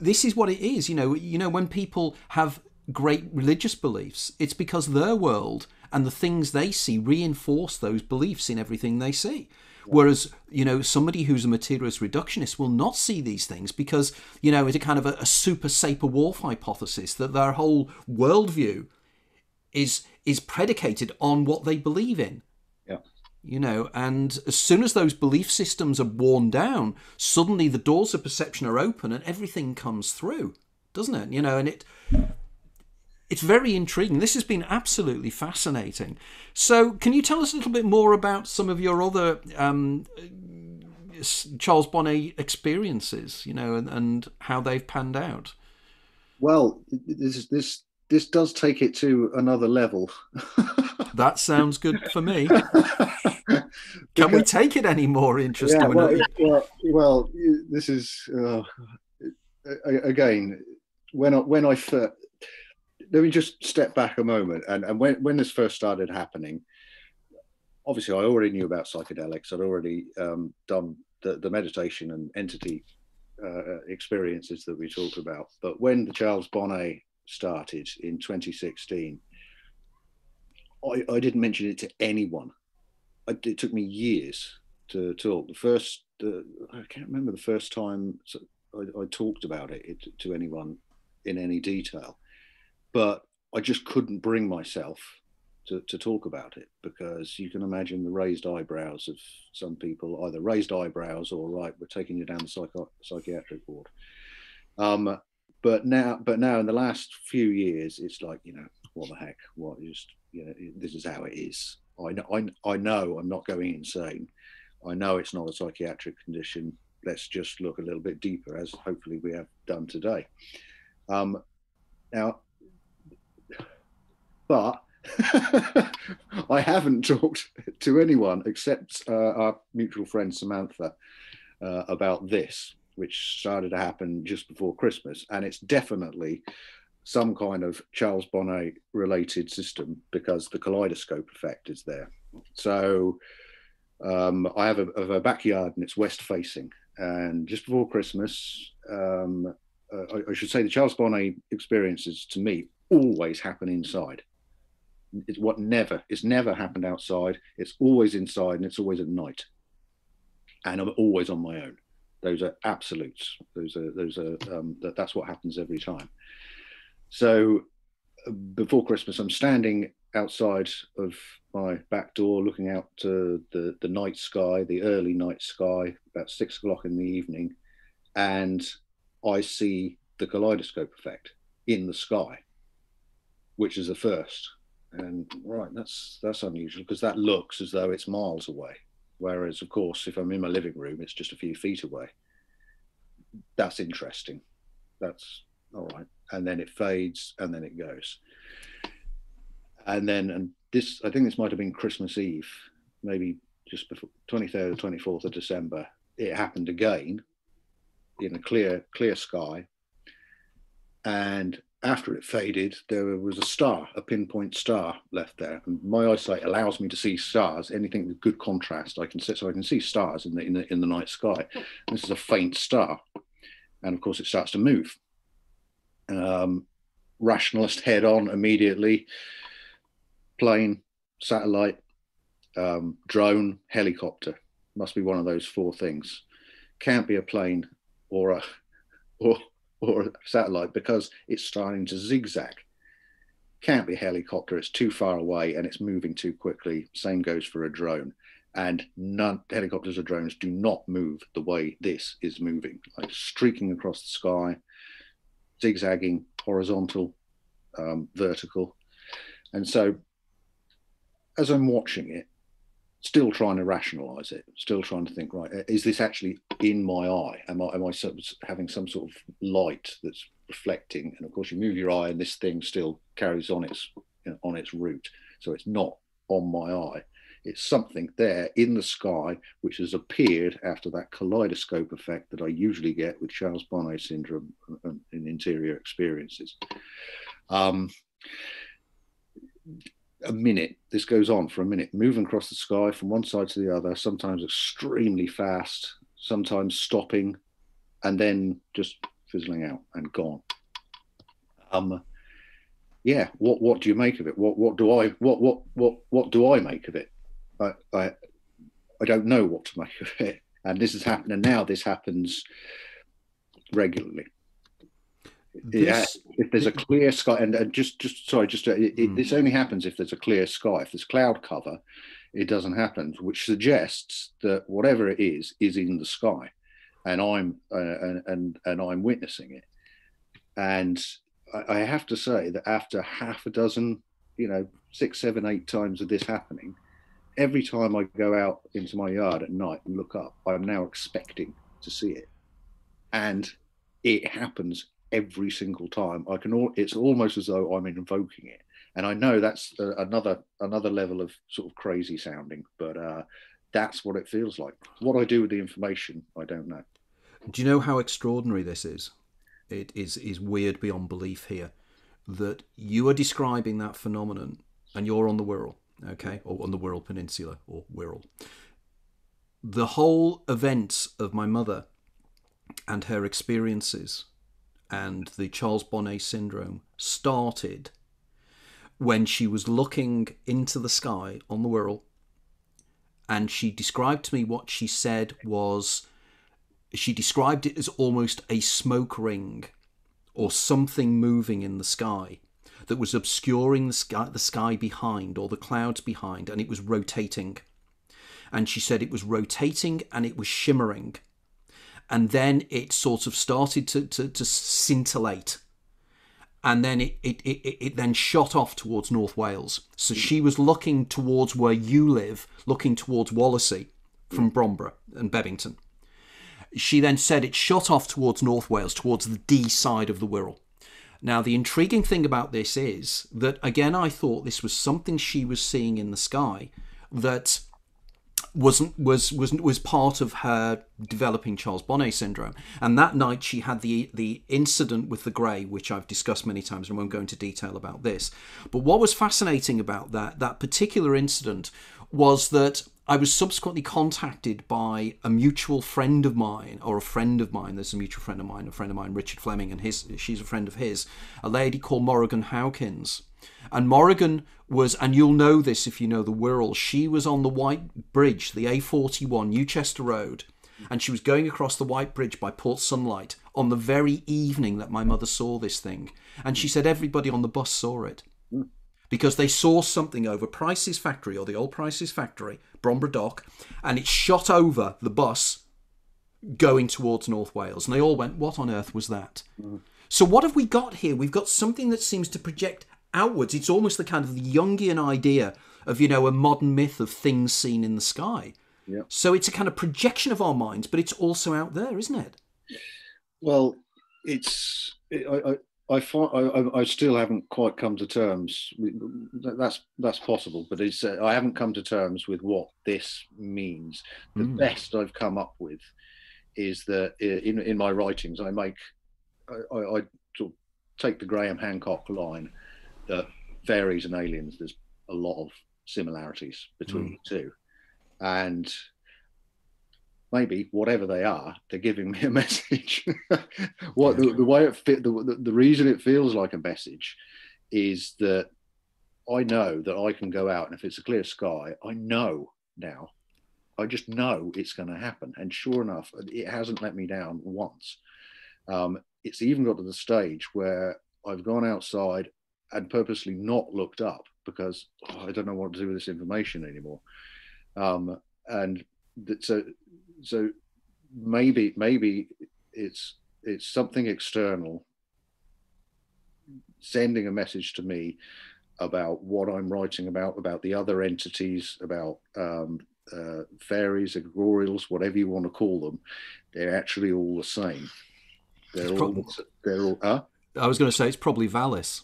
this is what it is. You know, you know, when people have great religious beliefs, it's because their world and the things they see reinforce those beliefs in everything they see. Whereas, you know, somebody who's a materialist reductionist will not see these things because, you know, it's a kind of a, a super Sapir Whorf hypothesis that their whole worldview is is predicated on what they believe in. Yeah. You know, and as soon as those belief systems are worn down, suddenly the doors of perception are open and everything comes through, doesn't it? You know, and it it's very intriguing. This has been absolutely fascinating. So, can you tell us a little bit more about some of your other um, Charles Bonnet experiences, you know, and, and how they've panned out? Well, this this this does take it to another level. that sounds good for me. Can we take it any more interesting? Yeah, well, well, well, this is uh, again when I, when I first, let me just step back a moment. And, and when, when this first started happening obviously I already knew about psychedelics. I'd already um, done the, the meditation and entity uh, experiences that we talked about. But when the Charles Bonnet started in 2016 I, I didn't mention it to anyone. I, it took me years to talk. The first uh, I can't remember the first time I, I talked about it, it to anyone in any detail, but I just couldn't bring myself to, to talk about it because you can imagine the raised eyebrows of some people, either raised eyebrows or right, we're taking you down the psychiatric ward. Um, but now, but now in the last few years, it's like you know, what the heck? What just you know, this is how it is. I know, I, I know I'm not going insane. I know it's not a psychiatric condition let's just look a little bit deeper, as hopefully we have done today. Um, now, but I haven't talked to anyone except uh, our mutual friend Samantha uh, about this, which started to happen just before Christmas, and it's definitely some kind of Charles Bonnet related system because the kaleidoscope effect is there. So um, I have a, a, backyard and it's west facing, and just before Christmas, um, uh, I, I, should say the Charles Bonnet experiences to me always happen inside. It's what never, it's never happened outside. It's always inside and it's always at night. And I'm always on my own. Those are absolutes. Those are, those are, um, that, that's what happens every time. So uh, before Christmas, I'm standing outside of my back door, looking out to the, the night sky, the early night sky, about six o'clock in the evening, and I see the kaleidoscope effect in the sky, which is the first. And right, that's that's unusual because that looks as though it's miles away. Whereas, of course, if I'm in my living room, it's just a few feet away. That's interesting. That's all right. And then it fades and then it goes and then and this I think this might have been Christmas Eve, maybe just before 23rd or 24th of December. It happened again in a clear clear sky, and after it faded, there was a star, a pinpoint star left there. And my eyesight allows me to see stars, anything with good contrast. I can see, so I can see stars in the in the in the night sky. And this is a faint star, and of course it starts to move. Um, rationalist head on immediately plane, satellite, um, drone, helicopter. Must be one of those four things. Can't be a plane or a or or a satellite because it's starting to zigzag. Can't be a helicopter. It's too far away and it's moving too quickly. Same goes for a drone. And none helicopters or drones do not move the way this is moving, like streaking across the sky, zigzagging, horizontal, um, vertical. And so as I'm watching it, still trying to rationalize it, still trying to think, right, is this actually in my eye? Am I, am I having some sort of light that's reflecting? And of course, you move your eye, and this thing still carries on its you know, on its route, so it's not on my eye. It's something there in the sky which has appeared after that kaleidoscope effect that I usually get with Charles Bonnet syndrome and interior experiences. Um, a minute. This goes on for a minute, moving across the sky from one side to the other, sometimes extremely fast, sometimes stopping, and then just fizzling out and gone. Um, yeah. What what do you make of it? What what do I what what what what do I make of it? I I, I don't know what to make of it. And this is happening now. This happens regularly this, if there's a clear sky, and, and just just sorry, just it, mm. this only happens if there's a clear sky. If there's cloud cover, it doesn't happen, which suggests that whatever it is is in the sky, and I'm uh, and, and and I'm witnessing it. And I, I have to say that after half a dozen, you know, six, seven, eight times of this happening, every time I go out into my yard at night and look up, I'm now expecting to see it, and it happens every single time. I can all, it's almost as though I'm invoking it. And I know that's uh, another another level of sort of crazy sounding, but uh, that's what it feels like. What I do with the information, I don't know. Do you know how extraordinary this is? It is is weird beyond belief here that you are describing that phenomenon and you're on the Wirral, okay, or on the Wirral Peninsula or Wirral. The whole events of my mother and her experiences and the Charles Bonnet syndrome started when she was looking into the sky on the Wirral and she described to me what she said was she described it as almost a smoke ring or something moving in the sky that was obscuring the sky, the sky behind or the clouds behind, and it was rotating. And she said it was rotating and it was shimmering. And then it sort of started to, to, to scintillate. And then it, it, it, it then shot off towards North Wales. So she was looking towards where you live, looking towards Wallasey from hmm. Bromborough and Bebington she then said it shot off towards North Wales, towards the Dee side of the Wirral. Now, the intriguing thing about this is that, again, I thought this was something she was seeing in the sky that wasn't was was was part of her developing Charles Bonnet syndrome. And that night she had the the incident with the grey, which I've discussed many times, and won't go into detail about this. But what was fascinating about that that particular incident was that I was subsequently contacted by a mutual friend of mine, or a friend of mine. There's a mutual friend of mine, a friend of mine, Richard Fleming, and his she's a friend of his, a lady called Morrigan Howkins. And Morrigan was, and you'll know this if you know the Wirral, she was on the White Bridge, the A41, Newchester Road, and she was going across the White Bridge by Port Sunlight on the very evening that my mother saw this thing. And she said everybody on the bus saw it because they saw something over Price's factory or the old Price's factory, Bromborough Dock, and it shot over the bus going towards North Wales. And they all went, What on earth was that? Mm. So, what have we got here? We've got something that seems to project outwards. It's almost the kind of the Jungian idea of, you know, a modern myth of things seen in the sky. Yeah. So, it's a kind of projection of our minds, but it's also out there, isn't it? Well, it's. I, I, find, I, I still haven't quite come to terms. that's that's possible, but it's uh, I haven't come to terms with what this means. The mm. best I've come up with is that in in my writings, I make I, I, I sort of take the Graham Hancock line that fairies and aliens. There's a lot of similarities between mm. the two, and maybe whatever they are, they're giving me a message. what the, the, way it fit, the, the, the reason it feels like a message is that I know that I can go out and if it's a clear sky, I know now. I just know it's going to happen. And sure enough, it hasn't let me down once. Um, it's even got to the stage where I've gone outside and purposely not looked up because oh, I don't know what to do with this information anymore. Um, and so so maybe maybe it's it's something external sending a message to me about what I'm writing about, about the other entities, about um, uh, fairies, egregorials, whatever you want to call them. They're actually all the same. They're all. they're all. Huh? I was going to say it's probably Valis.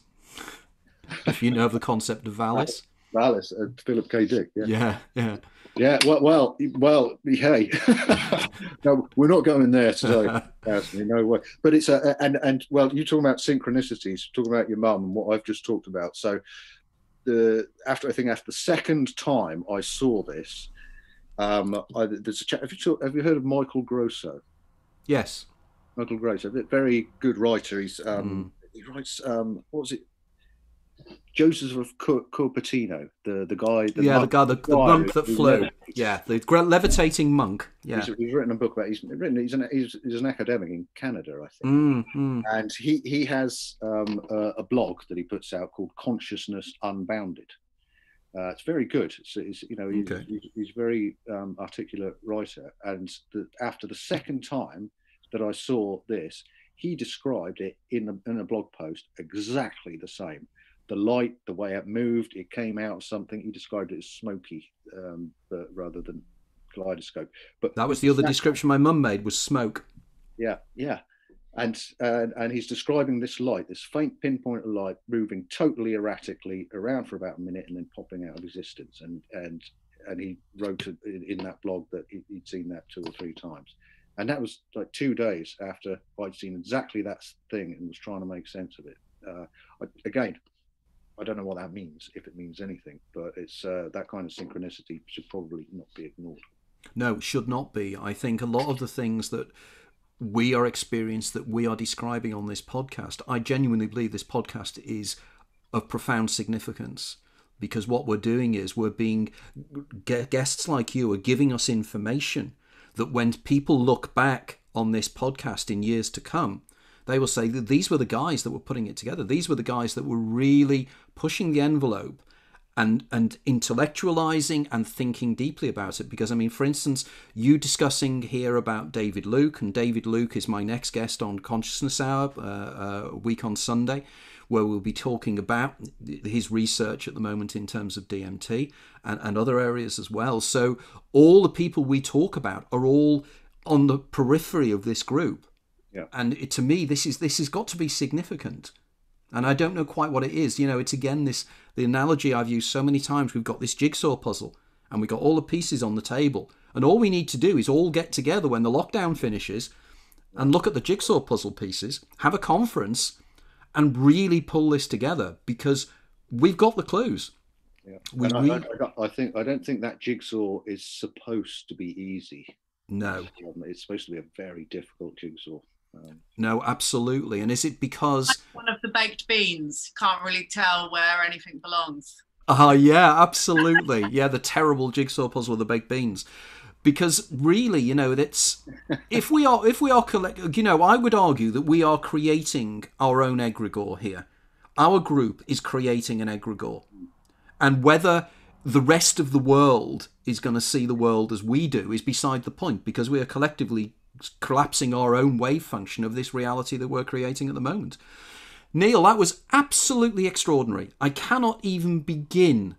If you know of the concept of Valis. Valis, uh, Philip K. Dick. Yeah, yeah. yeah. Yeah, well, well, well hey, no, we're not going there today, no way. But it's a, and and well, you're talking about synchronicities, talking about your mum and what I've just talked about. So, the after I think after the second time I saw this, um, I, there's a chat. Have you talk, have you heard of Michael Grosso? Yes, Michael Grosso, very good writer. He's um, mm. he writes um, what was it? Joseph of Cupertino, the the guy, the yeah, monk, the guy, the, the monk that flew, yeah, the levitating monk. Yeah, he's, he's, written a book about. He's written. He's an he's, he's an academic in Canada, I think, mm, mm. and he he has um, a, a, blog that he puts out called Consciousness Unbounded. Uh, it's very good. It's, it's you know he's, okay. he's, he's very um, articulate writer, and the, after the second time that I saw this, he described it in a, in a blog post exactly the same the light, the way it moved, it came out of something. He described it as smoky, um, but rather than kaleidoscope. But that was the other description my mum made was smoke. Yeah, yeah, and uh, and he's describing this light, this faint pinpoint of light, moving totally erratically around for about a minute and then popping out of existence. And and and he wrote in, in that blog that he, would seen that two or three times. And that was like two days after I'd seen exactly that thing and was trying to make sense of it. Uh, I, again, I don't know what that means, if it means anything, but it's uh, that kind of synchronicity should probably not be ignored. No, should not be. I think a lot of the things that we are experienced that we are describing on this podcast, I genuinely believe this podcast is of profound significance because what we're doing is we're being guests like you are giving us information that when people look back on this podcast in years to come, they will say that these were the guys that were putting it together. These were the guys that were really pushing the envelope and and intellectualizing and thinking deeply about it. Because i mean for instance you discussing here about david luke and david luke is my next guest on consciousness hour uh, uh, week on sunday where we'll be talking about his research at the moment in terms of dmt and, and other areas as well. So all the people we talk about are all on the periphery of this group. Yeah. and it, to me this is this has got to be significant and I don't know quite what it is. You know, it's again this the analogy I've used so many times. We've got this jigsaw puzzle, and we've got all the pieces on the table, and all we need to do is all get together when the lockdown finishes, and look at the jigsaw puzzle pieces, have a conference, and really pull this together because we've got the clues. Yeah. We, I, I, I, think I don't think that jigsaw is supposed to be easy. No, it's supposed to be a very difficult jigsaw. Um, no, absolutely. And is it because one of the baked beans can't really tell where anything belongs? Ah, uh, yeah, absolutely. yeah, the terrible jigsaw puzzle of the baked beans. Because really, you know, that's if we are if we are collect, you know, I would argue that we are creating our own egregore here. Our group is creating an egregore, and whether the rest of the world is going to see the world as we do is beside the point because we are collectively collapsing our own wave function of this reality that we're creating at the moment. Neil, that was absolutely extraordinary. I cannot even begin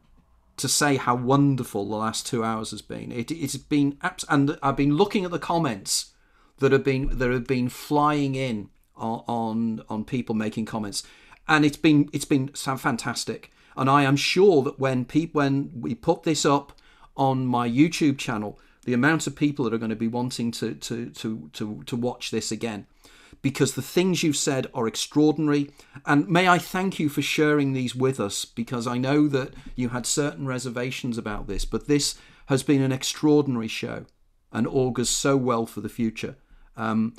to say how wonderful the last two hours has been. It, it's been, and I've been looking at the comments that have been that have been flying in on on, on people making comments, and it's been it's been fantastic. And I am sure that when people when we put this up on my YouTube channel, the amount of people that are going to be wanting to to to to, to watch this again because the things you've said are extraordinary and may I thank you for sharing these with us because I know that you had certain reservations about this but this has been an extraordinary show and augurs so well for the future um,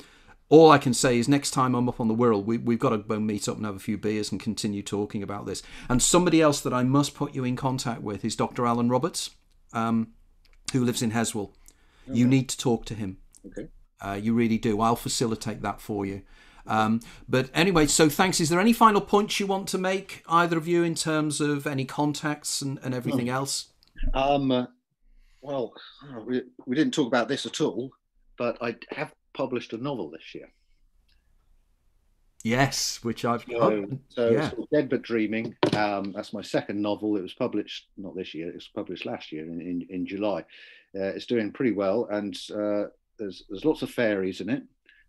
all I can say is next time I'm up on the Wirral, we, we've got to go meet up and have a few beers and continue talking about this. And somebody else that I must put you in contact with is Dr. Alan Roberts. Um, who lives in Heswall. Okay. You need to talk to him. Okay. Uh, you really do. I'll facilitate that for you. Um, but anyway, so thanks. Is there any final points you want to make, either of you, in terms of any contacts and, and everything else? Um, uh, well, we, we didn't talk about this at all, but I have published a novel this year. Yes, which I've. So, so yeah. Dead but Dreaming. Um, that's my second novel. It was published not this year. It was published last year in in, in July. Uh, it's doing pretty well, and uh, there's there's lots of fairies in it.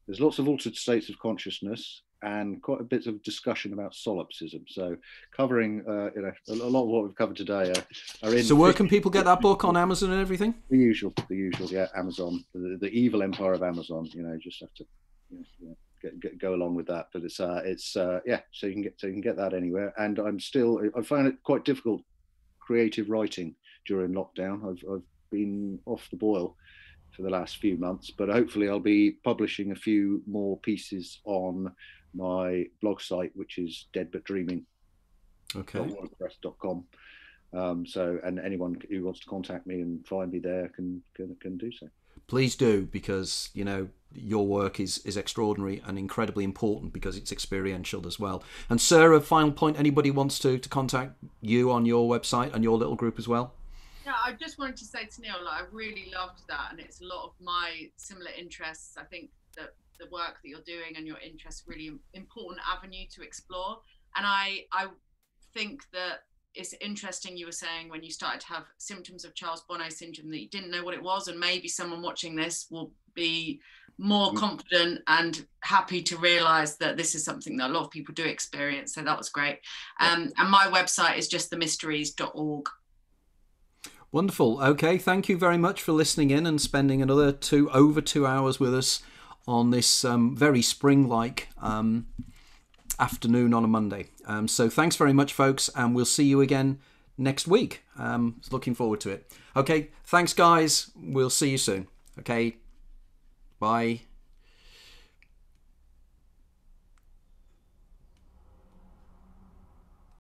There's lots of altered states of consciousness, and quite a bit of discussion about solipsism. So, covering uh, you know a, a, lot of what we've covered today are, are in. So, where can people get that book on Amazon and everything? The usual, the usual, yeah. Amazon, the, the evil empire of Amazon. You know, just have to. You know, get, go along with that. But it's uh, it's uh, yeah, so you can get so you can get that anywhere. And I'm still I find it quite difficult creative writing during lockdown. I've I've been off the boil for the last few months, but hopefully I'll be publishing a few more pieces on my blog site, which is Dead But Dreaming. Okay. WordPress.com. Um, so, and anyone who wants to contact me and find me there can can, can do so please do because you know your work is is extraordinary and incredibly important because it's experiential as well. And Sarah, final point: anybody wants to to contact you on your website and your little group as well? Yeah, I just wanted to say to Neil, like, I really loved that, and it's a lot of my similar interests. I think that the work that you're doing and your interests really important avenue to explore. And I I think that it's interesting you were saying when you started to have symptoms of Charles Bonnet syndrome that you didn't know what it was, and maybe someone watching this will be more mm. confident and happy to realize that this is something that a lot of people do experience. So that was great. Um, and my website is just themysteries.org. Wonderful. Okay, thank you very much for listening in and spending another two over two hours with us on this um, very spring-like um, afternoon on a Monday. Um, so thanks very much, folks, and we'll see you again next week. Um, looking forward to it. Okay, thanks, guys. We'll see you soon. Okay, bye.